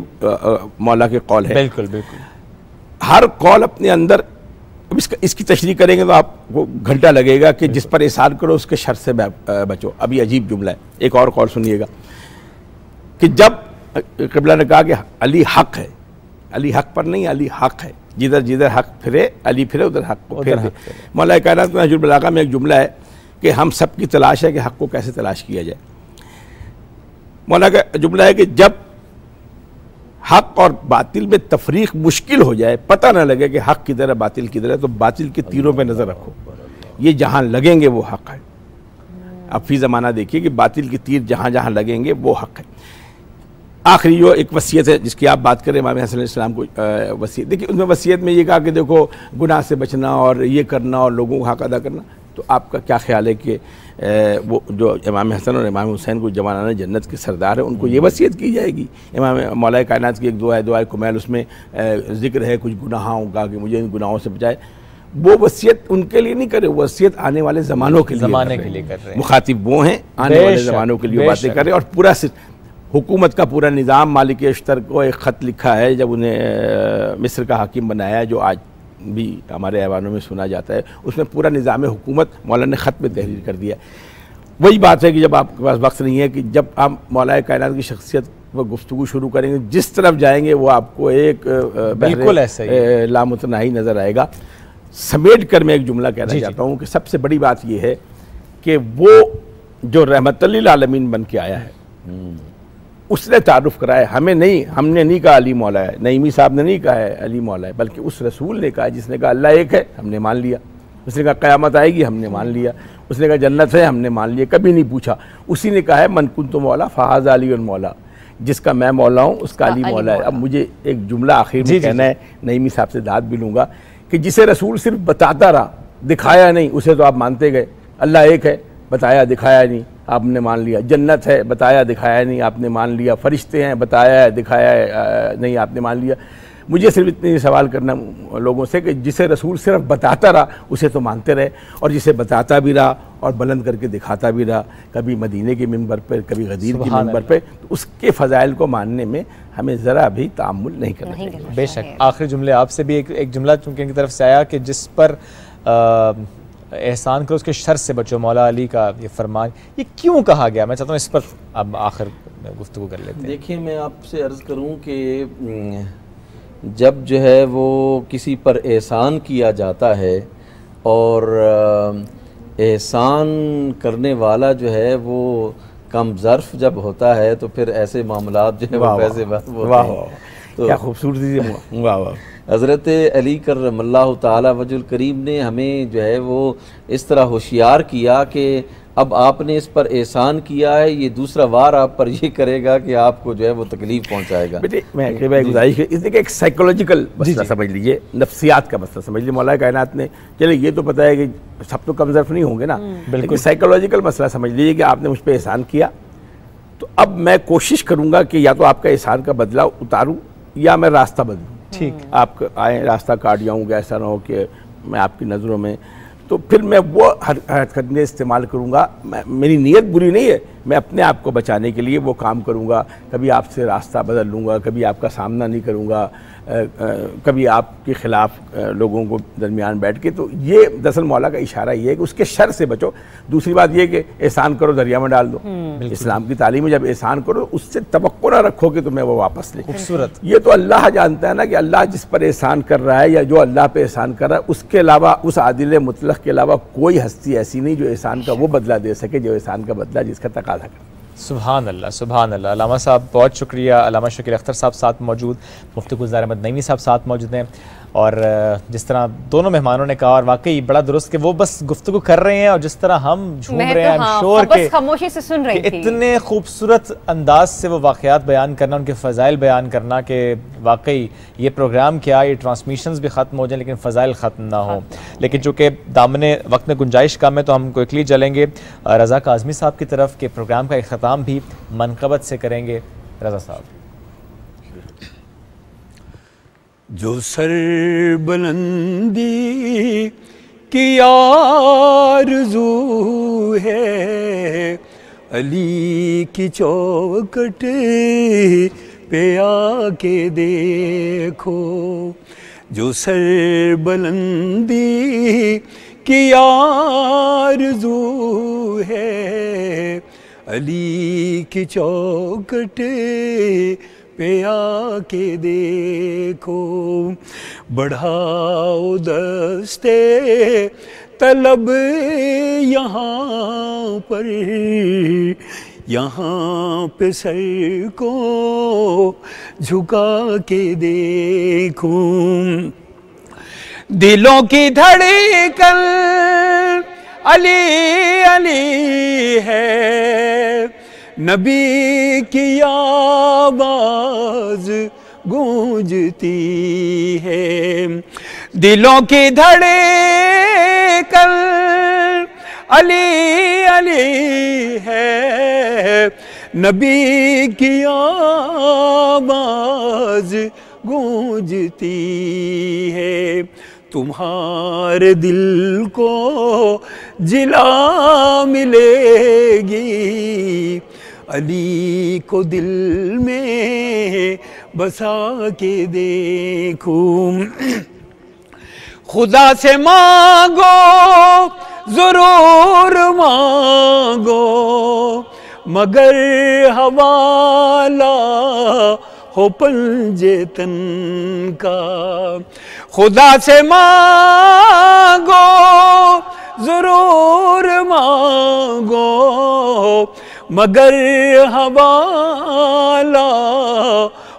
مولا کے قول ہے بالکل بالکل۔ ہر قول اپنے اندر اب اس کا اس کی تشریح کریں گے تو آپ کو گھنٹہ لگے گا کہ جس پر احسان کرو اس کے شر سے بچو۔ اب یہ عجیب جملہ ہے۔ ایک اور قول سنیے گا۔ کہ جب قبلہ نے کہا کہ علی حق ہے۔ علی حق پر نہیں علی حق ہے۔ جدھر جدھر حق پھرے علی پھرے ادھر حق کو پھر۔ مولا کائنات میں حجر البلاغہ میں ایک جملہ ہے کہ ہم سب کی تلاش ہے کہ حق کو کیسے تلاش کیا جائے۔ مولا کا جملہ ہے کہ جب حق اور باطل میں تفریق مشکل ہو جائے، پتہ نہ لگے کہ حق کدھر ہے، باطل کدھر ہے، تو باطل کے تیروں پہ نظر رکھو۔ یہ جہاں لگیں گے وہ حق ہے۔ اب فی زمانہ دیکھیے کہ باطل کے تیر جہاں جہاں لگیں گے وہ حق ہے۔ آخری جو ایک وصیت ہے، جس کی آپ بات کریں، امام حسن علیہ السلام کو وصیت۔ دیکھیے ان میں وصیت میں یہ کہا کہ دیکھو، گناہ سے بچنا اور یہ کرنا اور لوگوں کو حق ادا کرنا۔ تو آپ کا کیا خیال ہے کہ وہ جو امام حسن اور امام حسین کو جوانانہ جنت کے سردار ہیں ان کو یہ وصیت کی جائے گی امام مولا کائنات کی ایک دعا ہے دعائے کمیل اس میں ذکر ہے کچھ گناہوں کا کہ مجھے ان گناہوں سے بچائے وہ وصیت ان کے لیے نہیں کرے وہ وصیت آنے والے زمانوں کے لیے زمانے کے لیے۔ کر رہے ہیں۔ مخاطب وہ ہیں آنے والے زمانوں کے لیے باتیں۔ کر رہے ہیں اور پورا حکومت کا پورا نظام مالک اشتر کو ایک خط لکھا ہے جب انہیں مصر کا حاکم بنایا جو آج بھی ہمارے ایوانوں میں سنا جاتا ہے اس میں پورا نظام حکومت مولانا نے خط میں تحریر کر دیا وہی بات ہے کہ جب آپ کے پاس وقت نہیں ہے کہ جب آپ مولا کائنات کی شخصیت پر گفتگو شروع کریں گے جس طرف جائیں گے وہ آپ کو ایک بالکل ایسا لامتناہی نظر آئے گا۔ سمیٹ کر میں ایک جملہ کہنا جی، جی۔ چاہتا ہوں کہ سب سے بڑی بات یہ ہے کہ وہ جو رحمت للعالمین بن کے آیا ہے اس نے تعارف کرایا ہمیں نہیں ہم نے نہیں کہا علی مولا ہے۔ نعیمی صاحب نے نہیں کہا ہے علی مولا ہے بلکہ اس رسول نے کہا جس نے کہا اللہ ایک ہے ہم نے مان لیا۔ اس نے کہا قیامت آئے گی ہم نے مان لیا۔ اس نے کہا جنت ہے ہم نے مان لیا۔ کبھی نہیں پوچھا۔ اسی نے کہا ہے من کن تو مولا فہذ علی المولا جس کا میں مولا ہوں اس کا علی علی مولا ہے۔ اب مولا۔ مجھے ایک جملہ آخر جی، میں جی، کہنا جی۔ ہے نعیمی صاحب سے داد بھی لوں گا کہ جسے رسول صرف بتاتا رہا دکھایا نہیں اسے تو آپ مانتے گئے۔ اللہ ایک ہے بتایا دکھایا نہیں۔ آپ نے مان لیا جنت ہے بتایا دکھایا نہیں آپ نے مان لیا فرشتے ہیں بتایا ہے دکھایا ہے نہیں آپ نے مان لیا۔ مجھے صرف اتنی سوال کرنا لوگوں سے کہ جسے رسول صرف بتاتا رہا اسے تو مانتے رہے اور جسے بتاتا بھی رہا اور بلند کر کے دکھاتا بھی رہا کبھی مدینے کے ممبر پر کبھی غدیر کے سبحان ممبر۔ پہ تو اس کے فضائل کو ماننے میں ہمیں ذرا بھی تعمل نہیں کرنا چاہیے۔ بے شک آخری جملے آپ سے بھی ایک ایک جملہ چونکہ ان کی طرف سے آیا کہ جس پر احسان کرو اس کے شر سے بچو مولا علی کا یہ فرمان یہ کیوں کہا گیا؟ میں چاہتا ہوں اس پر اب آخر گفتگو کر لیتے ہیں۔ دیکھیں میں آپ سے عرض کروں کہ جب جو ہے وہ کسی پر احسان کیا جاتا ہے اور احسان کرنے والا جو ہے وہ کم ظرف جب ہوتا ہے تو پھر ایسے معاملات جو ہے وہ بات ہوتے واہ ہیں۔ واہ، کیا خوبصورتی سے واہ واہ۔ حضرت علی کرم اللہ تعالی وجہ الکریم نے ہمیں جو ہے وہ اس طرح ہوشیار کیا کہ اب آپ نے اس پر احسان کیا ہے یہ دوسرا وار آپ پر یہ کرے گا کہ آپ کو جو ہے وہ تکلیف پہنچائے گا۔ بیٹے میں گزارش ہے اس نے ایک سائیکولوجیکل مسئلہ سمجھ لیجیے نفسیات کا مسئلہ سمجھ لیجیے۔ مولا کائنات نے چلے یہ تو پتہ ہے کہ سب تو کم ظرف نہیں ہوں گے نا۔ لیکن سائیکولوجیکل مسئلہ سمجھ لیجیے کہ آپ نے مجھ پہ احسان کیا۔ تو اب میں کوشش کروں گا کہ یا تو آپ کا احسان کا بدلہ اتاروں یا میں راستہ بدلوں۔ ٹھیک آپ آئیں راستہ کاٹ جاؤں گا ایسا نہ ہو کہ میں آپ کی نظروں میں۔ تو پھر میں وہ حرکتیں استعمال کروں گا۔ میری نیت بری نہیں ہے میں اپنے آپ کو بچانے کے لیے وہ کام کروں گا۔ کبھی آپ سے راستہ بدل لوں گا کبھی آپ کا سامنا نہیں کروں گا۔ کبھی آپ کے خلاف لوگوں کو درمیان بیٹھ کے تو یہ دراصل مولا کا اشارہ یہ ہے کہ اس کے شر سے بچو۔ دوسری بات یہ کہ احسان کرو دریا میں ڈال دو۔ اسلام کی تعلیم میں جب احسان کرو اس سے توقع نہ رکھو کہ تمہیں وہ واپس لے۔ خوبصورت۔ یہ تو اللہ جانتا ہے نا کہ اللہ جس پر احسان کر رہا ہے یا جو اللہ پہ احسان کر رہا ہے اس کے علاوہ اس عادل مطلق کے علاوہ کوئی ہستی ایسی نہیں جو احسان کا وہ بدلہ دے سکے جو احسان کا بدلہ جس کا تقاضا کرے۔ سبحان اللہ سبحان اللہ۔ علامہ صاحب، بہت شکریہ۔ علامہ شکیل اختر صاحب ساتھ موجود، مفتی گلزار احمد نعمی صاحب ساتھ موجود ہیں۔ اور جس طرح دونوں مہمانوں نے کہا اور واقعی بڑا درست کہ وہ بس گفتگو کر رہے ہیں اور جس طرح ہم جھوم رہے ہیں ہاں شور بس خاموشی سے سن رہی تھی۔ اتنے خوبصورت انداز سے وہ واقعات بیان کرنا ان کے فضائل بیان کرنا کہ واقعی یہ پروگرام کیا یہ ٹرانسمیشنز بھی ختم ہو جائیں لیکن فضائل ختم نہ ہوں۔ لیکن چونکہ دامن وقت میں گنجائش کم ہے تو ہم کوئکلی چلیں گے۔ رضا کاظمی صاحب کی طرف کہ پروگرام کا اختتام بھی منقبت سے کریں گے۔ رضا صاحب۔ جو سر بلندی کی آرزو ہے، علی کی چوکٹ پہ آ کے دیکھو۔ جو سر بلندی کی آرزو ہے، علی کی چوکٹ پہ آ کے دیکھو، بڑھاؤ دستے طلب یہاں پر، یہاں پہ سر کو جھکا کے دیکھو۔ دلوں کی دھڑکن علی علی ہے نبی کی آواز گونجتی ہے۔ دلوں کی دھڑے کل علی علی ہے۔ نبی کی آواز گونجتی ہے۔ تمہارے دل کو جلا ملے گی۔ علی کو دل میں بسا کے دیکھوں۔ خدا سے مانگو، ضرور مانگو، مگر حوالہ ہو پنجے تن کا۔ خدا سے مانگو، ضرور مانگو مگر حوالہ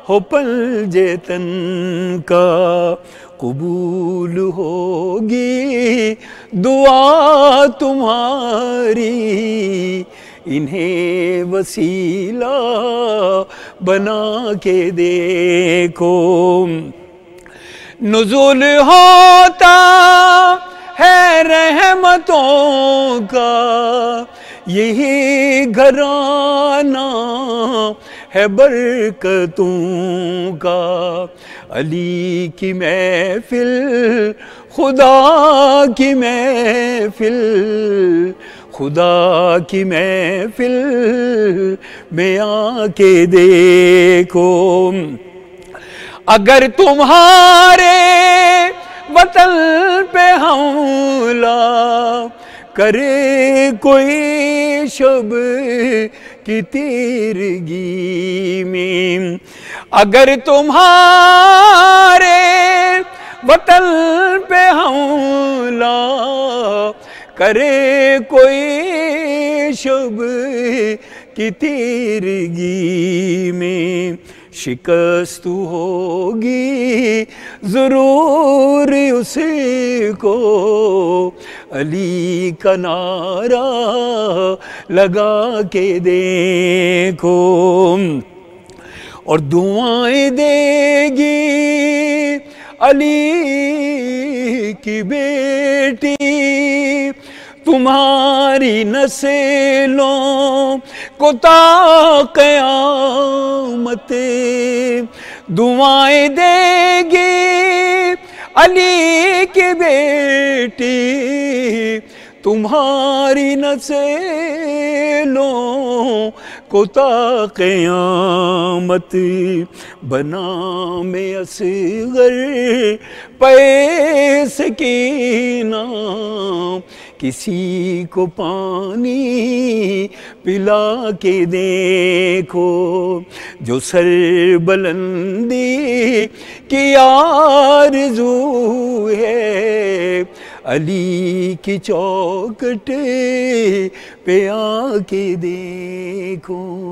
ہو پنجے تن کا قبول ہوگی۔ دعا تمہاری، انہیں وسیلہ بنا کے دیکھو۔ نزول ہوتا ہے رحمتوں کا یہی گھرانہ ہے برکتوں کا۔ علی کی محفل، خدا کی محفل، خدا کی محفل میں آ کے دیکھو۔ اگر تمہارے وطن پہ حملہ کرے کوئی شب کی تیرگی میں۔ اگر تمہارے وطن پہ حملہ کرے کوئی شب کی تیرگی میں شکست ہوگی، ضرور اس کو۔ علی کا نعرہ لگا کے دیکھو۔ اور دعائیں دے گی علی کی بیٹی۔ تمہاری نسلوں کو تا قیامت دعائیں دے گی۔ علی کی بیٹی، تمہاری نسلوں کو تا قیامت بنا میں اصغر پیس کی نام کسی کو پانی پلا کے دیکھو، جو سر بلندی کی آرزو ہے۔ علی کی چوکٹ پہ آ کے دیکھو۔